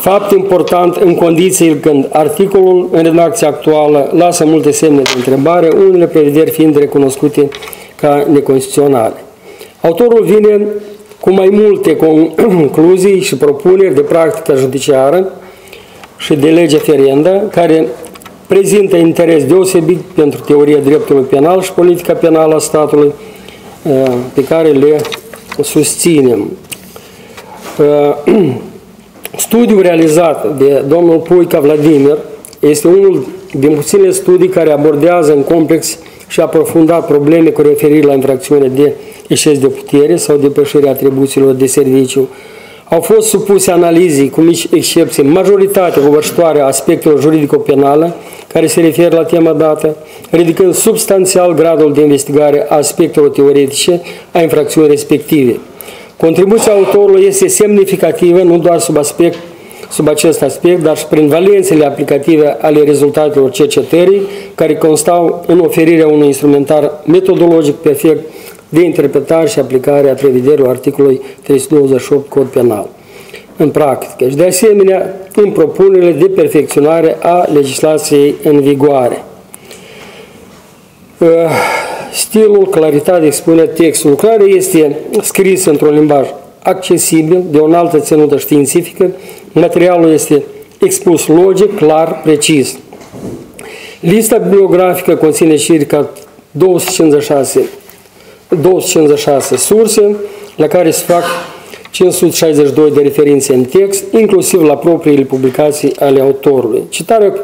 fapt important în condițiile când articolul în redacția actuală lasă multe semne de întrebare, unele prevederi fiind recunoscute ca neconstituționale. Autorul vine cu mai multe concluzii și propuneri de practică judiciară și de lege ferendă, care prezintă interes deosebit pentru teoria dreptului penal și politica penală a statului, uh, pe care le susținem. [CLEARS THROAT] Uh, studiul realizat de domnul Puica Vladimir este unul din puținele studii care abordează în complex și aprofundat probleme cu referire la infracțiune de exces de putere sau depășirea atribuțiilor de serviciu. Au fost supuse analizii, cu mici excepții, majoritatea covârșitoare a aspectelor juridico-penale care se referă la tema dată, ridicând substanțial gradul de investigare a aspectelor teoretice a infracțiunii respective. Contribuția autorului este semnificativă nu doar sub aspect sub acest aspect, dar și prin valențele aplicative ale rezultatelor cercetării, care constau în oferirea unui instrumentar metodologic perfect de interpretare și aplicare a prevederilor articolului 328 Cod Penal în practică și de asemenea în propunerile de perfecționare a legislației în vigoare. Uh, stilul, claritatea, expune textul. Lucrarea este scris într-un limbaj accesibil, de o înaltă ținută științifică, materialul este expus logic, clar, precis. Lista bibliografică conține circa 256, 256 surse, la care se fac 562 de referințe în text, inclusiv la propriile publicații ale autorului. Citarea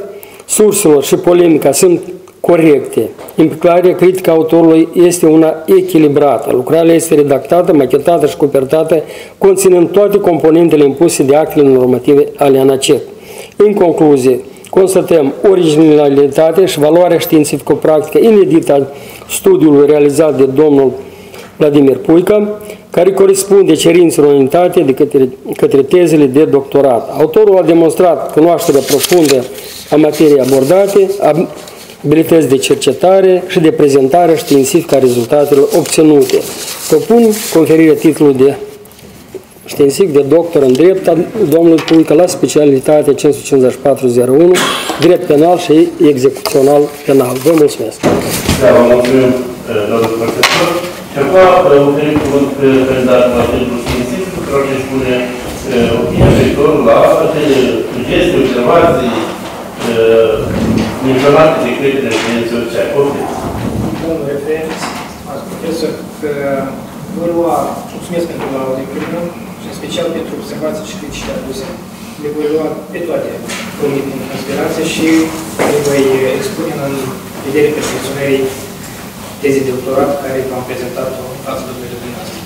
surselor și polemica sunt corecte. Implicarea critică autorului este una echilibrată. Lucrarea este redactată, machetată și copertată, conținând toate componentele impuse de actele normative ale ANACEP. În concluzie, constatăm originalitatea și valoarea științifico-practică inedită a studiului realizat de domnul Vladimir Puica, care corespunde cerințelor unitate de către, către tezele de doctorat. Autorul a demonstrat cunoașterea profundă a materiei abordate, a abilități de cercetare și de prezentare științifică a rezultatelor obținute. Propun conferirea titlului de științific de doctor în drept a domnului Puică la specialitate 55401, drept penal și execuțional penal. Vă mulțumesc! Da, vă mulțumim, domnul profesor. Și acum oferim cuvânt candidatul la titlul științific, pentru a spune opinia viitor la acele sugestii, observații, menționate de credite de referență sociale. Poftim. Domnul referent, ați profesor, că vă lua, mulțumesc pentru laude, în primul rând, și în special pentru observații și critici aduse. Le voi lua pe toate promit în considerație și le voi expune în vederea perfecționării tezei de doctorat care v-am prezentat-o în fața domnului dumneavoastră.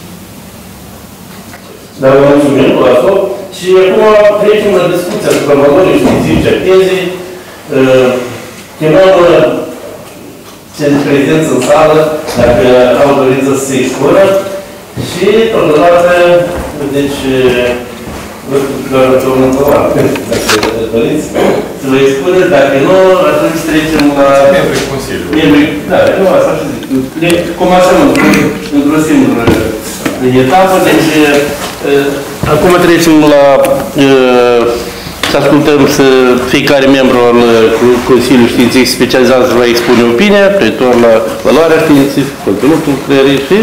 Da, vă mulțumim, Laslo. Și acum trecem la discuția asupra valorii științifice a tezei. Chemăm cei prezenți în sală, dacă au dorință să se expună. Și, totodată, deci, doar domnul Tovar, dacă doriți să vă expuneți, dacă nu, atunci trecem la... Membrii Consiliului. Membrii, da, nu, asta și zic. Le comasăm într-o singură etapă, deci acum trecem la să ascultăm să fiecare membru al Consiliului Științific specializat să va expune opinia privitor la valoarea științifică, conținutul lucrării și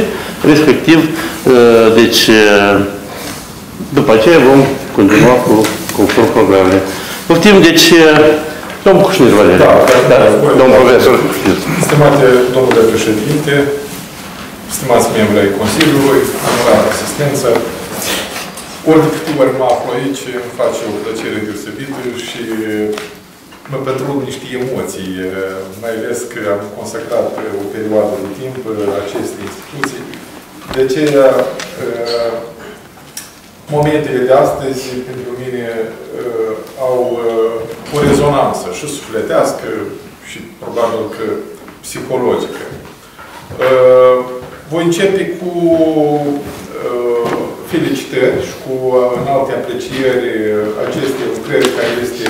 respectiv, deci după aceea vom continua cu conform programele. Poftim, deci, domnul Cușnir, Valeriu. Da, da, domnul profesor Cușnir. Stimate domnule președinte, stimați membri ai Consiliului, onorată asistență, ori de câte ori mă aflu aici, îmi face o plăcere deosebită și mă pătrund niște emoții, mai ales că am consacrat o perioadă de timp aceste instituții. De aceea, momentele de astăzi, pentru mine, au o rezonanță și sufletească și probabil că psihologică. Voi începe cu felicitări și cu înalte aprecieri aceste lucrări care este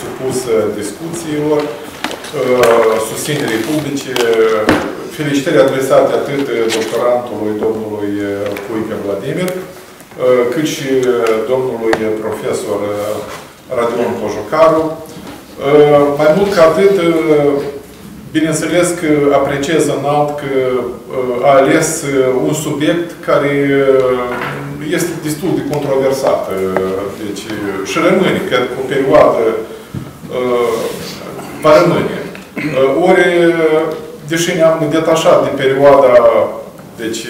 supusă discuțiilor, susținerii publice, felicitări adresate atât doctorantului domnului Puică Vladimir, cât și domnului profesor Radion Cojocaru. Mai mult ca atât, bineînțeles că apreciez înalt că a ales un subiect care este destul de controversat. Deci, și rămâne, cred că o perioadă va rămâne. Ori, deși ne-am detașat de perioada deci,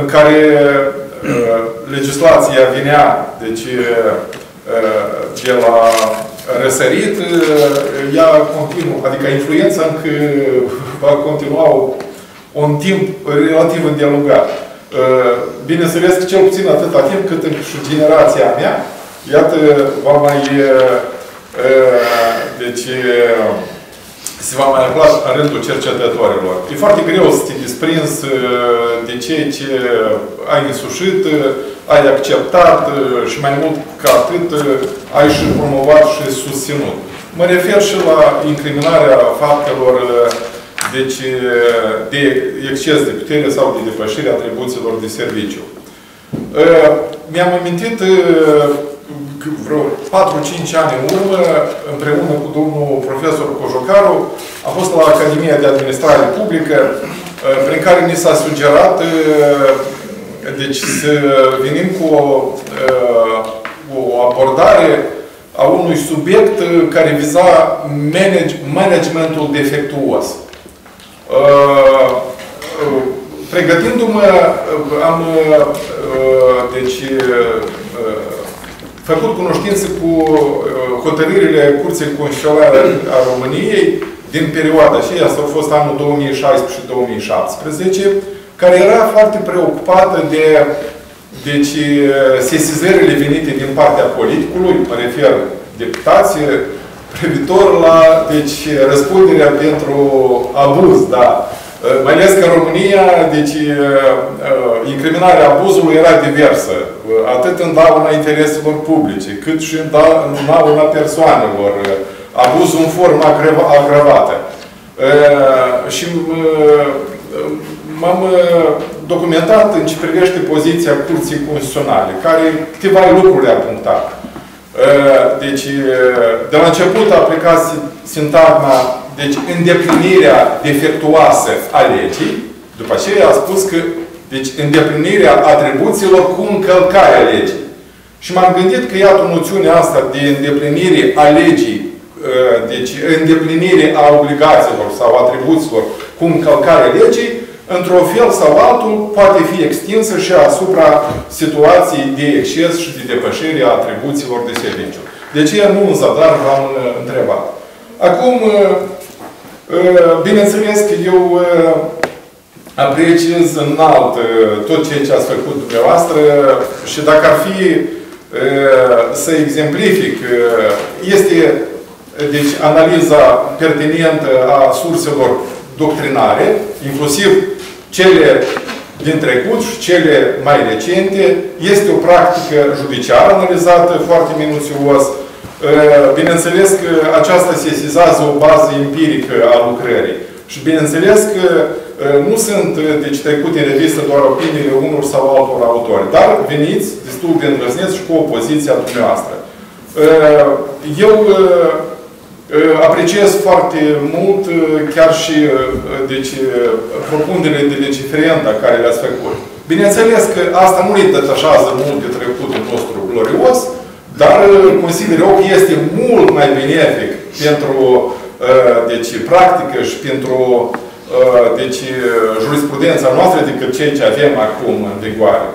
în care legislația venea deci, de la răsărit, ea continuă, adică influența încă va continua un timp relativ îndelungat. Bineînțeles că cel puțin atâta timp cât și generația mea, iată, va mai deci se va mai afla în rândul cercetătorilor. E foarte greu să te desprins de ceea ce ai însușit, ai acceptat și mai mult ca atât ai și promovat și susținut. Mă refer și la incriminarea faptelor deci, de exces de putere sau de depășire atribuțiilor de serviciu. Mi-am amintit vreo 4-5 ani în urmă, împreună cu domnul profesor Cojocaru, am fost la Academia de Administrare Publică, prin care ni s-a sugerat deci să venim cu o, o abordare a unui subiect care viza manage, managementul defectuos. Pregătindu-mă, am deci, făcut cunoștință cu hotărârile Curții Constituționale a României din perioada și asta a fost anul 2016 și 2017, care era foarte preocupată de deci, sesizările venite din partea politicului, mă refer deputație, privitor la deci, răspunderea pentru abuz, da. Mai ales că în România, deci, incriminarea abuzului era diversă. Atât în dauna intereselor publice, cât și în dauna persoanelor. Abuzul în formă agravată. Și m-am documentat în ce privește poziția Curții Constituționale, care câteva lucruri a punctat. Deci, de la început a plecat sintagma, deci, îndeplinirea defectuoasă a legii, după aceea a spus că, deci, îndeplinirea atribuțiilor cu încălcarea legii. Și m-am gândit că, iată, noțiunea asta de îndeplinire a legii, deci, îndeplinire a obligațiilor sau atribuțiilor cu încălcarea legii, într-un fel sau altul, poate fi extinsă și asupra situației de exces și de depășire a atribuțiilor de serviciu. De ce nu în zadar v-am uh, întrebat? Acum, uh, uh, bineînțeles că eu apreciez înalt tot ceea ce ați făcut dumneavoastră și dacă ar fi să exemplific, este deci, analiza pertinentă a surselor doctrinare, inclusiv cele din trecut și cele mai recente. Este o practică judiciară analizată foarte minuțios. Bineînțeles că aceasta sesizează o bază empirică a lucrării. Și bineînțeles că nu sunt deci, trecute în revistă doar opiniile unor sau altor autori, dar veniți destul de îndrăzneți și cu opoziția dumneavoastră. Eu Apreciez foarte mult chiar și deci, propunerile de legiferenda care le-ați făcut. Bineînțeles că asta nu îi detașează mult de trecutul nostru glorios, dar consider eu că este mult mai benefic pentru deci, practică și pentru deci, jurisprudența noastră decât ceea ce avem acum în vigoare.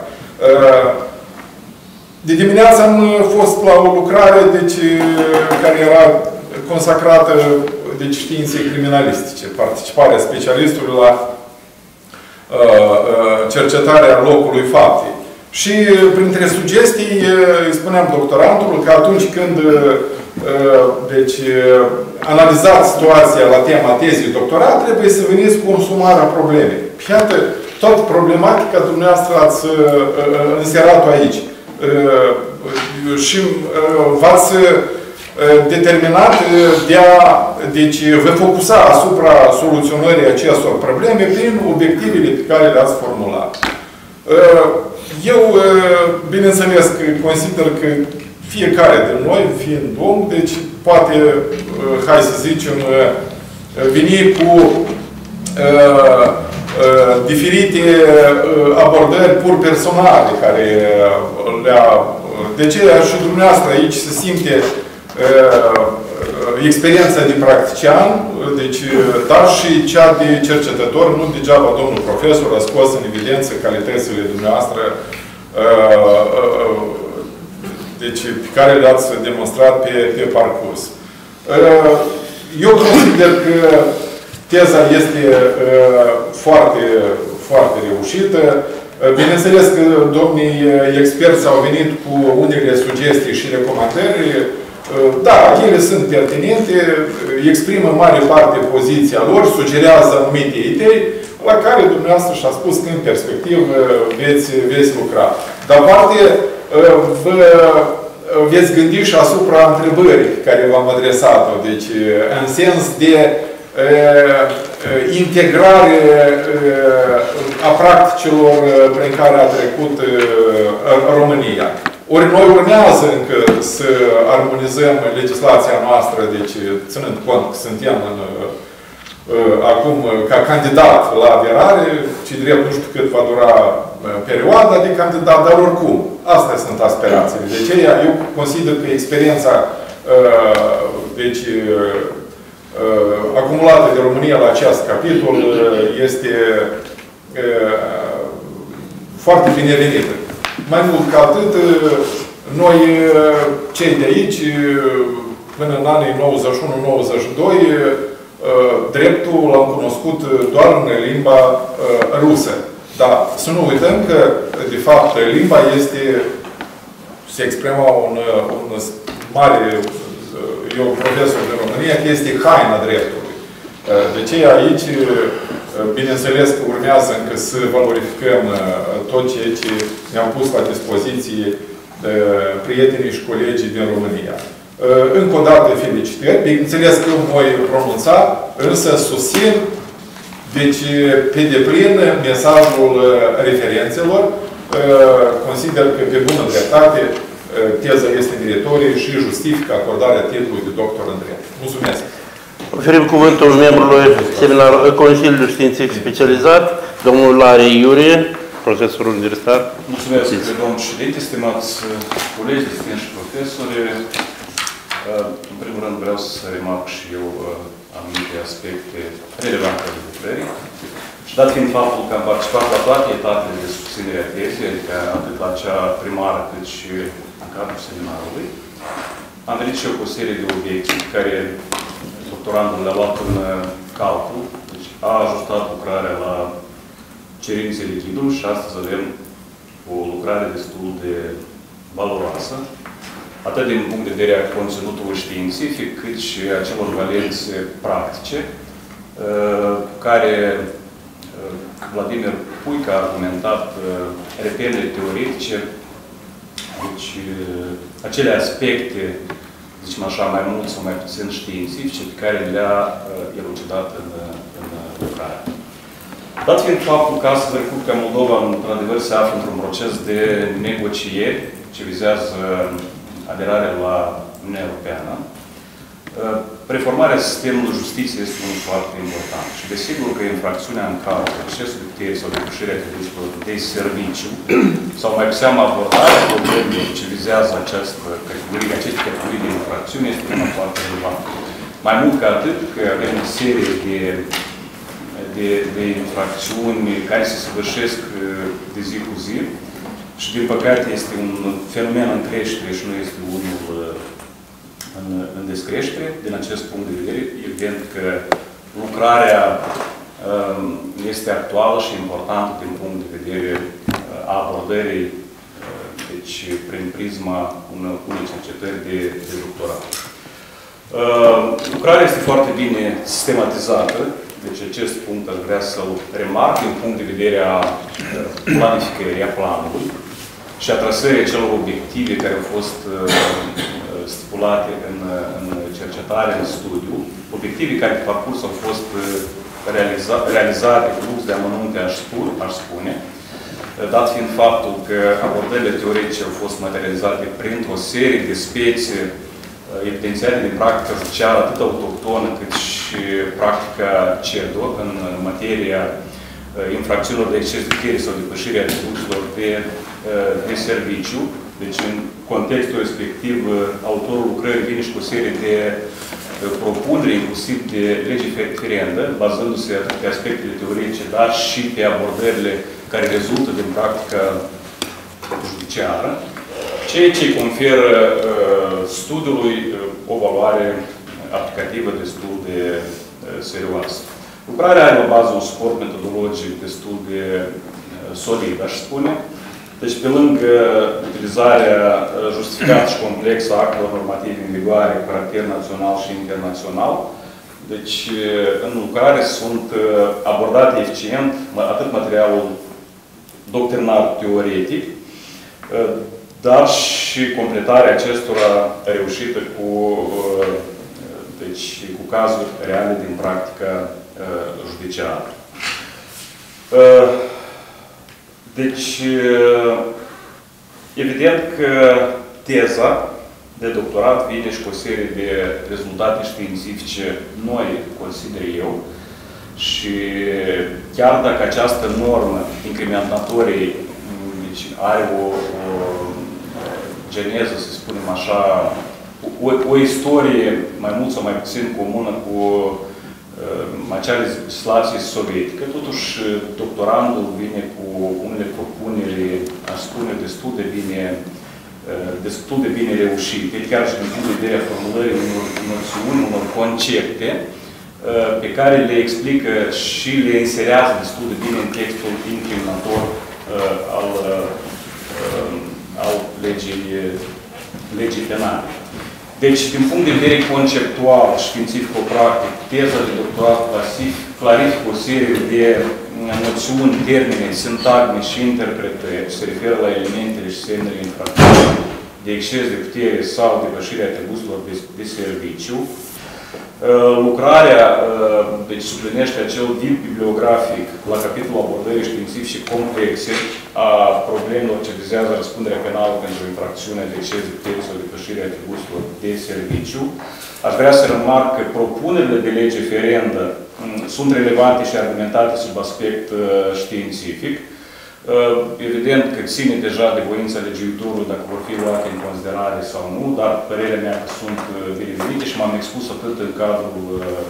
De dimineață am uh, fost la o lucrare deci, uh, care era consacrată deci, științei criminalistice, participarea specialistului la uh, cercetarea locului faptei. Și printre sugestii îi spuneam doctorantului că atunci când deci, analizați situația la tema tezii doctorat, trebuie să veniți cu consumarea problemei. Iată, toată problematica dumneavoastră ați înserat-o aici. Și v-ați determinat de a deci, vă focusa asupra soluționării acestor probleme prin obiectivele pe care le-ați formulat. Eu, bineînțeles, consider că fiecare din noi, fiind om, deci poate, hai să zicem, veni cu uh, uh, diferite uh, abordări pur personale care le-a... De ce și dumneavoastră aici se simte experiența de practician, deci, dar și cea de cercetător, nu degeaba domnul profesor a scos în evidență calitățile dumneavoastră deci, pe care le-ați demonstrat pe, pe parcurs. Eu consider că teza este foarte, foarte reușită. Bineînțeles că domnii experți au venit cu unele sugestii și recomandări. Da, ele sunt pertinente, exprimă mare parte poziția lor, sugerează anumite idei, la care dumneavoastră și-a spus că în perspectivă veți, veți lucra. Dar poate vă veți gândi și asupra întrebării care v-am adresat-o. Deci, în sens de integrare a practicilor prin care a trecut România. Ori noi urmează încă să armonizăm legislația noastră, deci ținând cont că suntem în acum ca candidat la aderare, ci drept nu știu cât va dura perioada de candidat, dar oricum, astea sunt aspirațiile. De ce eu consider că experiența deci, acumulată de România la acest capitol este foarte binevenită. Mai mult ca atât, noi, cei de aici, până în anii 91-92, dreptul l-am cunoscut doar în limba rusă. Dar să nu uităm că, de fapt, limba este, se exprima un, un mare, eu profesor de România, că este haina dreptului. De ce aici, bineînțeles că urmează încă să valorificăm tot ceea ce ne-am pus la dispoziție prietenii și colegii din România. Încă o dată felicitări. Bineînțeles că voi pronunța, însă susțin deci, pe deplin, mesajul referențelor, consider că pe bună dreptate teza este meritorie și justifică acordarea titlului de doctor în drept. Mulțumesc! Oferim cuvântul membrului seminar Consiliului Științific Specializat, domnul Lare Iurie, profesor universitar. Mulțumesc, domnul președinte, stimați colegi, distinși profesori. În primul rând vreau să remarc și eu anumite aspecte relevante ale lucrării. Și dat fiind faptul că am participat la toate etapele de susținere a tezei, adică atât la cea primară cât și în cadrul seminarului, am venit și eu cu o serie de obiecții care doctorandul le-a luat în calcul, deci a ajustat lucrarea la cerințele ghidului și astăzi avem o lucrare destul de valoroasă, atât din punct de vedere a conținutului științific, cât și a celor valențe practice, uh, care uh, Vladimir Puica a argumentat uh, reperele teoretice, deci acele aspecte, zicem așa, mai mult sau mai puțin științifice, pe care le-a elucidat în, în lucrare. Dat fiind faptul că astăzi Republica Moldova, într-adevăr, se află într-un proces de negocieri ce vizează aderarea la Uniunea Europeană, uh, reformarea sistemului justiției este un foarte important. Și desigur că infracțiunea în care excesul de putere sau depășirea criticilor de serviciu, sau mai pe seama abordarea problemelor ce vizează această categorie, aceste categorii de infracțiuni este una foarte relevantă. Mai mult ca atât, că avem o serie de, de, de infracțiuni care se săvârșesc uh, de zi cu zi și din păcate este un fenomen în creștere și nu este unul în, în descreștere. Din acest punct de vedere, evident că lucrarea um, este actuală și importantă din punct de vedere a abordării, uh, deci prin prisma unei cercetări de, de doctorat. Uh, lucrarea este foarte bine sistematizată, deci acest punct aș vrea să-l remarc din punct de vedere a uh, planificării, a planului și a trasării acelor obiective care au fost stipulate în, în cercetare, în studiu, obiective care pe parcurs au fost realiza, realizate cu lux de amănunte, aș spune, aș spune. Dat fiind faptul că abordările teoretice au fost materializate printr-o serie de spețe uh, evidențiate din practica socială, atât autohtonă cât și practica CEDO în materia uh, infracțiunilor de exces de piere sau depășirea atribuțiilor de, uh, de serviciu. Deci, în contextul respectiv, autorul lucrării vine și cu o serie de propuneri, inclusiv de lege referendă, bazându-se atât pe aspectele teoretice, dar și pe abordările care rezultă din practica judiciară, ceea ce conferă uh, studiului uh, o valoare aplicativă destul de uh, serioasă. Lucrarea are o bază, un suport metodologic destul de uh, solid, aș spune. Deci, pe lângă utilizarea uh, justificată și complexă a actelor normative în vigoare cu caracter național și internațional, deci, uh, în lucrare sunt abordate eficient atât materialul doctrinar teoretic, uh, dar și completarea acestora reușită cu, uh, deci, cu cazuri reale din practica uh, judiciară. Deci, evident că teza de doctorat vine și cu o serie de rezultate științifice noi, consider eu, și chiar dacă această normă incriminatorie deci are o, o geneză, să spunem așa, o, o istorie mai mult sau mai puțin comună cu uh, acea legislație sovietică, totuși doctorandul vine cu unele propuneri, aș spune, destul de bine uh, destul de bine reușite, chiar și din punct de vedere a formulării unor noțiuni, unor concepte, Uh, pe care le explică și le inserează destul de bine în textul incriminator uh, al, uh, al legii, legii penale. Deci, din punct de vedere conceptual, științifico-practic, teza de doctorat clasic clarifică o serie de noțiuni, termene, sintagme și interpretări, se referă la elementele și semnele infracțiunii de exces de putere sau depășirea atribuțiilor de, de serviciu, Uh, lucrarea uh, deci, suplinește acel vid bibliografic la capitolul abordării științifice complexe a problemelor ce vizează răspunderea penală pentru infracțiunea de exces de putere sau depășirea atribuțiilor de serviciu. Aș vrea să remarc că propunerile de lege ferendă mm, sunt relevante și argumentate sub aspect uh, științific. Uh, evident că ține deja de voința legiuitorului dacă vor fi luate în considerare sau nu, dar părerea mea că sunt uh, binevenite și m-am expus atât în cadrul uh,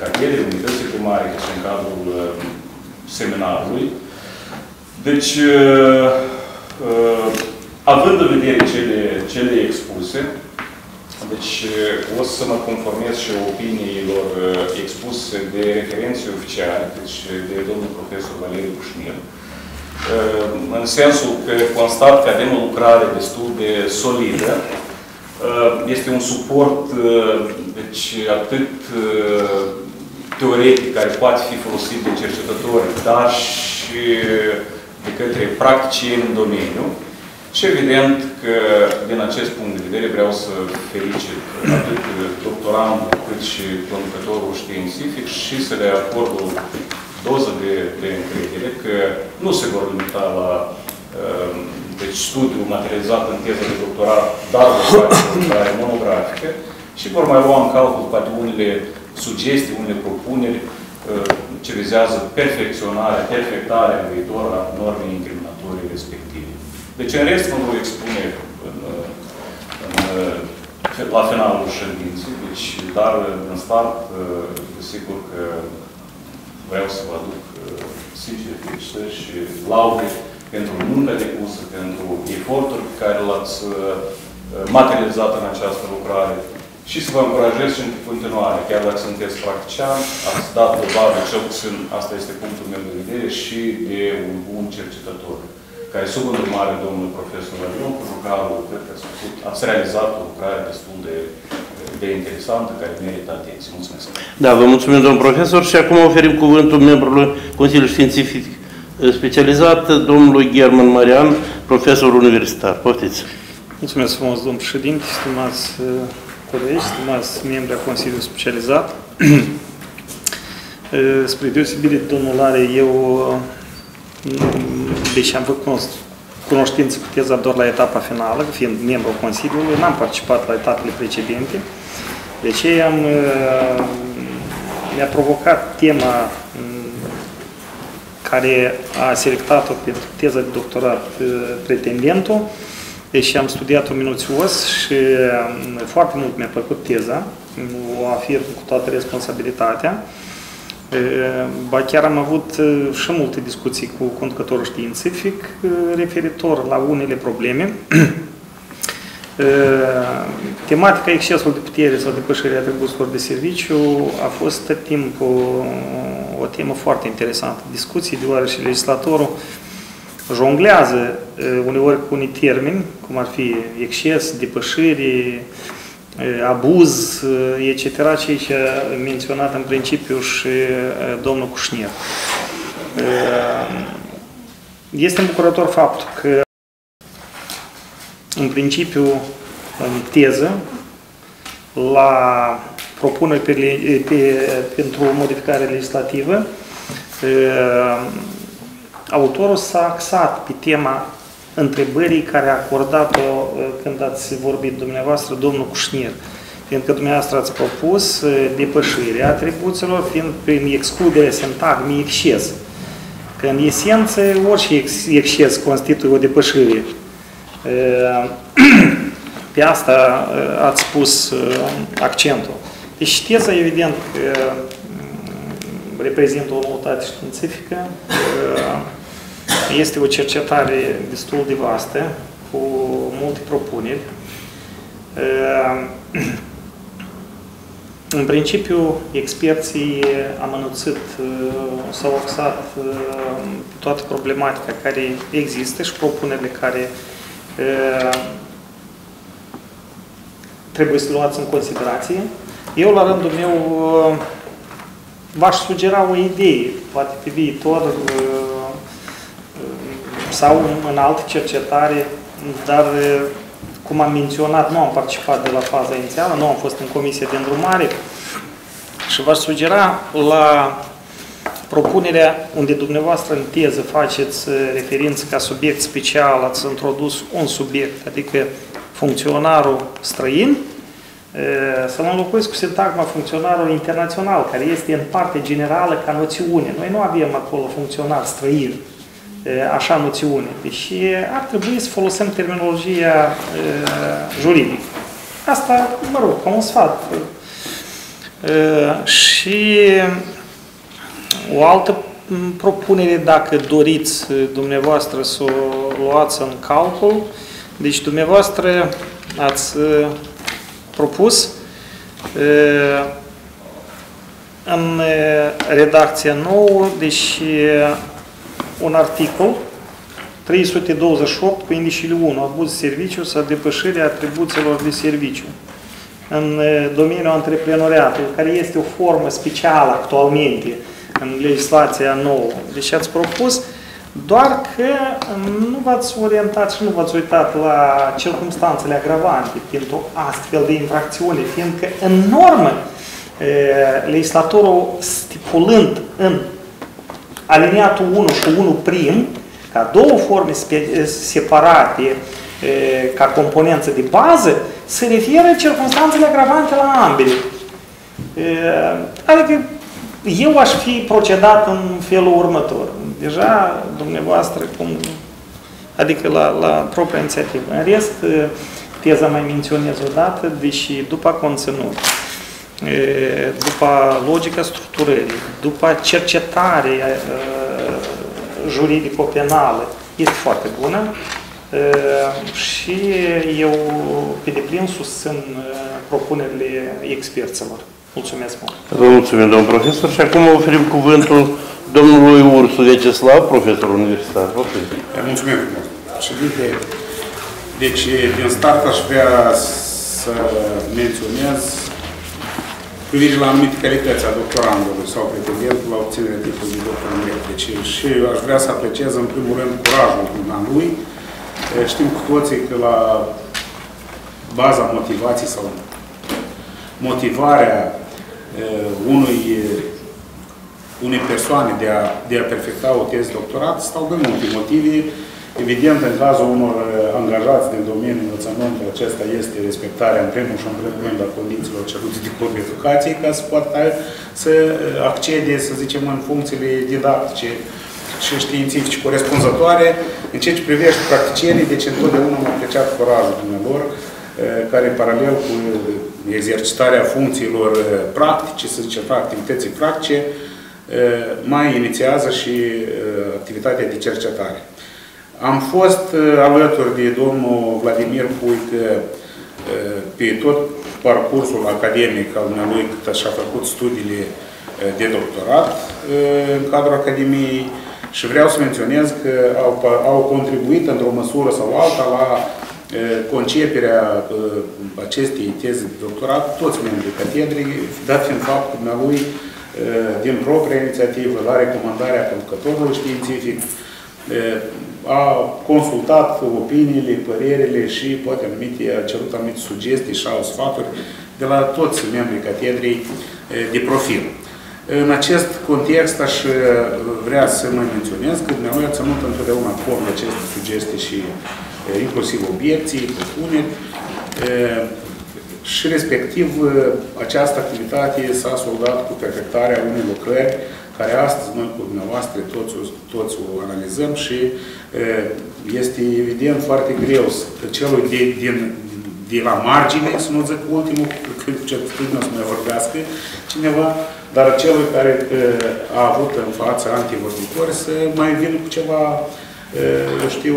catedrei, unității primare, cât și în cadrul seminarului. Deci, având în vedere cele, cele expuse, deci o să mă conformez și opiniilor expuse de referenții oficiale, deci de domnul profesor Valeriu Cușnir, în sensul că constat că avem o lucrare destul de solidă. Este un suport deci, atât teoretic care poate fi folosit de cercetători, dar și de către practicieni în domeniu. Și evident că, din acest punct de vedere, vreau să felicit atât doctorandul cât și producătorul științific și să le acord o doză de, de încredere că nu se vor limita la uh, deci, studiu materializat în teză de doctorat, dar vor face o lucrare monografică și vor mai lua în calcul poate unele sugestii, unele propuneri uh, ce vizează perfecționarea, perfectarea în viitor a normei incriminatorii respective. Deci, în rest, mă voi expune în, în, la finalul ședinței, deci, dar în start, sigur că vreau să vă aduc uh, sincer felicitări și laude pentru munca depusă, pentru efortul pe care l-ați uh, materializat în această lucrare. Și să vă încurajez și în continuare, chiar dacă sunteți practician, ați dat dovadă, cel puțin asta este punctul meu de vedere, și de un bun cercetător, care sub îndrumare domnului profesor Avion, cu lucrarul, cred că ați, făcut, ați realizat o lucrare destul de, de interesantă, care merită atenție. Mulțumesc! Da, vă mulțumim, domnul profesor, și acum oferim cuvântul membrului Consiliului Științific specializat, domnului German Marian, profesor universitar. Poftiți! Mulțumesc frumos, domnul președinte, stimați colegi, stimați membri a Consiliului Specializat. [CLEARS THROAT] Spre deosebire de domnul Lare, eu, deși am făcut cunoștință cu teza doar la etapa finală, fiind membru Consiliului, n-am participat la etapele precedente. De ce am, mi-a provocat tema care a selectat-o pentru teza de doctorat pretendentul, Deși am studiat-o minuțios și um, foarte mult mi-a plăcut teza, o afirm cu toată responsabilitatea. Ba chiar am avut și multe discuții cu conducătorul științific referitor la unele probleme. [CLEARS THROAT] Tematica excesul de putere sau depășirea atribuțiilor de serviciu a fost tot timpul o temă foarte interesantă. Discuții, deoarece legislatorul jonglează uneori cu unii termeni, cum ar fi exces, depășire, abuz, etc., ce a menționat în principiu și domnul Cușnier. Este îmbucurător faptul că în principiu, în teză, la propuneri pe, pe, pentru modificare legislativă, autorul s-a axat pe tema întrebării care a acordat-o uh, când ați vorbit dumneavoastră, domnul Cușnier. Fiindcă dumneavoastră ați propus uh, depășirea atribuțiilor, fiind prin excluderea sintagmii exces. Că în esență orice exces constituie o depășire. Uh, [CLEARS THROAT] pe asta ați pus accentul. Deci teza, evident, reprezintă o noutate științifică, este o cercetare destul de vastă, cu multe propuneri. [CLEARS THROAT] În principiu, experții am anunțat, s-au axat pe toată problematica care există și propunerile care trebuie să luați în considerație. Eu, la rândul meu, v-aș sugera o idee, poate pe viitor, sau în altă cercetare, dar cum am menționat, nu am participat de la faza inițială, nu am fost în comisie de îndrumare și v-aș sugera la propunerea unde dumneavoastră în teză faceți referință ca subiect special, ați introdus un subiect, adică funcționarul străin, să mă înlocuiesc cu sintagma funcționarul internațional, care este în parte generală ca noțiune. Noi nu avem acolo funcționar străin, așa noțiune. Deci ar trebui să folosim terminologia juridică. Asta, mă rog, ca un sfat. Și o altă propunere, dacă doriți dumneavoastră să o luați în calcul, deci dumneavoastră ați propus în redacția nouă, deci un articol 328 cu indicele 1, abuz de serviciu sau depășirea atribuțiilor de serviciu. În domeniul antreprenoriatului, care este o formă specială actualmente în legislația nouă. Deci ați propus doar că nu v-ați orientat și nu v-ați uitat la circumstanțele agravante pentru astfel de infracțiune, fiindcă în normă legislatorul stipulând în aliniatul 1 și 1 prim, ca două forme separate ca componență de bază, se referă circunstanțele agravante la ambele. Adică eu aș fi procedat în felul următor. Deja, dumneavoastră, cum, adică la, la propria inițiativă. În rest, teza mai menționez o dată, deși după conținut, după logica structurării, după cercetare juridico-penală, este foarte bună și eu pe deplin susțin propunerile experților. Mulțumesc mult! Vă mulțumim, domnul profesor, și acum oferim cuvântul domnului Ursu Veceslav, profesor universitar. Mulțumim frumos! Președinte, deci din start aș vrea să menționez privire la anumite calități a doctorandului sau pretendentului la obținerea titlului de doctor în Deci și aș vrea să apreciez în primul rând curajul lui. Știm cu toții că la baza motivației sau motivarea unui, unei persoane de a, de a perfecta o teză doctorat stau de multe motive. Evident, în cazul unor angajați din domeniul învățământului, acesta este respectarea, în primul și în primul rând, a condițiilor cerute de cod educație, ca să poată să accede, să zicem, în funcțiile didactice și științifice corespunzătoare. În ceea ce privește practicienii, deci întotdeauna am apreciat curajul dumneavoastră, care, paralel cu exercitarea funcțiilor practice, să zicem, activității practice, mai inițiază și activitatea de cercetare. Am fost alături de domnul Vladimir Puic pe tot parcursul academic al lui, cât și-a făcut studiile de doctorat în cadrul Academiei și vreau să menționez că au, au contribuit într-o măsură sau alta la conceperea acestei teze de doctorat, toți membrii catedrei, dat fiind faptul lui, din propria inițiativă, la recomandarea conducătorului științific, a consultat opiniile, părerile și poate anumite, a cerut anumite sugestii sau sfaturi de la toți membrii catedrei de profil. În acest context aș vrea să mă menționez că noi ați ținut întotdeauna cont aceste sugestii și inclusiv obiecții, propuneri, și respectiv această activitate s-a soldat cu perfectarea unei lucrări care astăzi noi cu dumneavoastră toți, toți o analizăm și este evident foarte greu celui de, din, de la margine, să nu zic ultimul, că ce nu să mai vorbească cineva, dar celui care a avut în față antivorbitori să mai vină cu ceva, eu știu,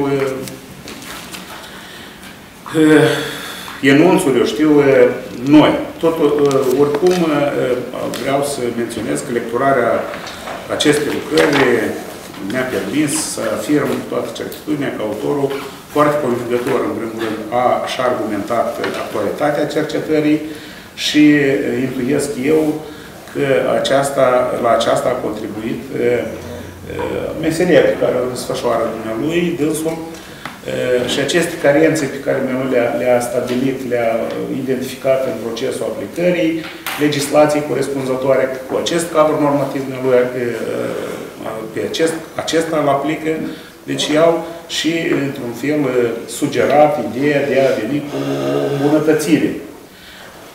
enunțuri, eu știu, noi. Tot, oricum, vreau să menționez că lecturarea acestei lucrări mi-a permis să afirm toată certitudinea că autorul, foarte convingător, în primul rând, a și argumentat actualitatea cercetării și intuiesc eu că aceasta, la aceasta a contribuit meseria pe care o desfășoară dumnealui, dânsul, și aceste carențe pe care le-a le stabilit, le-a identificat în procesul aplicării, legislației corespunzătoare cu acest cadru normativ lui, pe acest, acesta îl aplică, deci iau și, într-un fel, sugerat ideea de a veni cu îmbunătățire.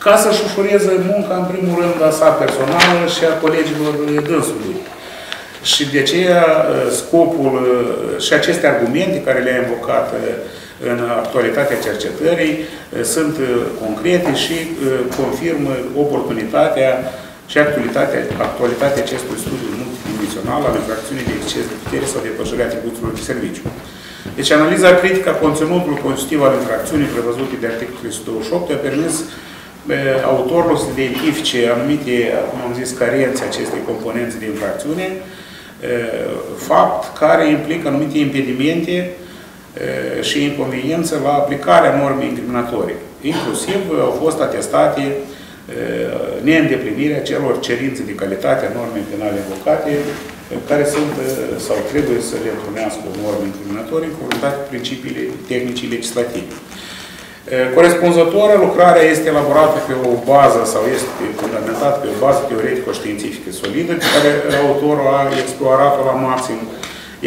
Ca să-și ușureze munca, în primul rând, a sa personală și a colegilor dânsului. Și de aceea uh, scopul uh, și aceste argumente care le-a invocat uh, în actualitatea cercetării sunt concrete și confirmă oportunitatea și actualitatea, actualitatea acestui studiu multidimensional al infracțiunii de exces de putere sau depășirea atribuțiilor de serviciu. Deci analiza critică a conținutului constitutiv al infracțiunii prevăzute de articolul 128 a permis autorul să identifice anumite, cum am zis, carențe acestei componențe de infracțiune, fapt care implică anumite impedimente și inconveniență la aplicarea normei incriminatorii. Inclusiv au fost atestate neîndeplinirea celor cerințe de calitate a normei penale invocate, care sunt sau trebuie să le întrunească o normă incriminatorie în conformitate cu principiile tehnicii legislative. Corespunzătoare, lucrarea este elaborată pe o bază sau este fundamentată pe o bază teoretico-științifică solidă pe care autorul a explorat-o la maxim.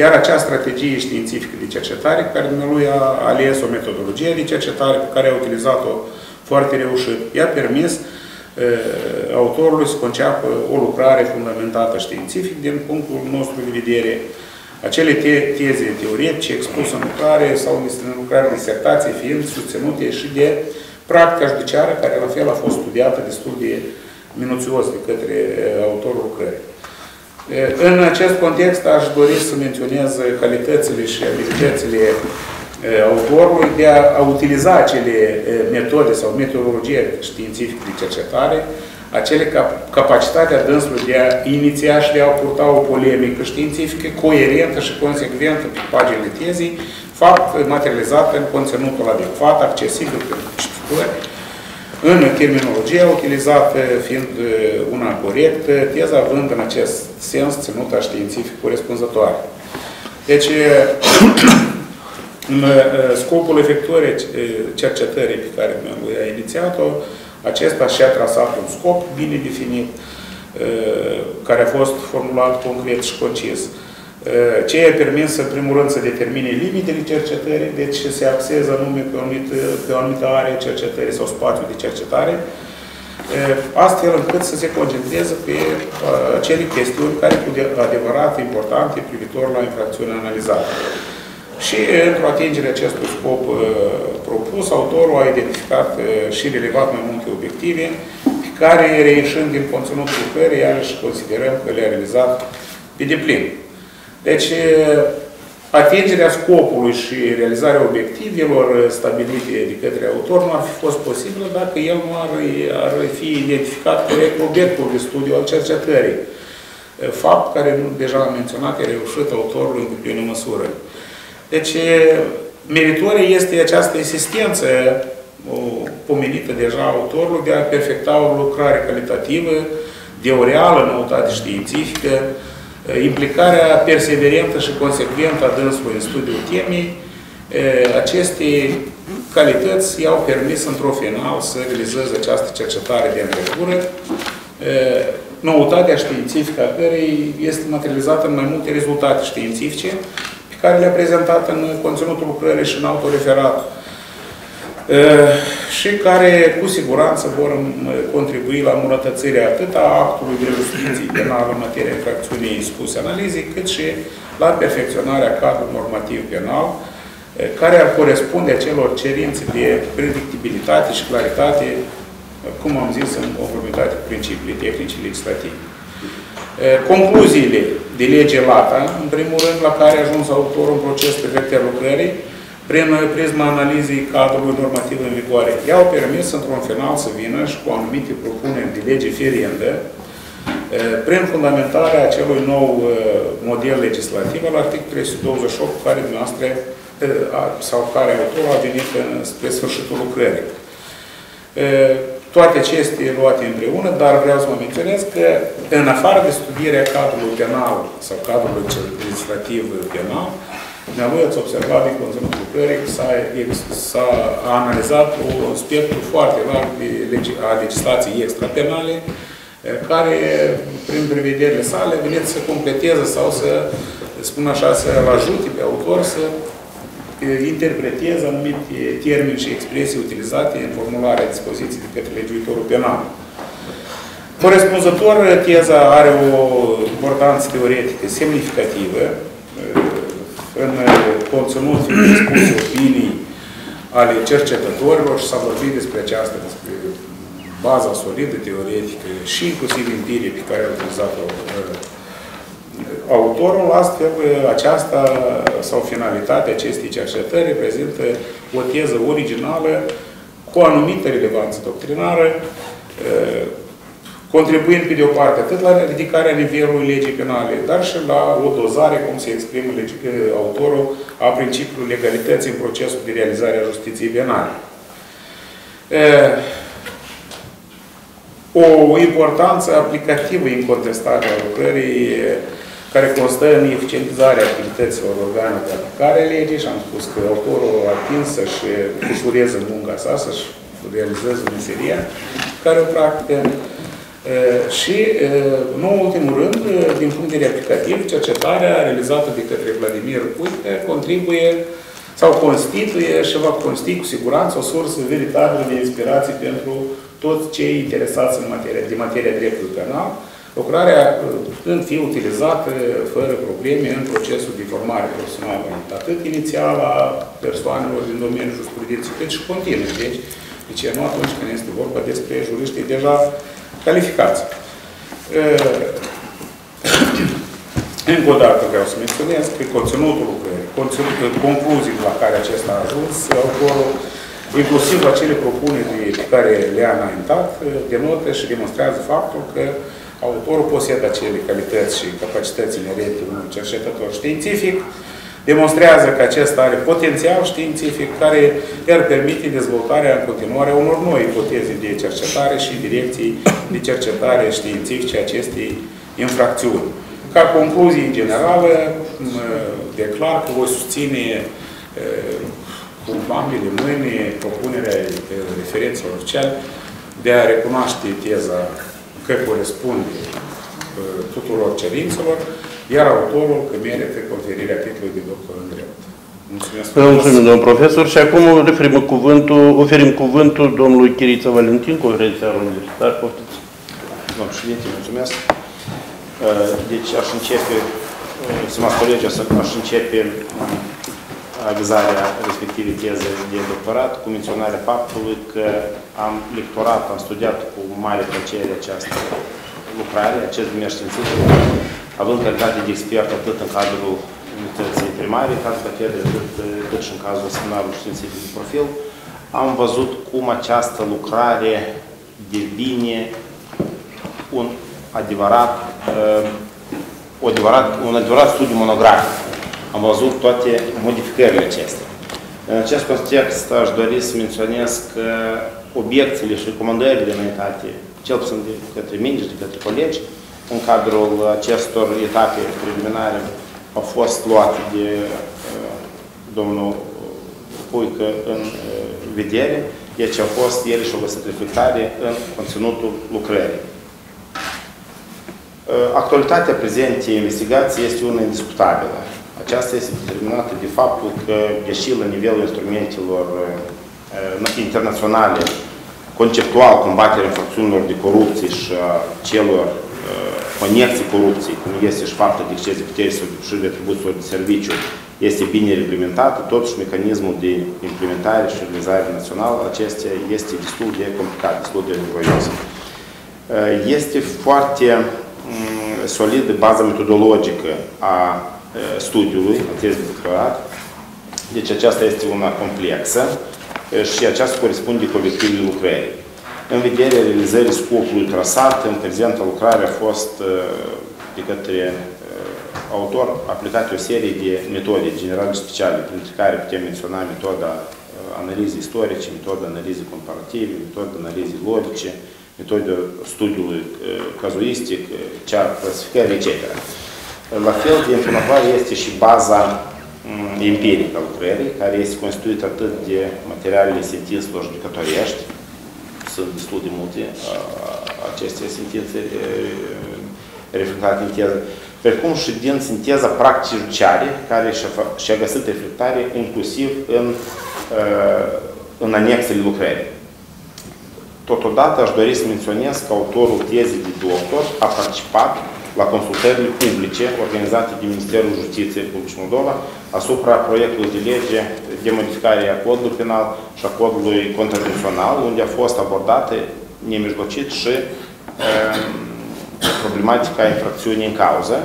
Iar acea strategie științifică de cercetare pe care lui a ales o metodologie de cercetare pe care a utilizat-o foarte reușit, i-a permis autorului să conceapă o lucrare fundamentată științific din punctul nostru de vedere acele te teze teoretice expuse în lucrare sau în lucrare disertație fiind susținute și de practica judiciară, care la fel a fost studiată destul de minuțios de către autorul lucrării. În acest context aș dori să menționez calitățile și abilitățile autorului de a utiliza acele metode sau metodologie științifică de cercetare, acele cap capacitatea dânsului de a iniția și de a purta o polemică științifică coerentă și consecventă pe paginile tezii, fapt materializat în conținutul adecvat, accesibil pentru cititori, în terminologia utilizată fiind una corectă, teza având în acest sens ținuta științific corespunzătoare. Deci, în scopul efectuării cercetării pe care mi a inițiat-o, acesta și-a trasat un scop bine definit, care a fost formulat concret și concis. Ce i-a permis, în primul rând, să determine limitele cercetării, deci se axează anume pe o anumită, pe o anumită are cercetării sau spațiu de cercetare, astfel încât să se concentreze pe acele chestiuni care cu adevărat importante privitor la infracțiunea analizată. Și într-o atingere acestui scop propus, autorul a identificat și relevat mai multe obiective, pe care, reieșind din conținutul lucrării, iarăși considerăm că le-a realizat pe deplin. Deci, atingerea scopului și realizarea obiectivelor stabilite de către autor nu ar fi fost posibilă dacă el nu ar, ar fi identificat corect obiectul de studiu al cercetării. Fapt care, nu, deja am menționat, e reușit autorului în plină măsură. Deci, meritorie este această insistență pomenită deja autorului de a perfecta o lucrare calitativă, de o reală noutate științifică, implicarea perseverentă și consecventă a dânsului în studiul temei, aceste calități i-au permis într-o final să realizeze această cercetare de învergură, noutatea științifică a cărei este materializată în mai multe rezultate științifice, pe care le-a prezentat în conținutul lucrării și în autoreferat și care cu siguranță vor contribui la îmbunătățirea atât a actului de justiție penal în materie infracțiunii spuse analizei, cât și la perfecționarea cadrului normativ penal, care ar corespunde acelor cerințe de predictibilitate și claritate, cum am zis, în conformitate cu principiile tehnice legislative. Concluziile de lege LATA, în primul rând, la care a ajuns autorul în proces pe lucrării, prin prisma analizei cadrului normativ în vigoare. I-au permis, într-un final, să vină și cu anumite propuneri de lege feriendă, prin fundamentarea acelui nou model legislativ al articolului 328, care dumneavoastră sau care autorul a venit spre sfârșitul lucrării. Toate acestea luate împreună, dar vreau să mă menționez că, în afară de studierea cadrului penal sau cadrului legislativ penal, Dumnealui ați observat din conținutul lucrării că s-a analizat un spectru foarte larg de legi, a legislației extrapenale, care, prin prevederile sale, veneți să completeze sau să, spun așa, să-l ajute pe autor să interpreteze anumite termeni și expresii utilizate în formularea dispoziției de către legiuitorul penal. Corespunzător, teza are o importanță teoretică semnificativă, în conținut spuse opinii ale cercetătorilor și s-a vorbit despre aceasta, despre baza solidă teoretică și inclusiv empirie pe care a utilizat-o uh, autorul, astfel uh, aceasta sau finalitatea acestei cercetări reprezintă o teză originală cu o anumită relevanță doctrinară, uh, contribuind pe de o parte atât la ridicarea nivelului legii penale, dar și la o dozare, cum se exprimă autorul, a principiului legalității în procesul de realizare a justiției penale. O importanță aplicativă incontestabilă a lucrării care constă în eficientizarea activităților organelor de aplicare a legii și am spus că autorul a atins să-și ușureze munca sa, să-și realizeze meseria care o practică și, nu în ultimul rând, din punct de vedere aplicativ, cercetarea realizată de către Vladimir Uite contribuie sau constituie și va constitui cu siguranță o sursă veritabilă de inspirație pentru toți cei interesați în materie, de materia dreptului penal, lucrarea când fi utilizată fără probleme în procesul de formare profesională, atât inițial a persoanelor din domeniul jurisprudenței, cât și continuu. Deci, de ce nu atunci când este vorba despre juriștii deja calificați. Încă o dată vreau să menționez că conținutul lucrării, conținut- concluziile la care acesta a ajuns, autorul, inclusiv acele propuneri pe care le-a înaintat, denotă și demonstrează faptul că autorul posedă acele calități și capacități inerente unui cercetător științific, demonstrează că acesta are potențial științific care îi permite dezvoltarea în continuare a unor noi ipoteze de cercetare și direcții de cercetare științifice acestei infracțiuni. Ca concluzie generală, mă declar că voi susține e, cu ambele mâini propunerea e, referenților oficiali de a recunoaște teza că corespunde e, tuturor cerințelor, iar autorul că merită conferirea titlului de doctor în drept. Mulțumesc. Vă mulțumim, domnul profesor. Și acum oferim cuvântul, oferim cuvântul domnului Chiriță Valentin, conferențiar universitar. Poftiți. Domnul președinte, mulțumesc. Deci aș începe, stimați colegi, aș începe avizarea respectivei teze de doctorat cu menționarea faptului că am lectorat, am studiat cu mare plăcere această lucrare, acest demers științific, având calitate de expert atât în cadrul unității primare, în cadrul catedrei, cât, cât și în cazul seminarului științific de profil, am văzut cum această lucrare devine un adevărat, uh, un adevărat, un adevărat studiu monografic. Am văzut toate modificările acestea. În acest context aș dori să menționez că obiecțiile și recomandările înaintate, cel puțin de către mine și de către colegi, în cadrul acestor etape preliminare au fost luate de uh, domnul Puică în uh, vedere, deci au fost ele și au găsit reflectare în conținutul lucrării. Actualitatea prezentei investigații este una indiscutabilă. Aceasta este determinată de faptul că, deși la nivelul instrumentelor internaționale, conceptual, combaterea infracțiunilor de corupție și a celor conexii corupției, cum este și faptul de exces de putere sau de de atribuțiilor de serviciu, este bine reglementată, totuși mecanismul de implementare și realizare națională acestea este destul de complicat, destul de nevoios. Este foarte solidă baza metodologică a studiului, a tezei de doctorat. Deci aceasta este una complexă și aceasta corespunde cu obiectivele lucrării. În vederea realizării scopului trasat, în prezentă lucrare a fost de către autor aplicate o serie de metode generale și speciale, printre care putem menționa metoda analizei istorice, metoda analizei comparative, metoda analizei logice, metodă studiului cazuistic, cea clasificării, etc. La fel de impunătoare este și baza empirică a lucrării, care este constituită atât de materialele sentințelor judecătorești, sunt destul de multe aceste sentințe reflectate în teză, precum și din sinteza practicii judiciare, care și-a găsit reflectare inclusiv în, în anexele lucrării. Totodată aș dori să menționez că autorul tezei de doctor a participat la consultările publice organizate de Ministerul Justiției Republicii Moldova asupra proiectului de lege de modificare a codului penal și a codului contravențional, unde a fost abordată nemijlocit și e, problematica infracțiunii în cauză.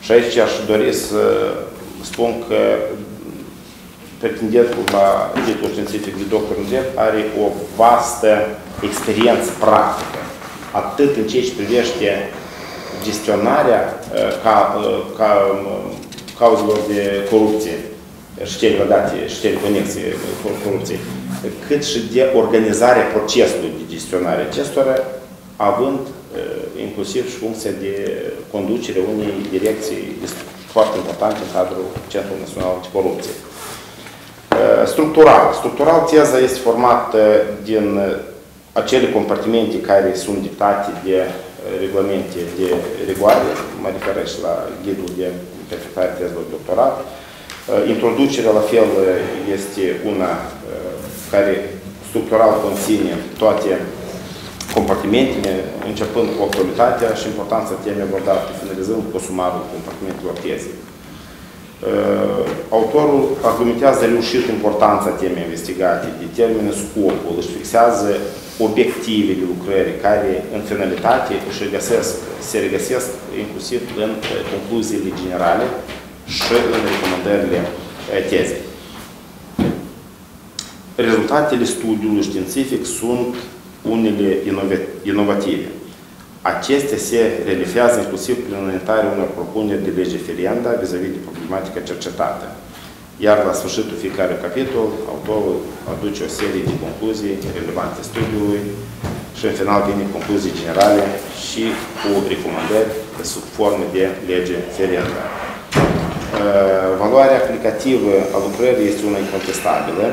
Și aici aș dori să spun că pretendentul la titlul științific de doctor în drept are o vastă experiență practică, atât în ceea ce privește gestionarea ca, ca cauzelor de corupție și cele legate și cele conexe corupției, cât și de organizarea procesului de gestionare acestora, având inclusiv și funcția de conducere unei direcții foarte importante în cadrul Centrului Național Anticorupție. Structural. Structural, teza este formată din acele compartimente care sunt dictate de regulamente de rigoare, mă refer și la ghidul de perfectare tezilor de doctorat. Introducerea, la fel, este una care structural conține toate compartimentele, începând cu actualitatea și importanța temei abordate, finalizând cu sumarul compartimentelor tezei. Autorul argumentează reușit importanța temei investigate, determină scopul, își fixează obiectivele lucrării care în finalitate își regăsesc, se regăsesc inclusiv în concluziile generale și în recomandările tezei. Rezultatele studiului științific sunt unele inovative. Acestea se relifează inclusiv prin înaintarea unor propuneri de lege ferienda vis-a-vis de problematica cercetată. Iar la sfârșitul fiecare capitol, autorul aduce o serie de concluzii relevante studiului și în final vine concluzii generale și cu recomandări sub formă de lege feriendă. Uh, valoarea aplicativă a lucrării este una incontestabilă.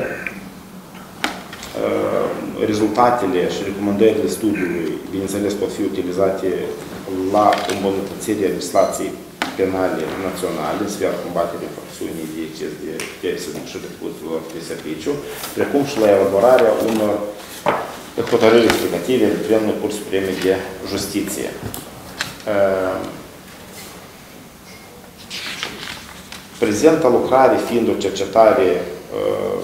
Uh, rezultatele și recomandările studiului, bineînțeles, pot fi utilizate la îmbunătățirea legislației penale naționale în sfera combaterii infracțiunii de exces de pedepse și de de serviciu, precum și la elaborarea unor hotărâri explicative de plenul Curs Supreme de Justiție. Uh, Prezenta lucrare fiind o cercetare uh,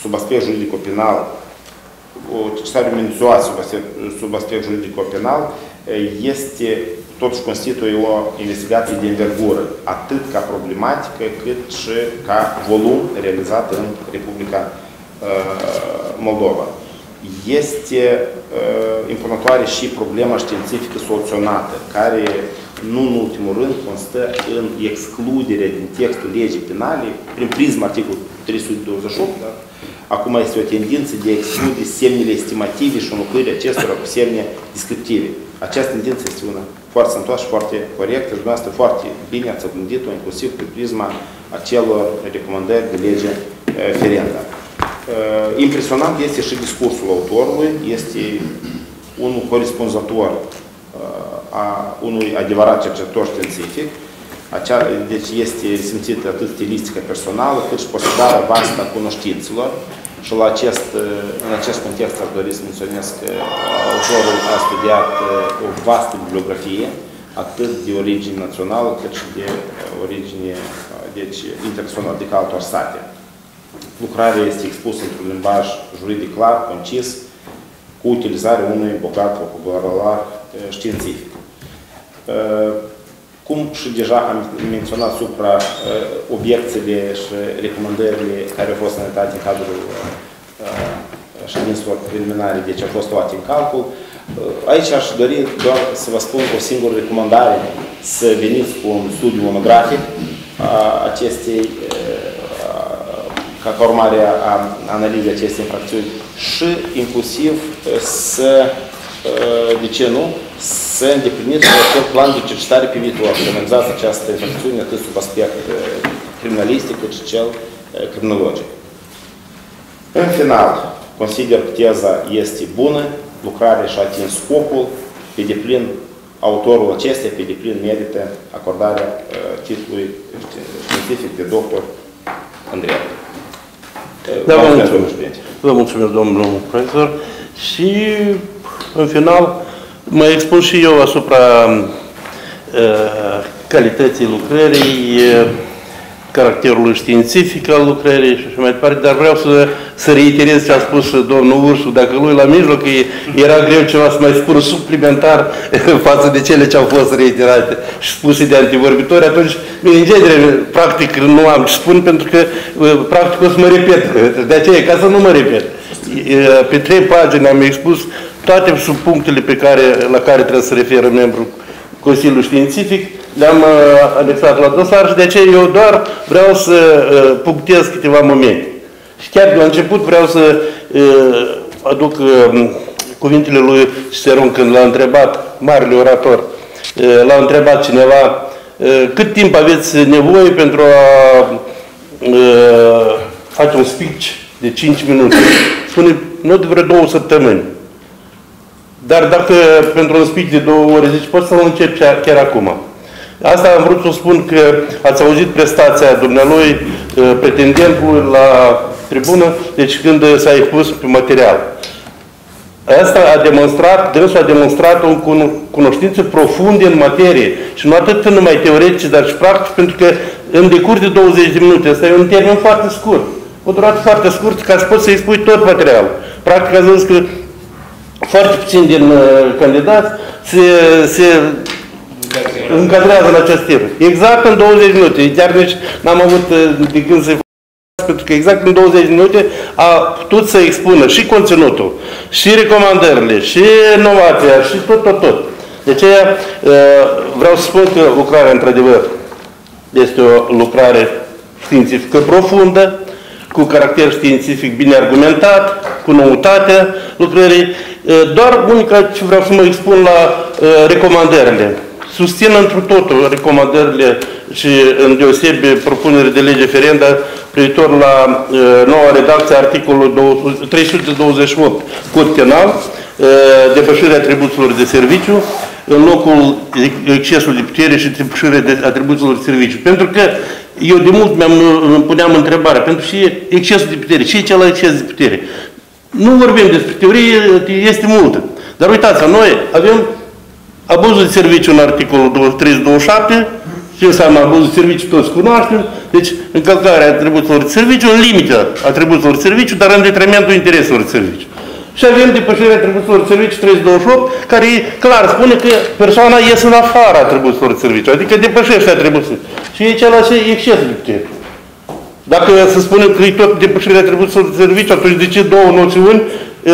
sub aspect juridico-penal, o cercetare minuțioasă sub aspect, sub aspect juridico-penal, este totuși constituie o investigație de învergură, atât ca problematică, cât și ca volum realizat în Republica uh, Moldova. Este uh, impunătoare și problema științifică soluționată, care nu în ultimul rând constă în excluderea din textul legii penale, prin prisma articolul 328, da? acum este o tendință de a exclude semnele estimative și înlocuirea acestora cu semne descriptive. Această tendință este una foarte sănătoasă și foarte corectă și dumneavoastră foarte bine ați gândit-o, inclusiv pe prisma acelor recomandări de lege ferenda. Impresionant este și discursul autorului, este unul corespunzător a unui adevărat cercetător științific, acea, deci este simțită atât stilistică personală, cât și posedarea vastă a cunoștințelor. Și la acest, în acest context aș dori să menționez că autorul a studiat o vastă bibliografie, atât de origine națională, cât și de origine deci, internațională, adică altor state. Lucrarea este expusă într-un limbaj juridic clar, concis, cu utilizarea unui bogat vocabular științific. Cum și deja am menționat supra obiecțiile și recomandările care au fost înaintate în cadrul ședințelor preliminare, deci au fost luate în calcul. Aici aș dori doar să vă spun o singură recomandare, să veniți cu un studiu monografic a acestei, ca urmare a analizei acestei infracțiuni și inclusiv să, de ce nu, să îndepliniți acel plan de cercetare pe viitor, să analizați această infracțiune atât sub aspect criminalistic cât și cel criminologic. În final, consider că teza este bună, lucrarea și-a atins scopul, pe deplin autorul acestei, pe deplin merită acordarea titlului științific de doctor Andrei. Da, vă mulțumesc. Vă mulțumesc, domnul profesor. Și, în final, Mă expun și eu asupra uh, calității lucrării, uh, caracterului științific al lucrării și așa mai departe, dar vreau să, să reiterez ce a spus domnul Ursu, dacă lui la mijloc era greu ceva să mai spun suplimentar [LAUGHS] față de cele ce au fost reiterate și spuse de antivorbitori, atunci, bine, în genere, practic nu am ce spun pentru că practic o să mă repet, [LAUGHS] de aceea, ca să nu mă repet. Pe trei pagini am expus toate subpunctele pe care, la care trebuie să se referă membrul Consiliului Științific, le-am uh, anexat la dosar și de aceea eu doar vreau să uh, punctez câteva momente. Și chiar de la început vreau să uh, aduc uh, cuvintele lui Ciceron când l-a întrebat, marele orator, uh, l-a întrebat cineva uh, cât timp aveți nevoie pentru a uh, face un speech de 5 minute. Spune, nu de vreo două săptămâni. Dar dacă pentru un speech de două ore zici, poți să-l încep chiar acum. Asta am vrut să spun că ați auzit prestația dumnealui, uh, pretendentului la tribună, deci când s-a expus pe material. Asta a demonstrat, dânsul a demonstrat o cunoștință profundă în materie și nu atât numai teoretice, dar și practic, pentru că în decurs de 20 de minute, asta e un termen foarte scurt, o durată foarte scurt, ca să poți să-i spui tot materialul. Practic, a zis că foarte puțin din uh, candidați se, se încadrează în acest tip. Exact în 20 minute. Chiar nici n-am avut uh, de când să pentru că exact în 20 minute a putut să expună și conținutul, și recomandările, și inovația, și tot, tot, tot. De aceea uh, vreau să spun că lucrarea, într-adevăr, este o lucrare științifică profundă, cu caracter științific bine argumentat, cu noutatea lucrării. Uh, doar unica ce vreau să mă expun la uh, recomandările. Susțin întru totul recomandările și în deosebi propunere de lege ferenda privitor la uh, noua redacție articolul 328 Cod Penal, uh, depășirea atribuțiilor de serviciu, în locul excesul de putere și depășirea de atribuțiilor de serviciu. Pentru că eu de mult mi-am îmi puneam întrebarea, pentru și excesul de putere, ce e cel exces de putere? Nu vorbim despre teorie, este multă. Dar uitați noi avem abuzul de serviciu în articolul 327, ce înseamnă abuzul de serviciu, toți cunoaștem, deci încălcarea atribuțiilor de serviciu în limită atribuțiilor de serviciu, dar în detrimentul intereselor de serviciu. Și avem depășirea atribuțiilor de serviciu 328, care clar spune că persoana iese în afara atribuțiilor de serviciu, adică depășește atribuții. Și e același exces de putere. Dacă să spunem că e tot depășirea atribuțiilor de serviciu, atunci de ce două noțiuni e,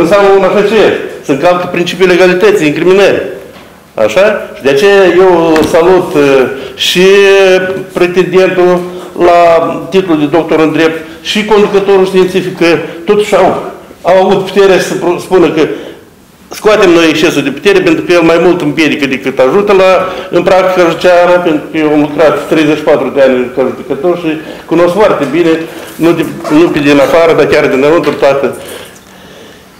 înseamnă un așa ce? Să încalcă principiul legalității, incriminării. Așa? Și de aceea eu salut și pretendentul la titlul de doctor în drept și conducătorul științific că totuși au, au avut puterea să spună că scoatem noi excesul de putere pentru că el mai mult împiedică decât ajută la, în practică judiciară, pentru că eu am lucrat 34 de ani ca judecător și cunosc foarte bine, nu, de, nu pe din afară, dar chiar dinăuntru toată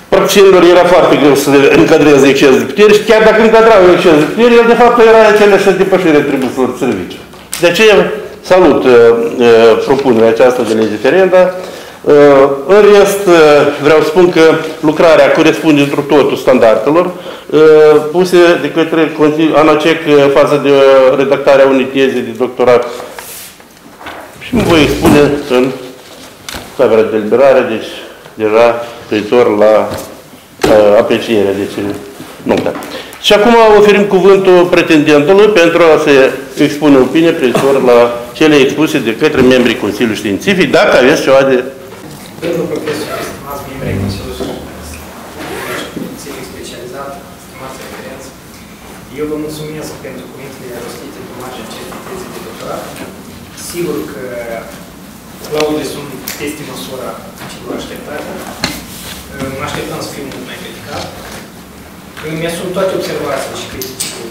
practicienilor era foarte greu să încadreze exces de putere și chiar dacă încadrau exces de putere, el de fapt era aceleași depășire atribuțiilor de serviciu. De aceea salut uh, uh, propunerea aceasta de lege ferenda. Uh, în rest, uh, vreau să spun că lucrarea corespunde într totul standardelor uh, puse de către ANACEC uh, față de uh, redactarea unei teze de doctorat și mă voi expune în camera de deliberare, deci deja privitor la uh, aprecierea, deci nu da. Și acum oferim cuvântul pretendentului pentru a se expune opinie privitor la cele expuse de către membrii Consiliului Științific, dacă aveți ceva de... Domnul profesor, stimați membrii Consiliului Științific specializat, stimați referenți, eu vă mulțumesc pentru cuvintele rostite pe marginea acestei teze de doctorat. Sigur că laude sunt peste măsura celor așteptate. Mă așteptam să fiu mult mai criticat. Îmi asum toate observațiile și criticile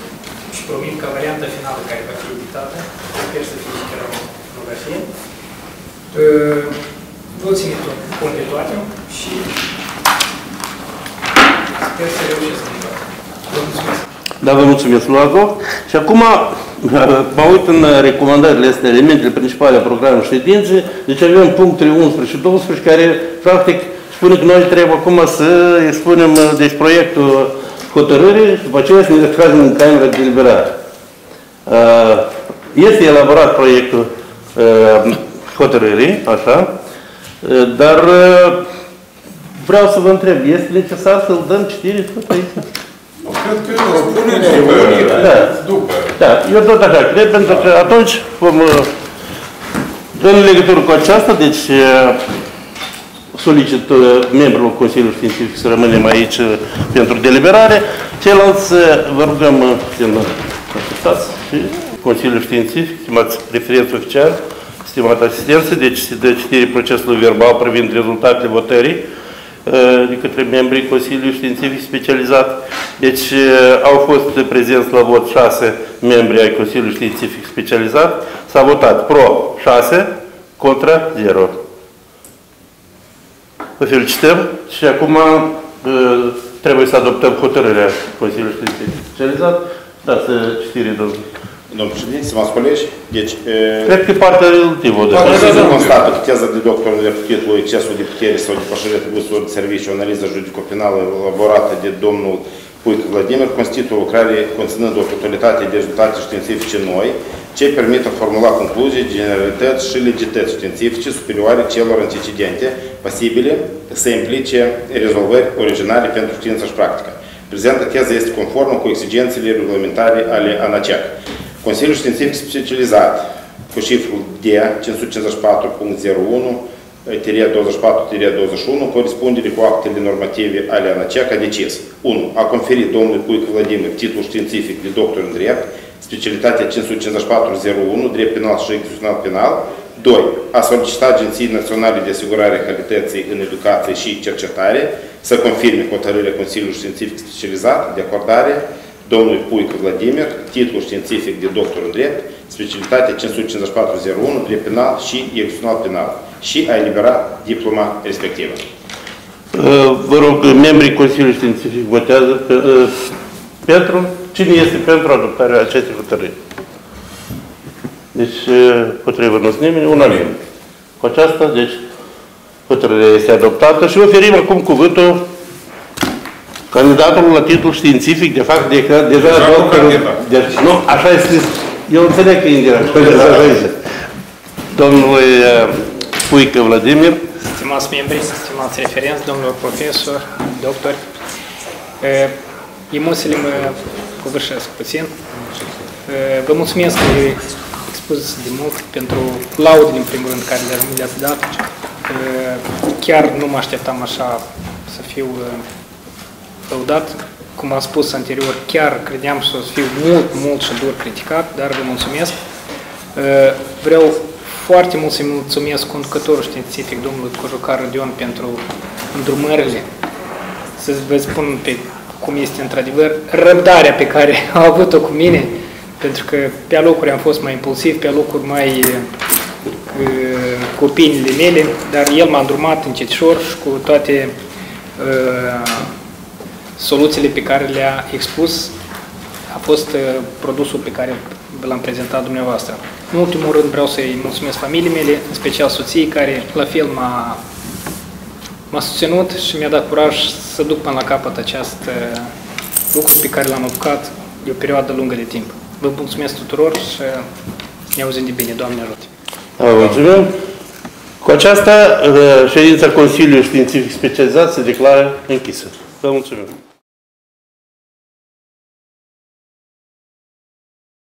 și promit că varianta finală care va fi editată, sper să fie și chiar o monografie, vă ține tot, cont de toate și sper să reușesc în toate. Vă mulțumesc! Da, vă mulțumesc, Luago. Și acum [LAUGHS] mă uit în recomandările astea, elementele principale a programului ședinței, deci avem punctele 11 și 12 care, practic, spune că noi trebuie acum să expunem deci, proiectul hotărârii și după aceea să ne tragem în cameră de deliberare. Este elaborat proiectul hotărârii, așa, dar vreau să vă întreb, este necesar să-l dăm citire tot aici? Cred că nu, puneți Da. după. Da, eu tot așa cred, pentru că atunci vom, în legătură cu aceasta, deci solicit membrilor Consiliului Științific să rămânem aici pentru deliberare. Ceilalți vă rugăm să așteptați și Consiliul Științific, stimați referenți oficiali, stimați asistență, deci se dă citire procesului verbal privind rezultatele votării de către membrii Consiliului Științific Specializat. Deci au fost prezenți la vot șase membri ai Consiliului Științific Specializat. S-a votat pro 6, contra 0. Vă felicităm și acum trebuie să adoptăm hotărârea Consiliului Științific Specializat. Da, să citire, domnul. Domnul președinte, stimați colegi, deci... Cred că partea relativă. De Consiliul constată că teza de doctor în titlul excesul de putere sau depășirea atribuțiilor de serviciu, analiza juridico-penală elaborată de domnul Puic Vladimir constituie o lucrare conținând o totalitate de rezultate științifice noi, ce permit a formula concluzii, generalități și legități științifice superioare celor antecedente, posibile să implice rezolvări originale pentru știință și practică. Prezenta teză este conformă cu exigențele regulamentare ale ANACEC. Consiliul Științific Specializat cu șifrul D 554.01 24-21 corespundere cu actele normative ale ANACEC a decis 1. A conferit domnului Puică Vladimir titlul științific de doctor în drept, specialitatea 554.01, drept penal și execuțional penal. 2. A solicitat Agenției Naționale de Asigurare a Calității în Educație și Cercetare să confirme hotărârea Consiliului Științific Specializat de acordare domnului Puică Vladimir, titlul științific de doctor în drept, specialitatea 554.01, drept penal și execuțional penal și a elibera diploma respectivă. Vă rog, membrii Consiliului Științific votează pe, pentru. Cine este pentru adoptarea acestei hotărâri? Deci, potrivă nu nimeni, unanim. Cu aceasta, deci, hotărârea este adoptată și oferim acum cuvântul candidatul la titlul științific, de fapt, de, deja, deja doctor, deci, nu, așa este scris. Eu înțeleg că e indirect. Domnului Puică Vladimir. Stimați membri, stimați referenți, domnilor profesor, doctori, emoțiile mă covârșesc puțin. Vă mulțumesc că expus de mult pentru laudele, în primul rând, care le-ați dat. Chiar nu mă așteptam așa să fiu lăudat. Cum am spus anterior, chiar credeam să fiu mult, mult și dur criticat, dar vă mulțumesc. Vreau foarte mult să-i mulțumesc conducătorul științific, domnul Cojucar Rodion, pentru îndrumările. Să vă spun pe cum este într-adevăr răbdarea pe care a avut-o cu mine, pentru că pe alocuri am fost mai impulsiv, pe alocuri mai cu opiniile mele, dar el m-a îndrumat încetșor și cu toate uh, soluțiile pe care le-a expus, a fost uh, produsul pe care l-am prezentat dumneavoastră. În ultimul rând vreau să-i mulțumesc familiei mele, în special soției, care la fel m-a m-a susținut și mi-a dat curaj să duc până la capăt acest lucru pe care l-am apucat de o perioadă lungă de timp. Vă mulțumesc tuturor și ne auzim de bine. Doamne ajută! Mulțumim! Cu aceasta, ședința Consiliului Științific Specializat se declară închisă. Vă mulțumim!